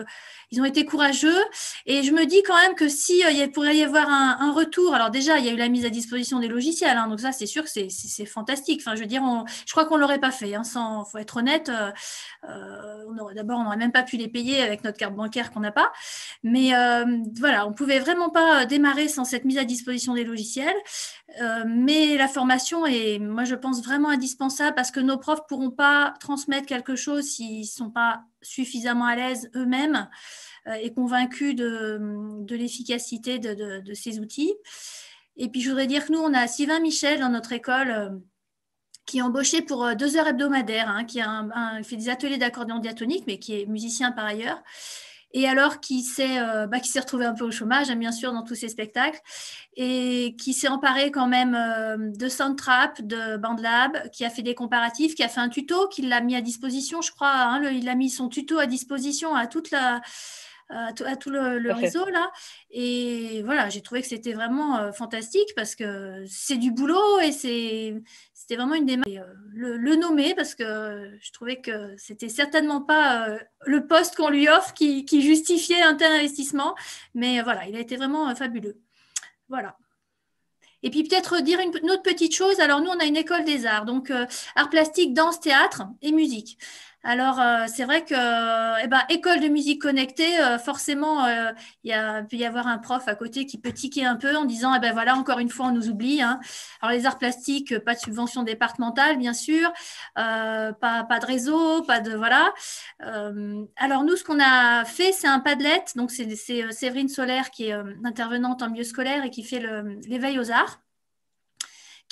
ils ont été courageux et je me dis quand même que si il pourrait y avoir un, retour, alors déjà il y a eu la mise à disposition des logiciels, hein, donc ça c'est sûr que c'est fantastique. Enfin je veux dire, je crois qu'on l'aurait pas fait, hein, sans, faut être honnête. D'abord on n'aurait même pas pu les payer avec notre carte bancaire qu'on n'a pas, mais voilà, on pouvait vraiment pas démarrer sans cette mise à disposition des logiciels. mais la formation est moi, je pense vraiment indispensable parce que nos profs ne pourront pas transmettre quelque chose s'ils ne sont pas suffisamment à l'aise eux-mêmes euh, et convaincus de, l'efficacité de, ces outils. Et puis, je voudrais dire que nous, on a Sylvain Michel dans notre école euh, qui est embauché pour euh, deux heures hebdomadaires, hein, qui fait des ateliers d'accordéon diatonique, mais qui est musicien par ailleurs et alors qui s'est euh, bah, s'est retrouvé un peu au chômage, hein, bien sûr, dans tous ces spectacles, et qui s'est emparé quand même euh, de Soundtrap, de BandLab, qui a fait des comparatifs, qui a fait un tuto, qu'il l'a mis à disposition, je crois. Hein, il a mis son tuto à disposition à toute la à tout, le, réseau là. Et voilà, j'ai trouvé que c'était vraiment euh, fantastique parce que c'est du boulot et c'est c'était vraiment une démarche. Euh, le, nommer parce que je trouvais que c'était certainement pas euh, le poste qu'on lui offre qui, justifiait un tel investissement. Mais euh, voilà, il a été vraiment fabuleux. Voilà. Et puis peut-être dire une, autre petite chose. Alors nous, on a une école des arts, donc art plastique, danse, théâtre et musique. Alors, euh, c'est vrai que, eh ben, école de musique connectée, euh, forcément, euh, il peut y avoir un prof à côté qui peut tiquer un peu en disant, eh ben voilà, encore une fois, on nous oublie. Hein. Alors, les arts plastiques, pas de subvention départementale, bien sûr, pas, pas, de réseau, pas de voilà. alors, nous, ce qu'on a fait, c'est un Padlet. Donc, c'est Séverine Solaire qui est intervenante en milieu scolaire et qui fait l'éveil aux arts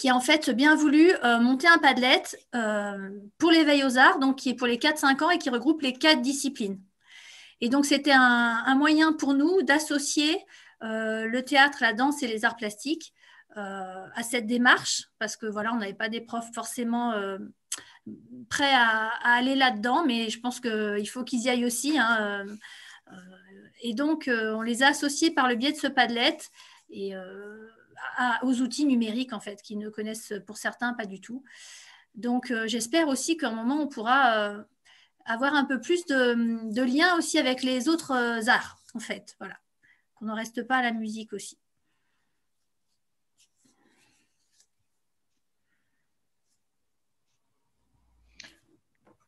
qui a en fait bien voulu euh, monter un Padlet euh, pour l'éveil aux arts, donc qui est pour les 4-5 ans et qui regroupe les quatre disciplines. Et donc c'était un, moyen pour nous d'associer euh, le théâtre, la danse et les arts plastiques à cette démarche, parce que voilà, on n'avait pas des profs forcément prêts à, aller là-dedans, mais je pense qu'il faut qu'ils y aillent aussi. Hein, et donc on les a associés par le biais de ce Padlet. Et aux outils numériques, en fait, qui ne connaissent pour certains pas du tout. Donc, euh, j'espère aussi qu'à un moment, on pourra euh, avoir un peu plus de, de liens aussi avec les autres euh, arts, en fait. Voilà. Qu'on ne reste pas à la musique aussi.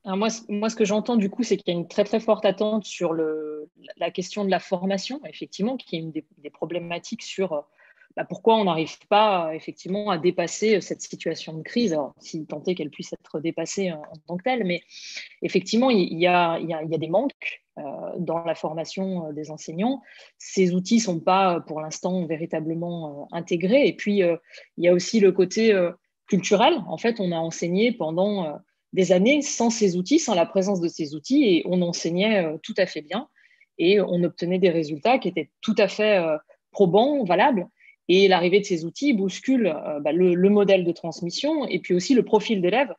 moi, moi, ce que j'entends du coup, c'est qu'il y a une très très forte attente sur le, la question de la formation, effectivement, qui est une des, des problématiques sur bah, pourquoi on n'arrive pas effectivement à dépasser euh, cette situation de crise, alors si tant est qu'elle puisse être dépassée en, tant que telle, mais effectivement, il y a, des manques euh, dans la formation euh, des enseignants. Ces outils ne sont pas pour l'instant véritablement intégrés. Et puis, il y a aussi le côté culturel. En fait, on a enseigné pendant des années sans ces outils, sans la présence de ces outils, et on enseignait tout à fait bien, et on obtenait des résultats qui étaient tout à fait probants, valables. Et l'arrivée de ces outils bouscule euh, bah, le, modèle de transmission et puis aussi le profil d'élève,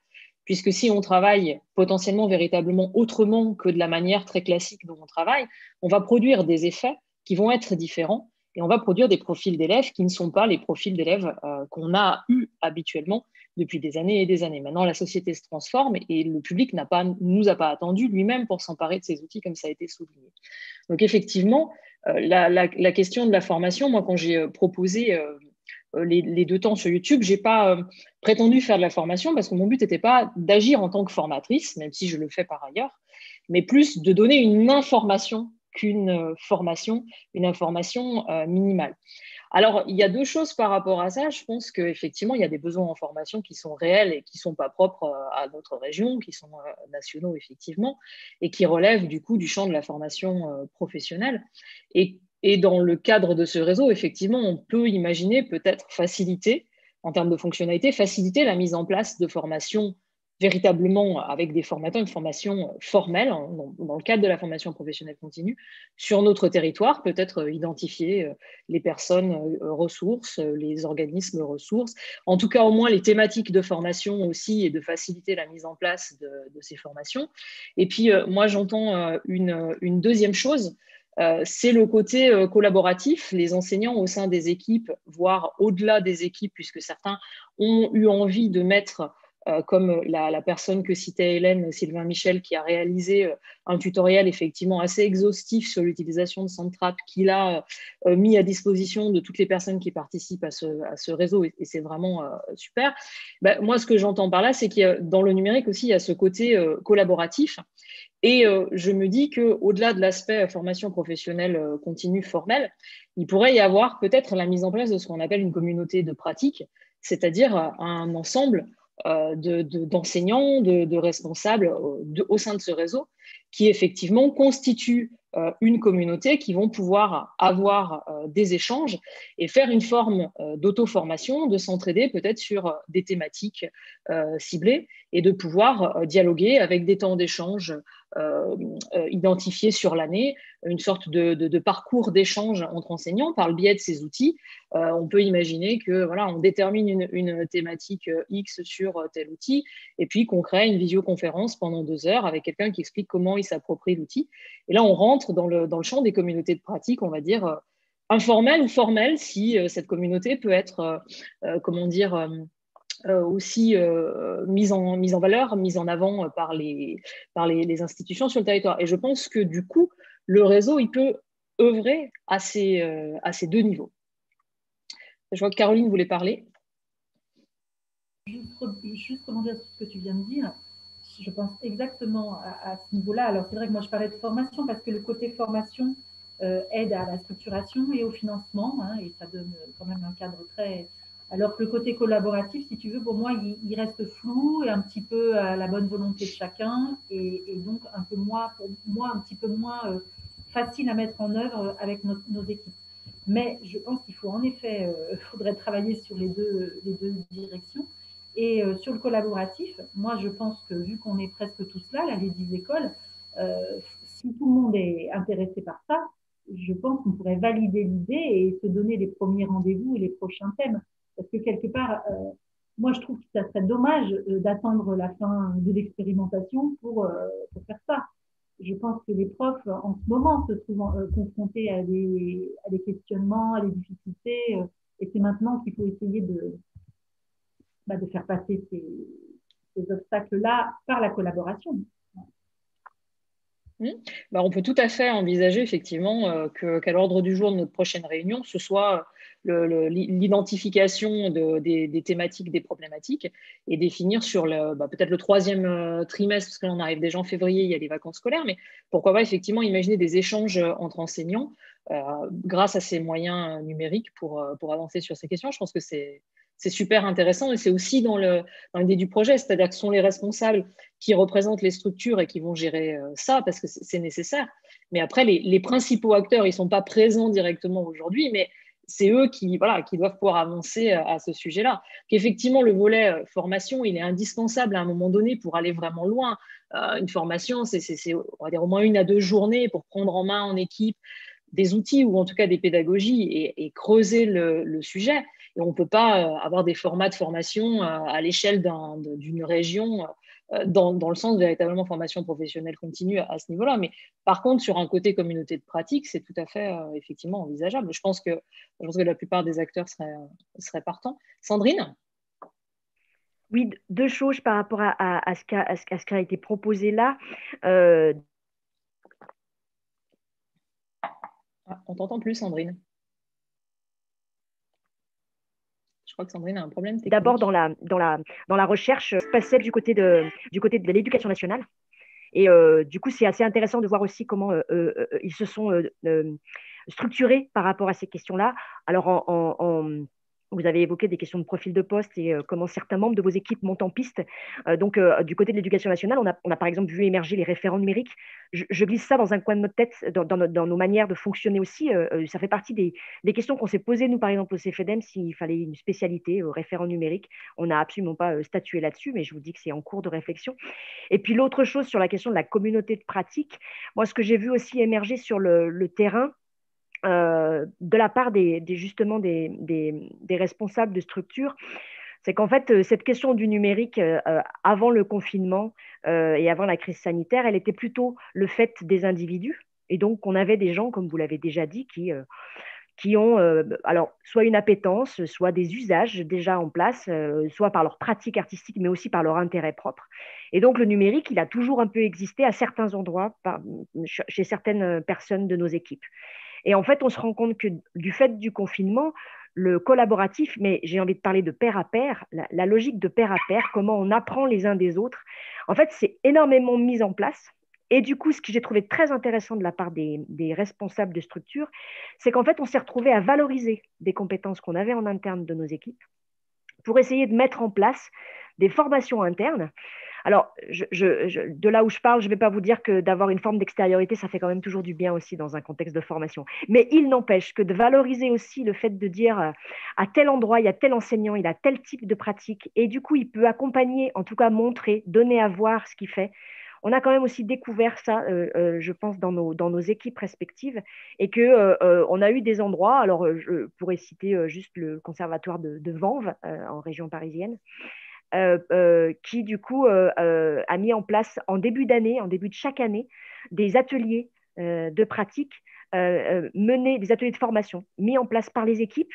puisque si on travaille potentiellement véritablement autrement que de la manière très classique dont on travaille, on va produire des effets qui vont être différents et on va produire des profils d'élèves qui ne sont pas les profils d'élèves euh, qu'on a eus habituellement depuis des années et des années. Maintenant, la société se transforme et le public n'a pas, nous a pas attendu lui-même pour s'emparer de ces outils, comme ça a été souligné. Donc, effectivement, euh, la, question de la formation, moi, quand j'ai euh, proposé euh, les, deux temps sur YouTube, je n'ai pas prétendu faire de la formation parce que mon but n'était pas d'agir en tant que formatrice, même si je le fais par ailleurs, mais plus de donner une information qu'une formation, une information minimale. Alors, il y a deux choses par rapport à ça. Je pense qu'effectivement, il y a des besoins en formation qui sont réels et qui ne sont pas propres euh, à notre région, qui sont euh, nationaux, effectivement, et qui relèvent du coup du champ de la formation euh, professionnelle. Et, et dans le cadre de ce réseau, effectivement, on peut imaginer peut-être faciliter, en termes de fonctionnalité, faciliter la mise en place de formations véritablement avec des formateurs, une formation euh, formelle hein, dans, le cadre de la formation professionnelle continue sur notre territoire, peut-être euh, identifier euh, les personnes ressources, les organismes ressources, en tout cas au moins les thématiques de formation aussi et de faciliter la mise en place de, ces formations. Et puis moi j'entends une, une, deuxième chose, c'est le côté collaboratif, les enseignants au sein des équipes, voire au-delà des équipes, puisque certains ont eu envie de mettre euh, comme la, personne que citait Hélène, Sylvain Michel, qui a réalisé euh, un tutoriel effectivement assez exhaustif sur l'utilisation de Sandtrap, qu'il a euh, mis à disposition de toutes les personnes qui participent à ce, réseau, et, c'est vraiment super. Ben, moi, ce que j'entends par là, c'est qu'il dans le numérique aussi, il y a ce côté collaboratif. Et je me dis qu'au-delà de l'aspect formation professionnelle continue formelle, il pourrait y avoir peut-être la mise en place de ce qu'on appelle une communauté de pratique, c'est-à-dire un ensemble euh, d'enseignants, de, responsables euh, au sein de ce réseau qui effectivement constituent euh, une communauté qui vont pouvoir avoir des échanges et faire une forme d'auto-formation, de s'entraider peut-être sur des thématiques ciblées et de pouvoir dialoguer avec des temps d'échange euh, euh, identifier sur l'année une sorte de, parcours d'échange entre enseignants par le biais de ces outils. Euh, on peut imaginer que voilà, on détermine une, thématique X sur tel outil et puis qu'on crée une visioconférence pendant deux heures avec quelqu'un qui explique comment il s'approprie l'outil. Et là, on rentre dans le, dans le champ des communautés de pratique, on va dire informelles ou formelles, si cette communauté peut être, comment dire, aussi euh, mise, en, mise en valeur, mise en avant par, les, par les, institutions sur le territoire. Et je pense que du coup, le réseau, il peut œuvrer à ces, euh, à ces deux niveaux. Je vois que Caroline voulait parler. Juste, juste rebondir sur ce que tu viens de dire, je pense exactement à, ce niveau-là. Alors c'est vrai que moi je parlais de formation parce que le côté formation aide à la structuration et au financement, hein, et ça donne quand même un cadre très, alors que le côté collaboratif, si tu veux, pour moi, il, reste flou et un petit peu à la bonne volonté de chacun et, donc un peu moins, pour moi, un petit peu moins euh, facile à mettre en œuvre avec nos, équipes. Mais je pense qu'il faut en effet, euh, faudrait travailler sur les deux, les deux directions. Et euh, sur le collaboratif, moi, je pense que vu qu'on est presque tous là, là, les dix écoles, si tout le monde est intéressé par ça, je pense qu'on pourrait valider l'idée et se donner les premiers rendez-vous et les prochains thèmes. Parce que quelque part, euh, moi, je trouve que ça serait dommage euh, d'attendre la fin de l'expérimentation pour, euh, pour, faire ça. Je pense que les profs, en ce moment, se trouvent confrontés à des, à des questionnements, à des difficultés, et c'est maintenant qu'il faut essayer de, bah, de faire passer ces, ces obstacles-là par la collaboration. Hmm. Bah, on peut tout à fait envisager effectivement qu'à l'ordre du jour de notre prochaine réunion, ce soit l'identification des, thématiques, des problématiques, et définir sur bah, peut-être le troisième euh, trimestre, parce que l'on arrive déjà en février, il y a les vacances scolaires, mais pourquoi pas effectivement imaginer des échanges entre enseignants euh, grâce à ces moyens numériques pour, euh, pour avancer sur ces questions. Je pense que c'est c'est super intéressant et c'est aussi dans l'idée du projet, c'est-à-dire que sont les responsables qui représentent les structures et qui vont gérer ça parce que c'est nécessaire. Mais après, les, principaux acteurs, ils ne sont pas présents directement aujourd'hui, mais c'est eux qui, voilà, qui doivent pouvoir avancer euh, à ce sujet-là. Qu'effectivement, le volet euh, formation, il est indispensable à un moment donné pour aller vraiment loin. Euh, une formation, c'est, on va dire, au moins une à deux journées pour prendre en main en équipe des outils ou en tout cas des pédagogies et, creuser le, sujet. Et on ne peut pas avoir des formats de formation à l'échelle d'une région euh, dans, le sens de véritablement formation professionnelle continue à, ce niveau-là. Mais par contre, sur un côté communauté de pratique, c'est tout à fait euh, effectivement envisageable. Je pense, que, je pense que la plupart des acteurs seraient, seraient partants. Sandrine? Oui, deux choses par rapport à, à, ce, qui a, ce, qui a, été proposé là. Euh, ah, on t'entend plus, Sandrine. Je crois que Sandrine a un problème. D'abord, dans la, dans, la, dans la recherche spatiale du côté de, du côté de l'éducation nationale. Et euh, du coup, c'est assez intéressant de voir aussi comment euh, euh, ils se sont structurés par rapport à ces questions-là. Alors, en vous avez évoqué des questions de profil de poste et euh, comment certains membres de vos équipes montent en piste. Euh, donc, euh, du côté de l'éducation nationale, on a, par exemple vu émerger les référents numériques. Je, glisse ça dans un coin de notre tête, dans, nos manières de fonctionner aussi. ça fait partie des, questions qu'on s'est posées, nous, par exemple, au CFEDEM, s'il fallait une spécialité référent numérique. On n'a absolument pas statué là-dessus, mais je vous dis que c'est en cours de réflexion. Et puis, l'autre chose sur la question de la communauté de pratique, moi, ce que j'ai vu aussi émerger sur le terrain, euh, de la part des, justement des, responsables de structure, c'est qu'en fait, euh, cette question du numérique, euh, avant le confinement et avant la crise sanitaire, elle était plutôt le fait des individus Et donc, on avait des gens, comme vous l'avez déjà dit, qui, qui ont alors soit une appétence, soit des usages déjà en place, soit par leur pratique artistique, mais aussi par leur intérêt propre. Et donc le numérique, il a toujours un peu existé à certains endroits, chez certaines personnes de nos équipes. Et en fait, on se rend compte que du fait du confinement, le collaboratif, mais j'ai envie de parler de pair à pair, la, logique de pair à pair, comment on apprend les uns des autres, en fait, c'est énormément mis en place. Et du coup, ce que j'ai trouvé très intéressant de la part des, responsables de structure, c'est qu'en fait, on s'est retrouvé à valoriser des compétences qu'on avait en interne de nos équipes pour essayer de mettre en place des formations internes alors, de là où je parle, je ne vais pas vous dire que d'avoir une forme d'extériorité, ça fait quand même toujours du bien aussi dans un contexte de formation. Mais il n'empêche que de valoriser aussi le fait de dire euh, à tel endroit, il y a tel enseignant, il a tel type de pratique, et du coup, il peut accompagner, en tout cas montrer, donner à voir ce qu'il fait. On a quand même aussi découvert ça, euh, euh, je pense, dans nos, équipes respectives, et que on a eu des endroits. Alors, je pourrais citer juste le conservatoire de, Vanves en région parisienne, qui du coup euh, a mis en place en début d'année, en début de chaque année, des ateliers de pratique menés, des ateliers de formation mis en place par les équipes.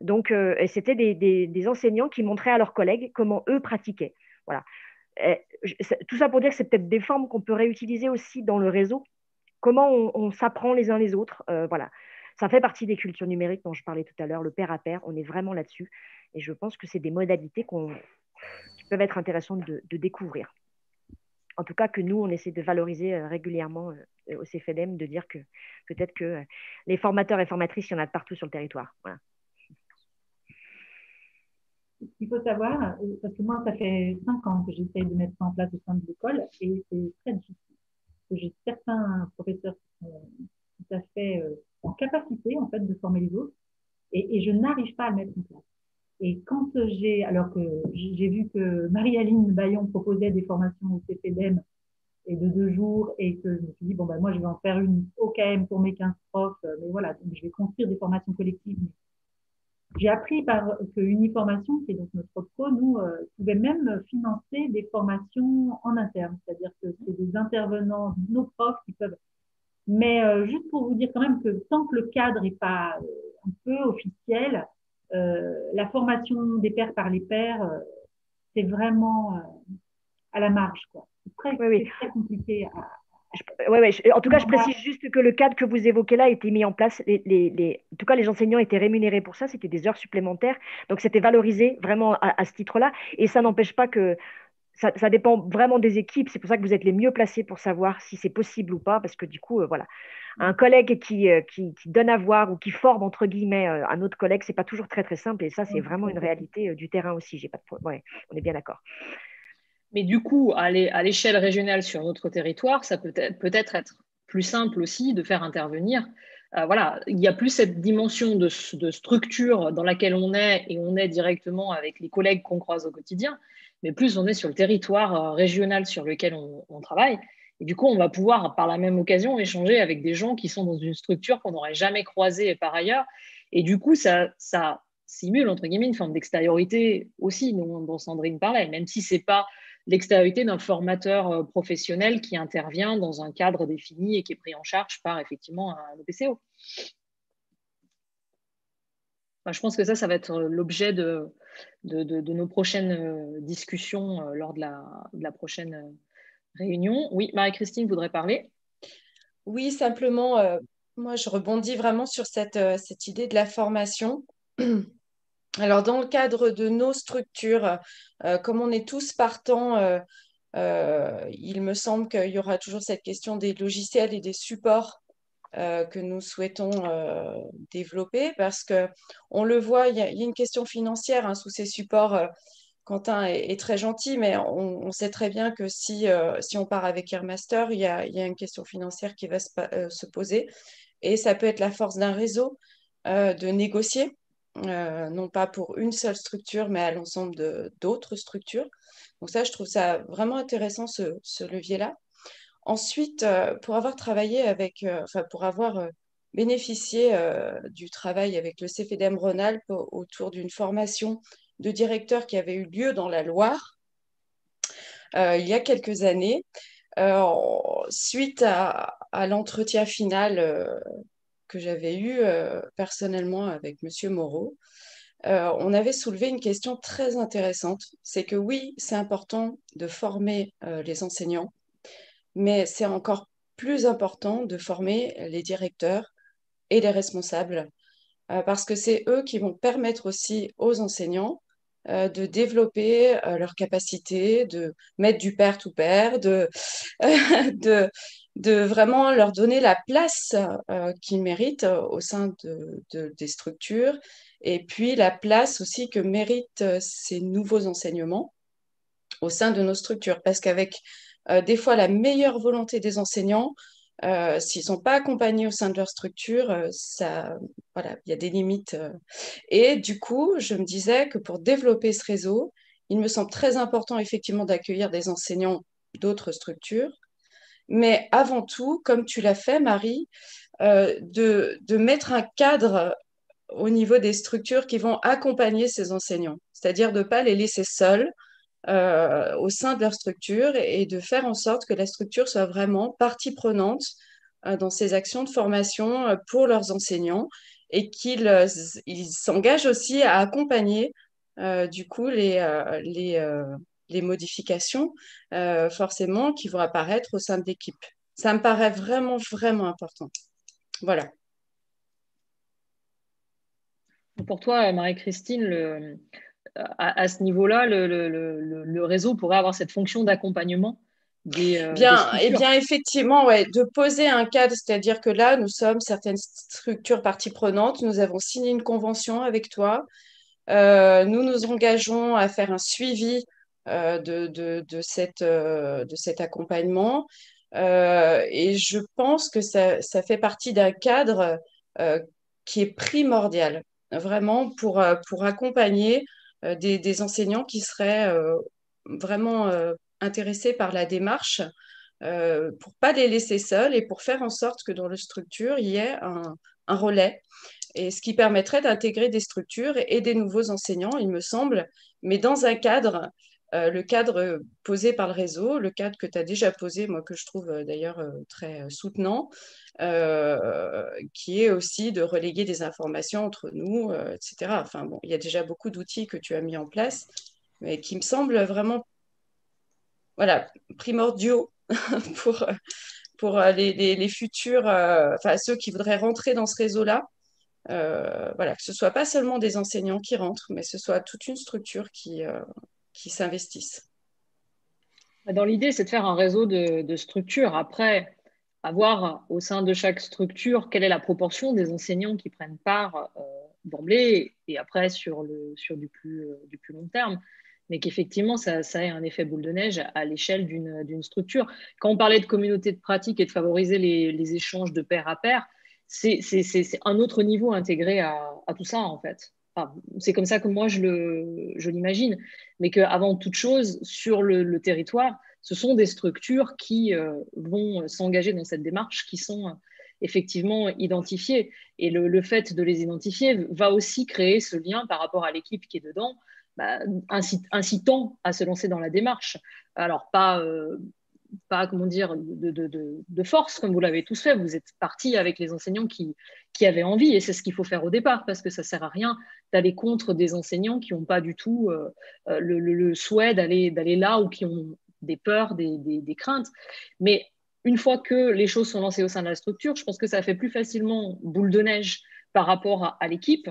Donc, c'était des, enseignants qui montraient à leurs collègues comment eux pratiquaient. Voilà. tout ça pour dire que c'est peut-être des formes qu'on peut réutiliser aussi dans le réseau. Comment on, s'apprend les uns les autres. voilà. Ça fait partie des cultures numériques dont je parlais tout à l'heure, le pair à pair. On est vraiment là-dessus. Et je pense que c'est des modalités qu'on qui peuvent être intéressantes de, découvrir. En tout cas, que nous, on essaie de valoriser euh, régulièrement euh, au CFDM, de dire que peut-être que euh, les formateurs et formatrices, il y en a partout sur le territoire. Voilà. Il faut savoir, parce que moi, ça fait cinq ans que j'essaie de mettre ça en place au sein de l'école et c'est très difficile. J'ai certains professeurs qui sont tout à fait en capacité en fait, de former les autres et, et je n'arrive pas à le mettre en place. Et quand j'ai, alors que j'ai vu que Marie-Aline Bayon proposait des formations au CPDM et de deux jours, et que je me suis dit, bon, ben, moi, je vais en faire une OKM pour mes 15 profs, mais voilà, donc je vais construire des formations collectives. J'ai appris par, que Uniformation, qui est donc notre pro, nous, euh, pouvait même financer des formations en interne, c'est-à-dire que c'est des intervenants, nos profs qui peuvent. Mais euh, juste pour vous dire quand même que tant que le cadre n'est pas euh, un peu officiel, euh, la formation des pères par les pères, euh, c'est vraiment euh, à la marge. C'est très, très compliqué à, En tout cas, je précise juste que le cadre que vous évoquez là a été mis en place. Les, En tout cas, les enseignants étaient rémunérés pour ça. C'était des heures supplémentaires. Donc, c'était valorisé vraiment à ce titre-là. Et ça n'empêche pas que ça, dépend vraiment des équipes. C'est pour ça que vous êtes les mieux placés pour savoir si c'est possible ou pas, parce que du coup, euh, voilà, un collègue euh, qui, qui, donne à voir ou qui forme entre guillemets euh, un autre collègue, c'est pas toujours très très simple. Et ça, c'est vraiment une réalité du terrain aussi. J'ai pas de ouais, on est bien d'accord. Mais du coup, à l'échelle régionale sur notre territoire, ça peut être, peut être, être plus simple aussi de faire intervenir. voilà, il n'y a plus cette dimension de, de, structure dans laquelle on est et on est directement avec les collègues qu'on croise au quotidien mais plus on est sur le territoire euh, régional sur lequel on, travaille. Et du coup, on va pouvoir, par la même occasion, échanger avec des gens qui sont dans une structure qu'on n'aurait jamais croisée par ailleurs. Et du coup, ça, simule, entre guillemets, une forme d'extériorité aussi, dont, Sandrine parlait, même si ce n'est pas l'extériorité d'un formateur euh, professionnel qui intervient dans un cadre défini et qui est pris en charge par, effectivement, un OPCO je pense que ça, ça va être l'objet de, de, nos prochaines euh, discussions euh, lors de la, prochaine euh, réunion. Oui, Marie-Christine voudrait parler. Oui, simplement, moi, je rebondis vraiment sur cette, cette idée de la formation. Alors, dans le cadre de nos structures, comme on est tous partants, il me semble qu'il y aura toujours cette question des logiciels et des supports euh, que nous souhaitons euh, développer parce que on le voit, il y, a une question financière hein, sous ces supports. Euh, Quentin est, très gentil, mais on, sait très bien que si, si on part avec Airmaster, il y a, y a une question financière qui va se, se, poser. Et ça peut être la force d'un réseau de négocier, non pas pour une seule structure, mais à l'ensemble d'autres structures. Donc ça, je trouve ça vraiment intéressant, ce, ce levier-là. Ensuite, euh, pour avoir travaillé avec, euh, enfin, pour avoir euh, bénéficié du travail avec le CFDM Rhône-Alpes autour d'une formation de directeur qui avait eu lieu dans la Loire il y a quelques années, suite à, l'entretien final que j'avais eu personnellement avec Monsieur Moreau, on avait soulevé une question très intéressante. C'est que oui, c'est important de former les enseignants, mais c'est encore plus important de former les directeurs et les responsables, parce que c'est eux qui vont permettre aussi aux enseignants euh, de développer euh, leur capacité, de mettre du père to pair, de, de, de, vraiment leur donner la place euh, qu'ils méritent au sein de, des structures et puis la place aussi que méritent ces nouveaux enseignements au sein de nos structures. Parce qu'avec des fois la meilleure volonté des enseignants, euh, s'ils ne sont pas accompagnés au sein de leur structure, euh, ça, voilà, il y a des limites. Euh. Et du coup, je me disais que pour développer ce réseau, il me semble très important effectivement d'accueillir des enseignants d'autres structures, mais avant tout, comme tu l'as fait, Marie, de, de mettre un cadre au niveau des structures qui vont accompagner ces enseignants, c'est-à-dire de ne pas les laisser seuls, euh, au sein de leur structure et de faire en sorte que la structure soit vraiment partie prenante euh, dans ces actions de formation euh, pour leurs enseignants et qu'ils s'engagent aussi à accompagner du coup les, les, les modifications forcément qui vont apparaître au sein de l'équipe. Ça me paraît vraiment, vraiment important. Voilà. Pour toi, Marie-Christine, le, à, ce niveau-là, le, réseau pourrait avoir cette fonction d'accompagnement des, euh, bien, et eh bien, effectivement, ouais, de poser un cadre, c'est-à-dire que là, nous sommes certaines structures parties prenantes, nous avons signé une convention avec toi, euh, nous nous engageons à faire un suivi euh, de, de, de, cette, de cet accompagnement, et je pense que ça, ça fait partie d'un cadre qui est primordial, vraiment, pour, pour accompagner euh, des, enseignants qui seraient euh, vraiment euh, intéressés par la démarche pour pas les laisser seuls et pour faire en sorte que dans la structure, il y ait un, relais. Et ce qui permettrait d'intégrer des structures et, des nouveaux enseignants, il me semble, mais dans un cadre, le cadre posé par le réseau, le cadre que tu as déjà posé, moi que je trouve d'ailleurs très soutenant, euh, qui est aussi de reléguer des informations entre nous, euh, etc. Enfin bon, il y a déjà beaucoup d'outils que tu as mis en place, mais qui me semblent vraiment voilà, primordiaux pour, pour les, les, futurs, euh, enfin ceux qui voudraient rentrer dans ce réseau-là. voilà, que ce soit pas seulement des enseignants qui rentrent, mais ce soit toute une structure qui, qui s'investisse. Dans l'idée, c'est de faire un réseau de, structures. Après, à voir au sein de chaque structure quelle est la proportion des enseignants qui prennent part euh, d'emblée et après sur, le, sur du, plus, euh, du plus long terme, mais qu'effectivement, ça, ait un effet boule de neige à l'échelle d'une structure. Quand on parlait de communauté de pratique et de favoriser les, échanges de pair à pair, c'est un autre niveau intégré à, tout ça, en fait. C'est comme ça que moi, je l'imagine, mais qu'avant toute chose, sur le, territoire, ce sont des structures qui euh, vont s'engager dans cette démarche, qui sont euh, effectivement identifiées. Et le, fait de les identifier va aussi créer ce lien par rapport à l'équipe qui est dedans, bah, incitant à se lancer dans la démarche. Alors, pas, euh, pas comment dire, de, force, comme vous l'avez tous fait. Vous êtes partis avec les enseignants qui, qui avaient envie, et c'est ce qu'il faut faire au départ, parce que ça ne sert à rien d'aller contre des enseignants qui n'ont pas du tout le, le, souhait d'aller là ou qui ont des peurs, des, craintes. Mais une fois que les choses sont lancées au sein de la structure, je pense que ça fait plus facilement boule de neige par rapport à, l'équipe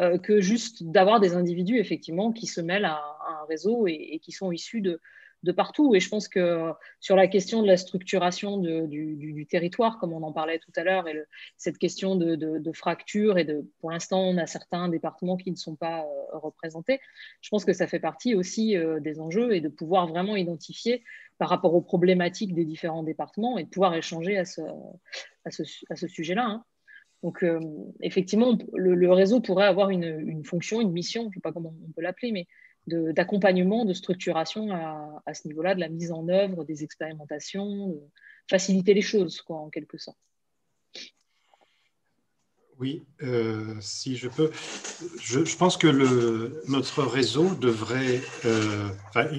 euh, que juste d'avoir des individus effectivement qui se mêlent à, un réseau et, qui sont issus de, de partout. Et je pense que sur la question de la structuration du, territoire, comme on en parlait tout à l'heure, et cette question de, fracture, et de, pour l'instant, on a certains départements qui ne sont pas euh, représentés, je pense que ça fait partie aussi euh, des enjeux et de pouvoir vraiment identifier par rapport aux problématiques des différents départements et de pouvoir échanger à ce, sujet-là. Hein. Donc, euh, effectivement, le, réseau pourrait avoir une, une fonction, une mission, je ne sais pas comment on peut l'appeler, mais d'accompagnement, de, structuration à, ce niveau-là, de la mise en œuvre des expérimentations, faciliter les choses, quoi, en quelque sorte. Oui, euh, si je peux. Je, pense que le, notre réseau devrait, euh,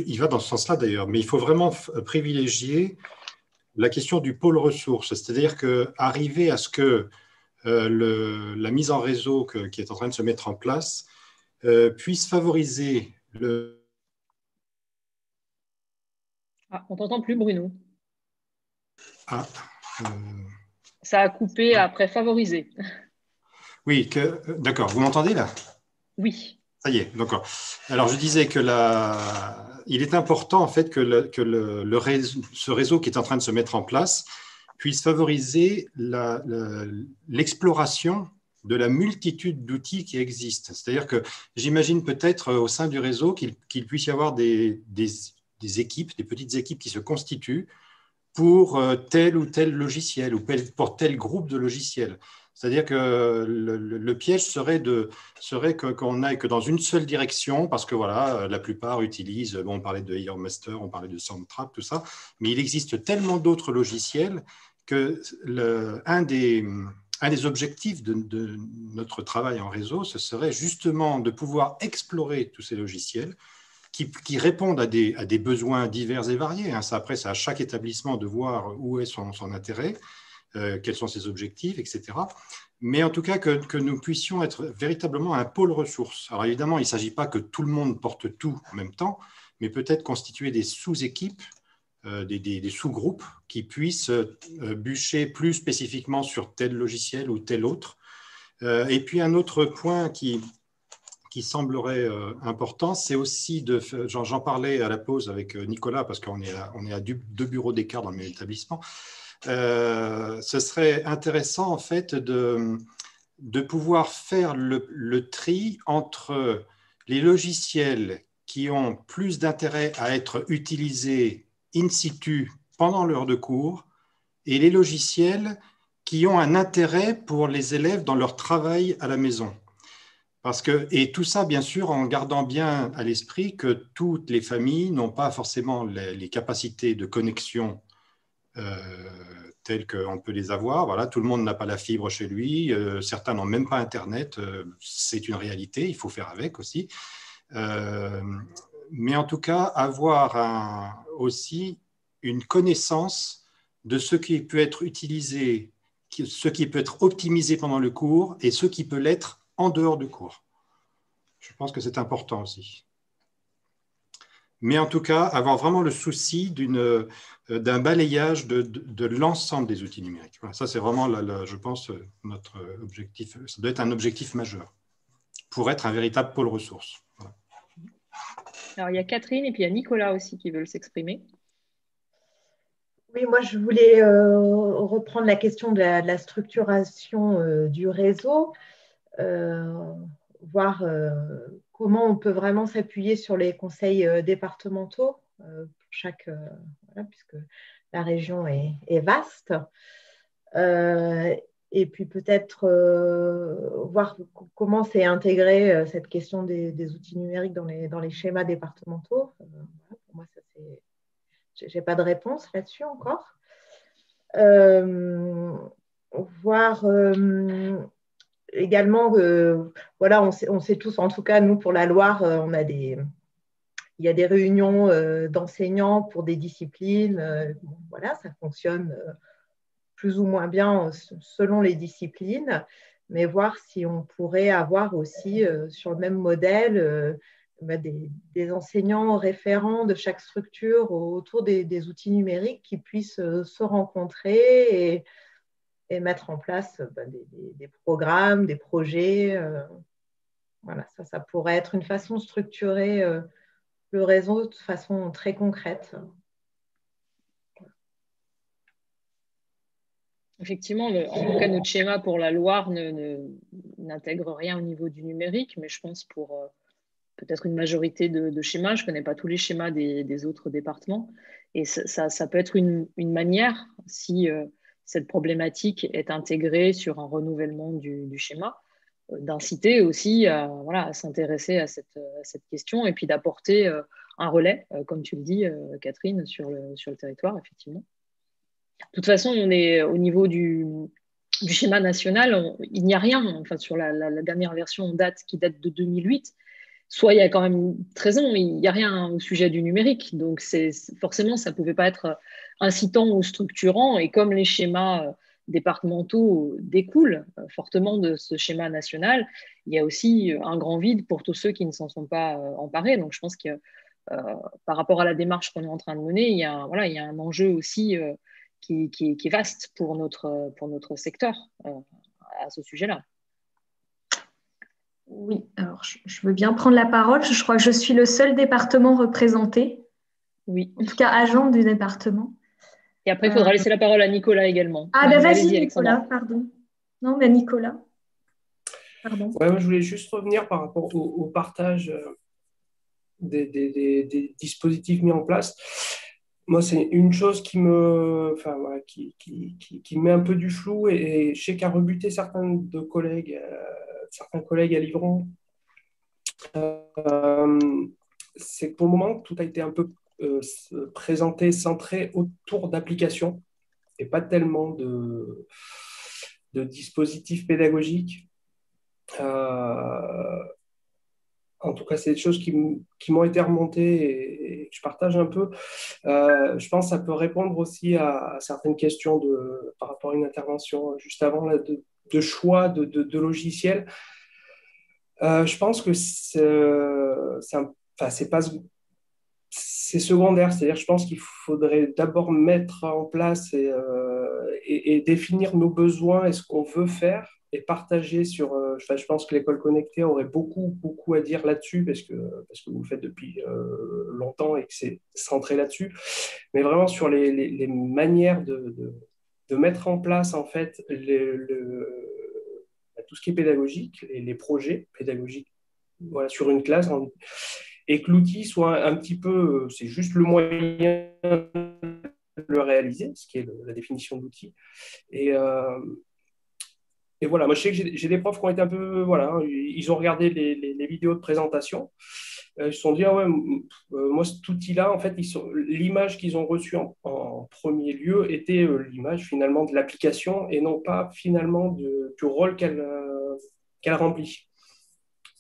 il va dans ce sens-là d'ailleurs, mais il faut vraiment privilégier la question du pôle ressources, c'est-à-dire qu'arriver à ce que euh, la mise en réseau qui est en train de se mettre en place puisse favoriser le... Ah, on t'entend plus, Bruno. Ah, euh, Ça a coupé après favoriser. Oui, d'accord. Vous m'entendez là? Oui. Ça y est, d'accord. Alors, je disais que la... il est important en fait que, le, que le, réseau, ce réseau qui est en train de se mettre en place puisse favoriser l'exploration de la multitude d'outils qui existent. C'est-à-dire que j'imagine peut-être au sein du réseau qu'il puisse y avoir des, équipes, des petites équipes qui se constituent pour euh, tel ou tel logiciel ou pour tel groupe de logiciels. C'est-à-dire que le, piège serait, serait qu'on n'aille que dans une seule direction, parce que voilà, la plupart utilisent, bon, on parlait de Air Master, on parlait de Soundtrap, tout ça, mais il existe tellement d'autres logiciels que un, des, un des objectifs de, notre travail en réseau, ce serait justement de pouvoir explorer tous ces logiciels qui, répondent à des, besoins divers et variés. Hein. Ça, après, c'est à chaque établissement de voir où est son, son intérêt. Euh, quels sont ses objectifs, etc. Mais en tout cas, que, que, nous puissions être véritablement un pôle ressources. Alors évidemment, il ne s'agit pas que tout le monde porte tout en même temps, mais peut-être constituer des sous-équipes, euh, des, sous-groupes qui puissent euh, bûcher plus spécifiquement sur tel logiciel ou tel autre. et puis un autre point qui, qui semblerait important, c'est aussi de, j'en parlais à la pause avec Nicolas, parce qu'on est à, on est à deux bureaux d'écart dans le même établissement, euh, ce serait intéressant en fait de, de pouvoir faire le, tri entre les logiciels qui ont plus d'intérêt à être utilisés in situ pendant l'heure de cours et les logiciels qui ont un intérêt pour les élèves dans leur travail à la maison. Parce que, et tout ça, bien sûr, en gardant bien à l'esprit que toutes les familles n'ont pas forcément les, capacités de connexion euh, tels qu'on peut les avoir. Voilà, tout le monde n'a pas la fibre chez lui, euh, certains n'ont même pas Internet, euh, c'est une réalité, il faut faire avec aussi. mais en tout cas, avoir aussi une connaissance de ce qui peut être utilisé, ce qui peut être optimisé pendant le cours et ce qui peut l'être en dehors du cours. Je pense que c'est important aussi mais en tout cas, avoir vraiment le souci euh, d'un balayage de, l'ensemble des outils numériques. ça, c'est vraiment, je pense, notre objectif. Ça doit être un objectif majeur pour être un véritable pôle ressources. Alors, il y a Catherine et puis il y a Nicolas aussi qui veulent s'exprimer. Oui, moi, je voulais euh, reprendre la question de la, structuration euh, du réseau, voir comment on peut vraiment s'appuyer sur les conseils euh, départementaux euh, pour chaque, euh, puisque la région est, vaste. Et puis peut-être voir comment c'est intégré cette question des, outils numériques dans les, schémas départementaux. pour moi, je n'ai pas de réponse là-dessus encore. voir également, euh, voilà, on sait, tous, en tout cas, nous, pour la Loire, euh, on a des, il y a des réunions euh, d'enseignants pour des disciplines. voilà, ça fonctionne plus ou moins bien selon les disciplines, mais voir si on pourrait avoir aussi sur le même modèle bah, des, enseignants référents de chaque structure autour des, outils numériques qui puissent se rencontrer et et mettre en place bah, des, programmes, des projets. Euh, voilà, ça, ça pourrait être une façon de structurer euh, le réseau de façon très concrète. Effectivement, en tout cas, notre schéma pour la Loire n'intègre rien au niveau du numérique, mais je pense pour euh, peut-être une majorité de, schémas, je ne connais pas tous les schémas des, autres départements, et ça, peut être une, manière, si cette problématique est intégrée sur un renouvellement du, schéma, euh, d'inciter aussi à, voilà, à s'intéresser à cette, question et puis d'apporter euh, un relais, euh, comme tu le dis, Catherine, sur le territoire, effectivement. De toute façon, on est au niveau du, schéma national, il n'y a rien, enfin sur la, dernière version date, qui date de 2008, soit il y a quand même 13 ans, il n'y a rien au sujet du numérique. Donc, c'est, forcément, ça ne pouvait pas être incitant ou structurant. Et comme les schémas euh, départementaux découlent euh, fortement de ce schéma national, il y a aussi un grand vide pour tous ceux qui ne s'en sont pas euh, emparés. Donc, je pense que par rapport à la démarche qu'on est en train de mener, il y a, voilà, il y a un enjeu aussi qui, qui, est vaste pour notre, pour notre secteur à ce sujet-là. Oui, alors je, veux bien prendre la parole. Je crois que je suis le seul département représenté. Oui. En tout cas, agent du département. Et après, il faudra euh, laisser la parole à Nicolas également. Ah, ben vas-y, Nicolas, pardon. Non, mais Nicolas. Pardon. Ouais, moi, je voulais juste revenir par rapport au, partage euh, des, dispositifs mis en place. Moi, c'est une chose qui me, enfin, qui, qui, qui, met un peu du flou et, je sais qu'à rebuter certains de collègues. Euh, certains collègues à Livron, euh, c'est que pour le moment, tout a été un peu euh, présenté, centré autour d'applications et pas tellement de, de dispositifs pédagogiques. En tout cas, c'est des choses qui, m'ont été remontées et, que je partage un peu. je pense que ça peut répondre aussi à, certaines questions de, par rapport à une intervention juste avant là, de, choix de, de, logiciels. Euh, je pense que c'est secondaire, c'est-à-dire je pense qu'il faudrait d'abord mettre en place et, euh, et, définir nos besoins et ce qu'on veut faire et partager sur. Euh, je pense que l'école connectée aurait beaucoup beaucoup à dire là-dessus parce que parce que vous le faites depuis longtemps et que c'est centré là-dessus, mais vraiment sur les, les, manières de, de mettre en place en fait bah, tout ce qui est pédagogique, les, projets pédagogiques voilà, sur une classe, et que l'outil soit un, petit peu, c'est juste le moyen de le réaliser, ce qui est la définition d'outil. Et, euh, et voilà, moi je sais que j'ai des profs qui ont été un peu, voilà, ils ont regardé les, vidéos de présentation euh, ils se sont dit, ah ouais, euh, moi, cet outil-là, en fait, l'image qu'ils ont reçue en, premier lieu était euh, l'image finalement de l'application et non pas finalement du rôle qu'elle remplit.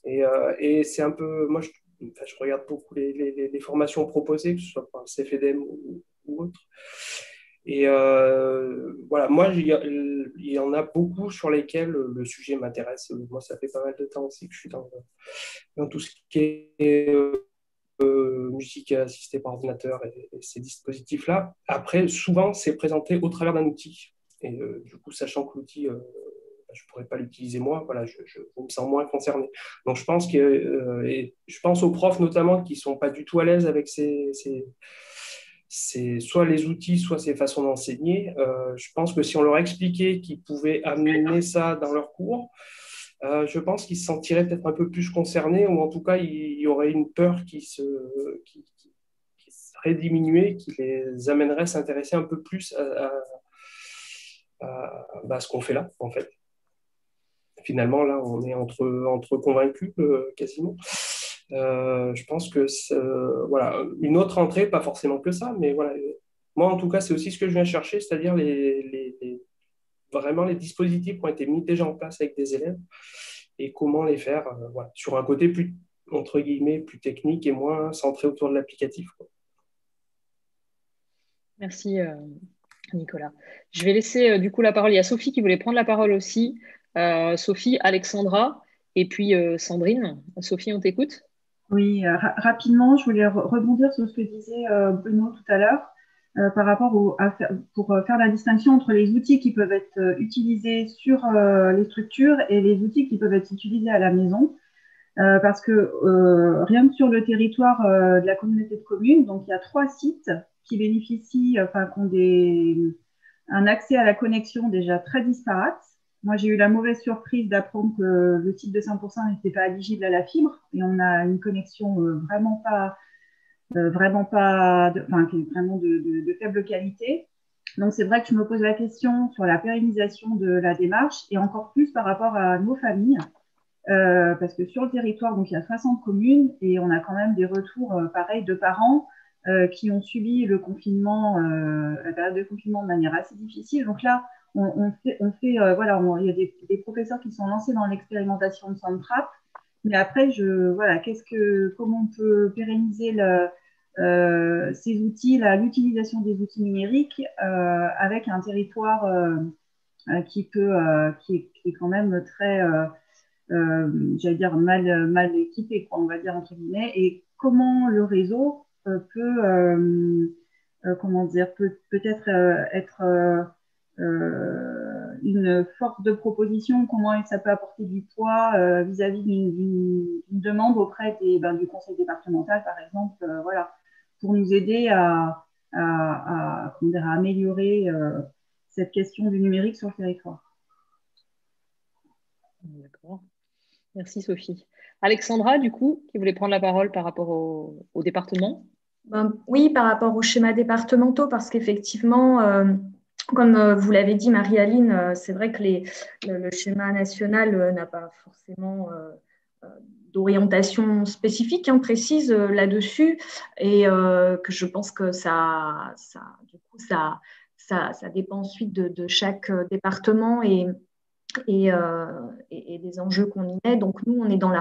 Et, et c'est un peu, moi, je, je regarde beaucoup les, formations proposées, que ce soit par le CFDM ou autre. Et euh, voilà, moi, il y, en a beaucoup sur lesquels le sujet m'intéresse. Moi, ça fait pas mal de temps aussi que je suis dans, tout ce qui est euh, musique assistée par ordinateur et, ces dispositifs-là. Après, souvent, c'est présenté au travers d'un outil. Et euh, du coup, sachant que l'outil, bah, je ne pourrais pas l'utiliser moi, voilà, je, me sens moins concerné. Donc, je pense, que, je pense aux profs notamment qui ne sont pas du tout à l'aise avec ces c'est soit les outils, soit ces façons d'enseigner. Euh, je pense que si on leur expliquait qu'ils pouvaient amener ça dans leur cours, euh, je pense qu'ils se sentiraient peut-être un peu plus concernés, ou en tout cas, il y aurait une peur qui, se, qui, serait diminuée, qui les amènerait à s'intéresser un peu plus à, bah, ce qu'on fait là, en fait. Finalement, là, on est entre, entre convaincus euh, quasiment. Euh, je pense que voilà, une autre entrée, pas forcément que ça, mais voilà. Moi, en tout cas, c'est aussi ce que je viens chercher, c'est-à-dire les, vraiment les dispositifs qui ont été mis déjà en place avec des élèves et comment les faire euh, voilà, sur un côté plus, entre guillemets, plus technique et moins centré autour de l'applicatif. Merci, euh, Nicolas. Je vais laisser du coup la parole. Il y a Sophie qui voulait prendre la parole aussi. Sophie, Alexandra et puis Sandrine. Sophie, on t'écoute? Oui, euh, rapidement, je voulais rebondir sur ce que disait euh, Bruno tout à l'heure euh, par rapport à pour faire la distinction entre les outils qui peuvent être utilisés sur les structures et les outils qui peuvent être utilisés à la maison. parce que rien que sur le territoire de la communauté de communes, donc il y a trois sites qui bénéficient, enfin, qui ont un accès à la connexion déjà très disparate. Moi, j'ai eu la mauvaise surprise d'apprendre que le site de 100% n'était pas éligible à la fibre et on a une connexion euh, vraiment pas, euh, vraiment pas, enfin, qui est vraiment de, faible qualité. Donc, c'est vrai que je me pose la question sur la pérennisation de la démarche et encore plus par rapport à nos familles. Euh, parce que sur le territoire, donc il y a 60 communes et on a quand même des retours pareils de parents qui ont subi le confinement, la période de confinement de manière assez difficile. Donc là, on, fait, on fait euh, voilà, il y a des, professeurs qui sont lancés dans l'expérimentation de Soundtrap Mais après, je, voilà, qu'est-ce que, comment on peut pérenniser ces outils, l'utilisation des outils numériques avec un territoire qui, peut, qui est, qui, est, quand même très, j'allais dire, mal, mal équipé, quoi, on va dire entre guillemets, et comment le réseau peut, comment dire, peut peut-être être euh, une force de proposition, comment ça peut apporter du poids euh, vis-à-vis d'une demande auprès des, ben, du conseil départemental, par exemple, euh, voilà, pour nous aider à, à, à, améliorer cette question du numérique sur le territoire. D'accord. Merci Sophie. Alexandra, du coup, qui voulait prendre la parole par rapport au, au département? Ben, Oui, par rapport aux schémas départementaux, parce qu'effectivement, comme euh, vous l'avez dit, Marie-Aline, euh, c'est vrai que le, schéma national euh, n'a pas forcément d'orientation spécifique, hein, précise là-dessus, et que je pense que ça, dépend ensuite de, chaque département. Et, et, des enjeux qu'on y met. Donc nous, on est dans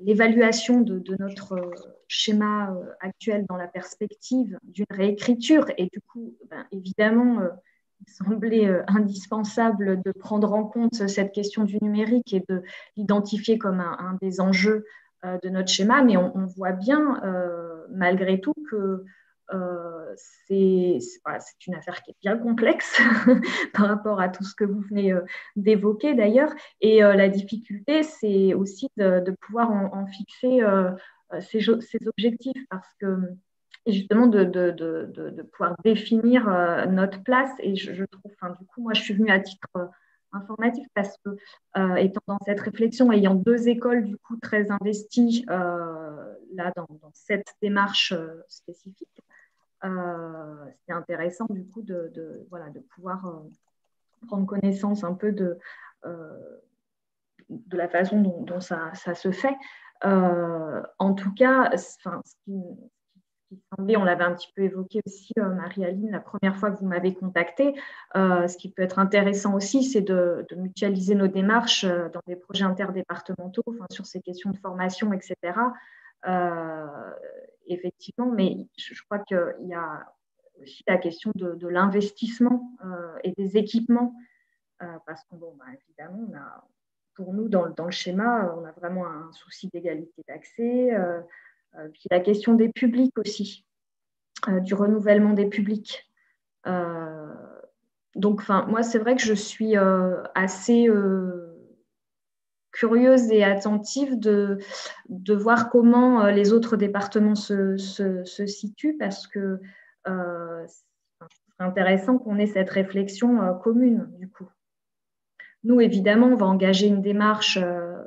l'évaluation de, de, notre schéma euh, actuel dans la perspective d'une réécriture. Et du coup, ben, évidemment, euh, il semblait euh, indispensable de prendre en compte cette question du numérique et de l'identifier comme un, des enjeux de notre schéma. Mais on, voit bien, malgré tout, que c'est une affaire qui est bien complexe par rapport à tout ce que vous venez d'évoquer d'ailleurs. Et la difficulté, c'est aussi de, pouvoir en fixer euh, ces, objectifs parce que justement de, pouvoir définir euh, notre place. Et je, trouve, du coup, moi, je suis venue à titre euh, informatif parce que, étant dans cette réflexion, ayant deux écoles du coup très investies là dans, cette démarche spécifique, c'est intéressant du coup de, voilà, de pouvoir prendre connaissance un peu de, de la façon dont, ça, ça, se fait. Euh, en tout cas, ce qui, on l'avait un petit peu évoqué aussi, euh, Marie-Aline, la première fois que vous m'avez contacté. Euh, ce qui peut être intéressant aussi, c'est de, mutualiser nos démarches dans des projets interdépartementaux, sur ces questions de formation, etc. effectivement, mais je, crois qu'il y a aussi la question de, l'investissement et des équipements, parce qu'on, bon, bah, évidemment, pour nous, dans, le schéma, on a vraiment un souci d'égalité d'accès. Euh, euh, puis la question des publics aussi, euh, du renouvellement des publics. donc, moi, c'est vrai que je suis assez curieuse et attentive de, voir comment les autres départements se, situent parce que c'est intéressant qu'on ait cette réflexion commune du coup. Nous, évidemment, on va engager une démarche euh,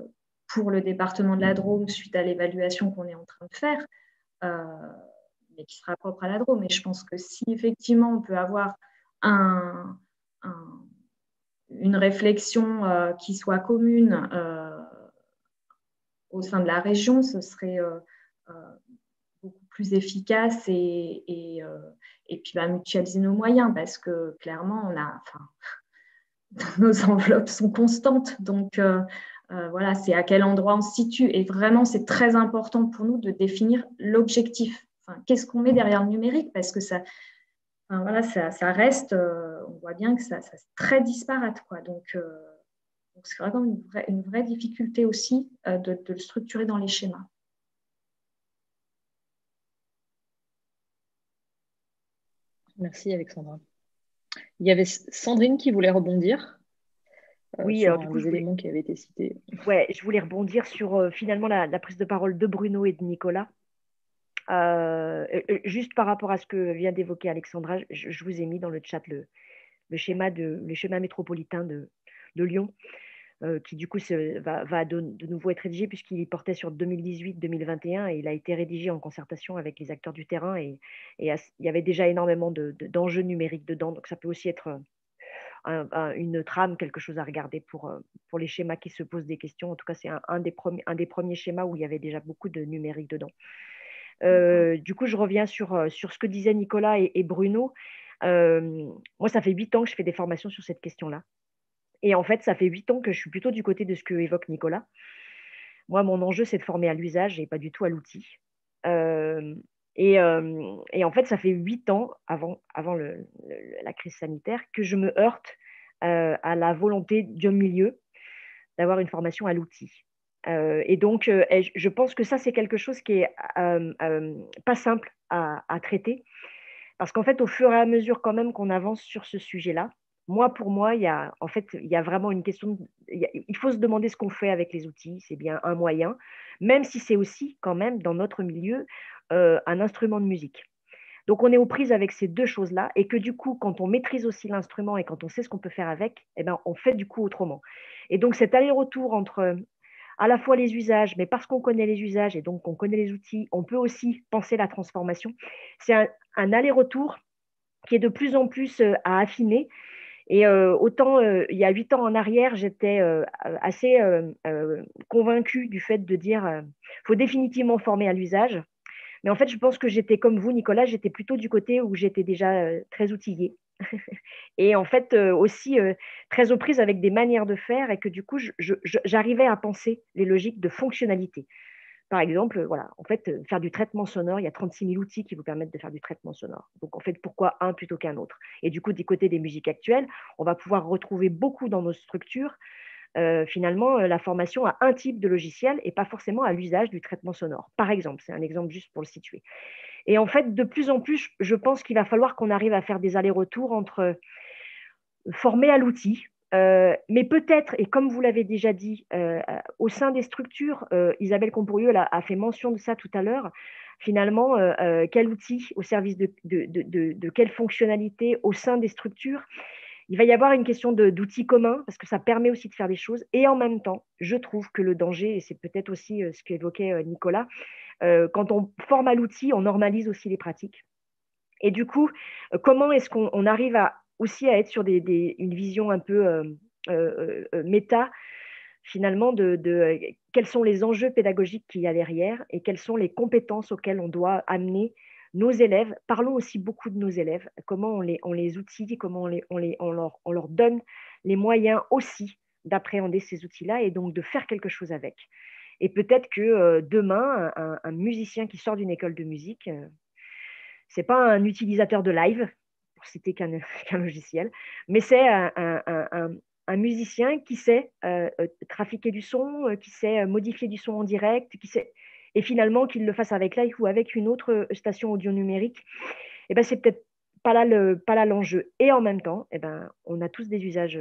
pour le département de la Drôme suite à l'évaluation qu'on est en train de faire, euh, mais qui sera propre à la Drôme. Et je pense que si effectivement on peut avoir une réflexion euh, qui soit commune au sein de la région, ce serait beaucoup plus efficace et, et, puis bah, mutualiser nos moyens parce que clairement, on a, nos enveloppes sont constantes. Donc, euh, euh, voilà, c'est à quel endroit on se situe. Et vraiment, c'est très important pour nous de définir l'objectif. Qu'est-ce qu'on met derrière le numérique? Parce que ça, voilà, ça, reste, euh, on voit bien que ça, c'est très disparate. Quoi. Donc, c'est vraiment une vraie, une vraie, difficulté aussi de, de le structurer dans les schémas. Merci Alexandra. Il y avait Sandrine qui voulait rebondir. Euh, oui, sur les éléments qui avaient été cités. Ouais, je voulais rebondir sur euh, finalement la, prise de parole de Bruno et de Nicolas. Euh, juste par rapport à ce que vient d'évoquer Alexandra, je, vous ai mis dans le chat le, schéma, de, le schéma métropolitain de, Lyon. Euh, qui du coup va, de, nouveau être rédigé puisqu'il portait sur 2018-2021 et il a été rédigé en concertation avec les acteurs du terrain et, il y avait déjà énormément d'enjeux numériques dedans. Donc ça peut aussi être euh, une trame, quelque chose à regarder pour, euh, les schémas qui se posent des questions. En tout cas, c'est un, des premiers, un des premiers schémas où il y avait déjà beaucoup de numérique dedans. Du coup, je reviens sur, ce que disaient Nicolas et, Bruno. moi, ça fait huit ans que je fais des formations sur cette question-là. Et en fait, ça fait huit ans que je suis plutôt du côté de ce que évoque Nicolas. Moi, mon enjeu, c'est de former à l'usage et pas du tout à l'outil. Et, en fait, ça fait huit ans avant, la crise sanitaire que je me heurte à la volonté du milieu d'avoir une formation à l'outil. Et donc, je pense que ça, c'est quelque chose qui est pas simple à, traiter, parce qu'en fait, au fur et à mesure quand même qu'on avance sur ce sujet-là, moi, pour moi, il y a, en fait, il y a vraiment une question. il, faut se demander ce qu'on fait avec les outils. C'est bien un moyen, même si c'est aussi quand même dans notre milieu euh, un instrument de musique. Donc, on est aux prises avec ces deux choses-là et que du coup, quand on maîtrise aussi l'instrument et quand on sait ce qu'on peut faire avec, eh ben, on fait du coup autrement. Et donc, cet aller-retour entre à la fois les usages, mais parce qu'on connaît les usages et donc qu'on connaît les outils, on peut aussi penser la transformation. C'est un, aller-retour qui est de plus en plus euh, à affiner et euh, autant euh, il y a huit ans en arrière, j'étais assez convaincue du fait de dire qu'il faut définitivement former à l'usage. Mais en fait, je pense que j'étais comme vous, Nicolas, j'étais plutôt du côté où j'étais déjà très outillée. et en fait, aussi très aux prises avec des manières de faire et que du coup, j'arrivais à penser les logiques de fonctionnalité. Par exemple, voilà, en fait, euh, faire du traitement sonore, il y a 36 000 outils qui vous permettent de faire du traitement sonore. Donc, en fait, pourquoi un plutôt qu'un autre? Et du coup, du côté des musiques actuelles, on va pouvoir retrouver beaucoup dans nos structures, euh, finalement, euh, la formation à un type de logiciel et pas forcément à l'usage du traitement sonore. Par exemple, c'est un exemple juste pour le situer. Et en fait, de plus en plus, je pense qu'il va falloir qu'on arrive à faire des allers-retours entre former à l'outil, euh, mais peut-être, et comme vous l'avez déjà dit, euh, au sein des structures, euh, Isabelle Compourieux a, fait mention de ça tout à l'heure, finalement, quel outil au service de, quelle fonctionnalité au sein des structures il va y avoir une question d'outils communs parce que ça permet aussi de faire des choses. Et en même temps, je trouve que le danger, et c'est peut-être aussi ce qu'évoquait Nicolas, quand on forme à l'outil, on normalise aussi les pratiques. Et du coup, comment est-ce qu'on arrive aussi à être sur une vision un peu euh, euh, euh, méta, finalement, de, quels sont les enjeux pédagogiques qu'il y a derrière et quelles sont les compétences auxquelles on doit amener nos élèves. Parlons aussi beaucoup de nos élèves, comment on les, on les comment on, les, on, leur, on leur donne les moyens aussi d'appréhender ces outils-là et donc de faire quelque chose avec. Et peut-être que demain, un, musicien qui sort d'une école de musique, ce n'est pas un utilisateur de live, citer qu'un logiciel, mais c'est un, musicien qui sait euh, euh, trafiquer du son, euh, qui sait modifier du son en direct, qui sait, et finalement qu'il le fasse avec Live ou avec une autre station audio numérique, eh ben, c'est peut-être pas là, le, l'enjeu. Et en même temps, eh ben, on a tous des usages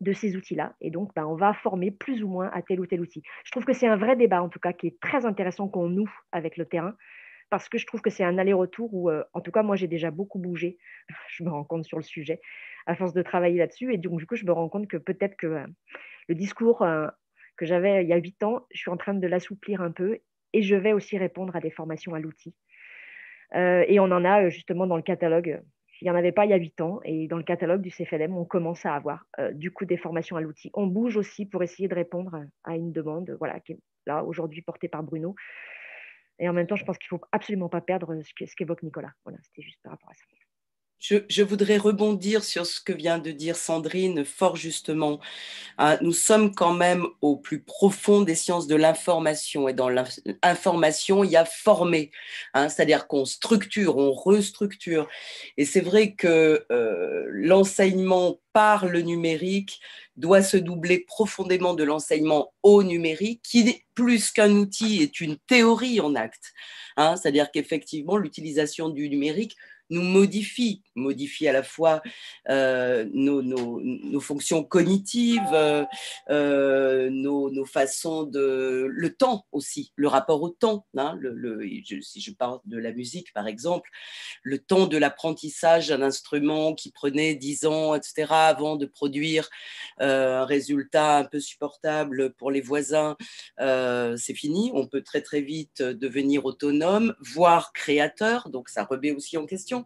de ces outils-là. Et donc, ben, on va former plus ou moins à tel ou tel outil. Je trouve que c'est un vrai débat, en tout cas, qui est très intéressant qu'on noue avec le terrain, parce que je trouve que c'est un aller-retour où, euh, en tout cas, moi, j'ai déjà beaucoup bougé. je me rends compte sur le sujet à force de travailler là-dessus. Et donc, du coup, je me rends compte que peut-être que euh, le discours euh, que j'avais il y a huit ans, je suis en train de l'assouplir un peu et je vais aussi répondre à des formations à l'outil. et on en a justement dans le catalogue. Il n'y en avait pas il y a huit ans. Et dans le catalogue du CFLM, on commence à avoir du coup des formations à l'outil. On bouge aussi pour essayer de répondre à une demande voilà, qui est là aujourd'hui portée par Bruno. Et en même temps, je pense qu'il ne faut absolument pas perdre ce qu'évoque Nicolas. Voilà, c'était juste par rapport à ça. Je, voudrais rebondir sur ce que vient de dire Sandrine fort justement. Hein, nous sommes quand même au plus profond des sciences de l'information et dans l'information, il y a formé, hein, c'est-à-dire qu'on structure, on restructure. Et c'est vrai que euh, l'enseignement par le numérique doit se doubler profondément de l'enseignement au numérique, qui plus qu'un outil est une théorie en acte. Hein, c'est-à-dire qu'effectivement, l'utilisation du numérique nous modifie, modifie à la fois euh, nos, nos, fonctions cognitives, euh, euh nos, nos, façons de... le temps aussi, le rapport au temps. Hein, le, si je parle de la musique, par exemple, le temps de l'apprentissage d'un instrument qui prenait 10 ans, etc., avant de produire un résultat un peu supportable pour les voisins, c'est fini. On peut très très vite devenir autonome, voire créateur, donc ça remet aussi en question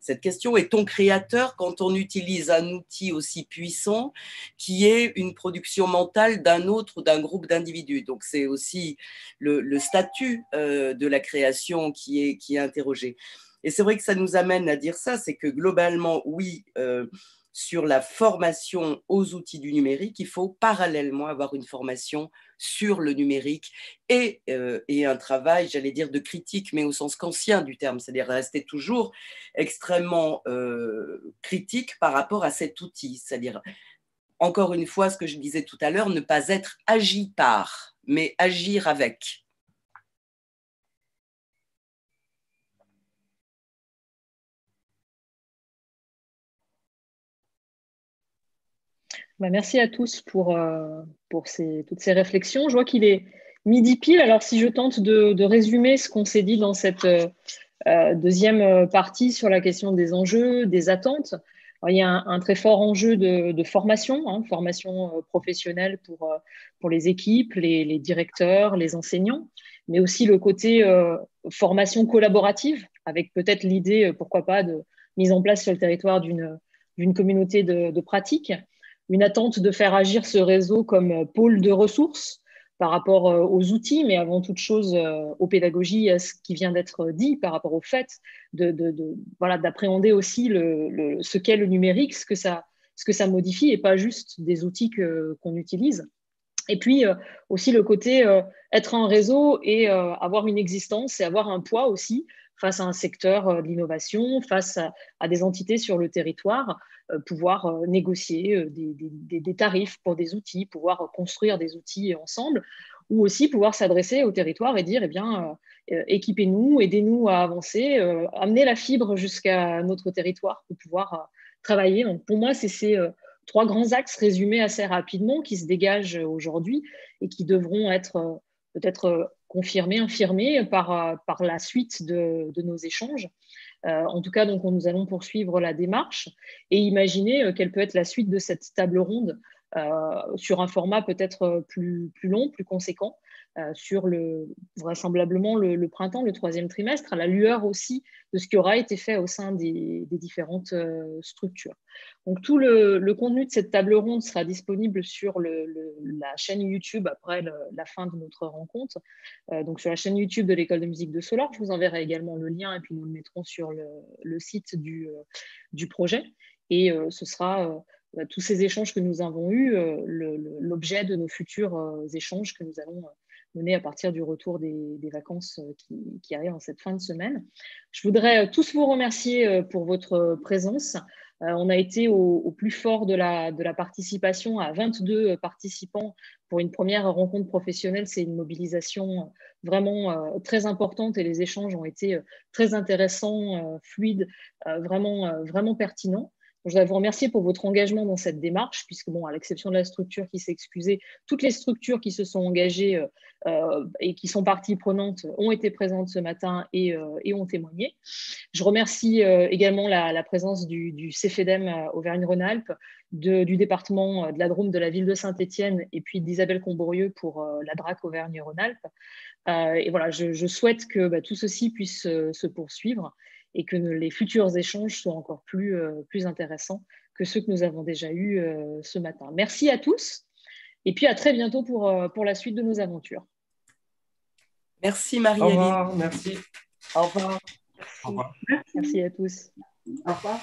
cette question. Est-on créateur quand on utilise un outil aussi puissant qui est une production mentale d'un autre ou d'un groupe d'individus Donc c'est aussi le, statut euh, de la création qui est, qui est interrogé. Et c'est vrai que ça nous amène à dire ça, c'est que globalement, oui, euh, sur la formation aux outils du numérique, il faut parallèlement avoir une formation sur le numérique et, euh, un travail, j'allais dire, de critique, mais au sens qu'ancien du terme, c'est-à-dire rester toujours extrêmement euh, critique par rapport à cet outil, c'est-à-dire, encore une fois, ce que je disais tout à l'heure, ne pas être agi par, mais agir avec. Bah, merci à tous pour, euh, toutes ces réflexions. Je vois qu'il est midi pile. Alors, si je tente de, résumer ce qu'on s'est dit dans cette euh, euh, deuxième partie sur la question des enjeux, des attentes, il y a un, très fort enjeu de, formation, hein, formation professionnelle pour, les équipes, les, directeurs, les enseignants, mais aussi le côté formation collaborative, avec peut-être l'idée, pourquoi pas, de mise en place sur le territoire d'une communauté de pratiques une attente de faire agir ce réseau comme euh, pôle de ressources par rapport euh, aux outils, mais avant toute chose euh, aux pédagogies, à ce qui vient d'être dit par rapport au fait de, d'appréhender aussi ce qu'est le numérique, ce que, ça, modifie et pas juste des outils qu'on utilise. Et puis aussi le côté être un réseau et avoir une existence et avoir un poids aussi face à un secteur de l'innovation, face à, des entités sur le territoire euh, pouvoir euh, négocier euh, des, tarifs pour des outils, pouvoir construire des outils ensemble, ou aussi pouvoir s'adresser au territoire et dire, eh bien, équipez-nous, aidez-nous à avancer, amenez la fibre jusqu'à notre territoire pour pouvoir travailler. Donc, pour moi, c'est ces trois grands axes résumés assez rapidement qui se dégagent aujourd'hui et qui devront être peut-être confirmés, infirmés par, par la suite de nos échanges. Euh, en tout cas, donc, nous allons poursuivre la démarche et imaginer euh, quelle peut être la suite de cette table ronde euh, sur un format peut-être plus, long, plus conséquent, euh, sur le, vraisemblablement le, printemps, le troisième trimestre, à la lueur aussi de ce qui aura été fait au sein des, différentes euh, structures. Donc tout le, contenu de cette table ronde sera disponible sur la chaîne YouTube après la fin de notre rencontre, euh, donc sur la chaîne YouTube de l'école de musique de Solar. Je vous enverrai également le lien et puis nous le mettrons sur le, site du, projet. Et ce sera tous ces échanges que nous avons eus, l'objet de nos futurs échanges que nous allons mener à partir du retour des, vacances euh, qui, arrivent en cette fin de semaine. Je voudrais euh, tous vous remercier euh, pour votre présence. On a été au, plus fort de la, de la, participation à 22 participants pour une première rencontre professionnelle. C'est une mobilisation vraiment très importante et les échanges ont été très intéressants, fluides, vraiment, vraiment pertinents. Je voudrais vous remercier pour votre engagement dans cette démarche, puisque, bon, à l'exception de la structure qui s'est excusée, toutes les structures qui se sont engagées euh, euh, et qui sont parties prenantes ont été présentes ce matin et, euh, ont témoigné. Je remercie également la, présence du, du CFEDEM Auvergne-Rhône-Alpes, du département de la Drôme de la ville de Saint-Étienne et puis d'Isabelle Comborieux pour la DRAC Auvergne-Rhône-Alpes. et voilà, je, souhaite que bah, tout ceci puisse se poursuivre et que les futurs échanges soient encore plus, euh, plus intéressants que ceux que nous avons déjà eus euh, ce matin. Merci à tous et puis à très bientôt pour, euh, pour la suite de nos aventures. Merci marie Au revoir, merci. Au revoir. Merci. Merci à tous. Au revoir.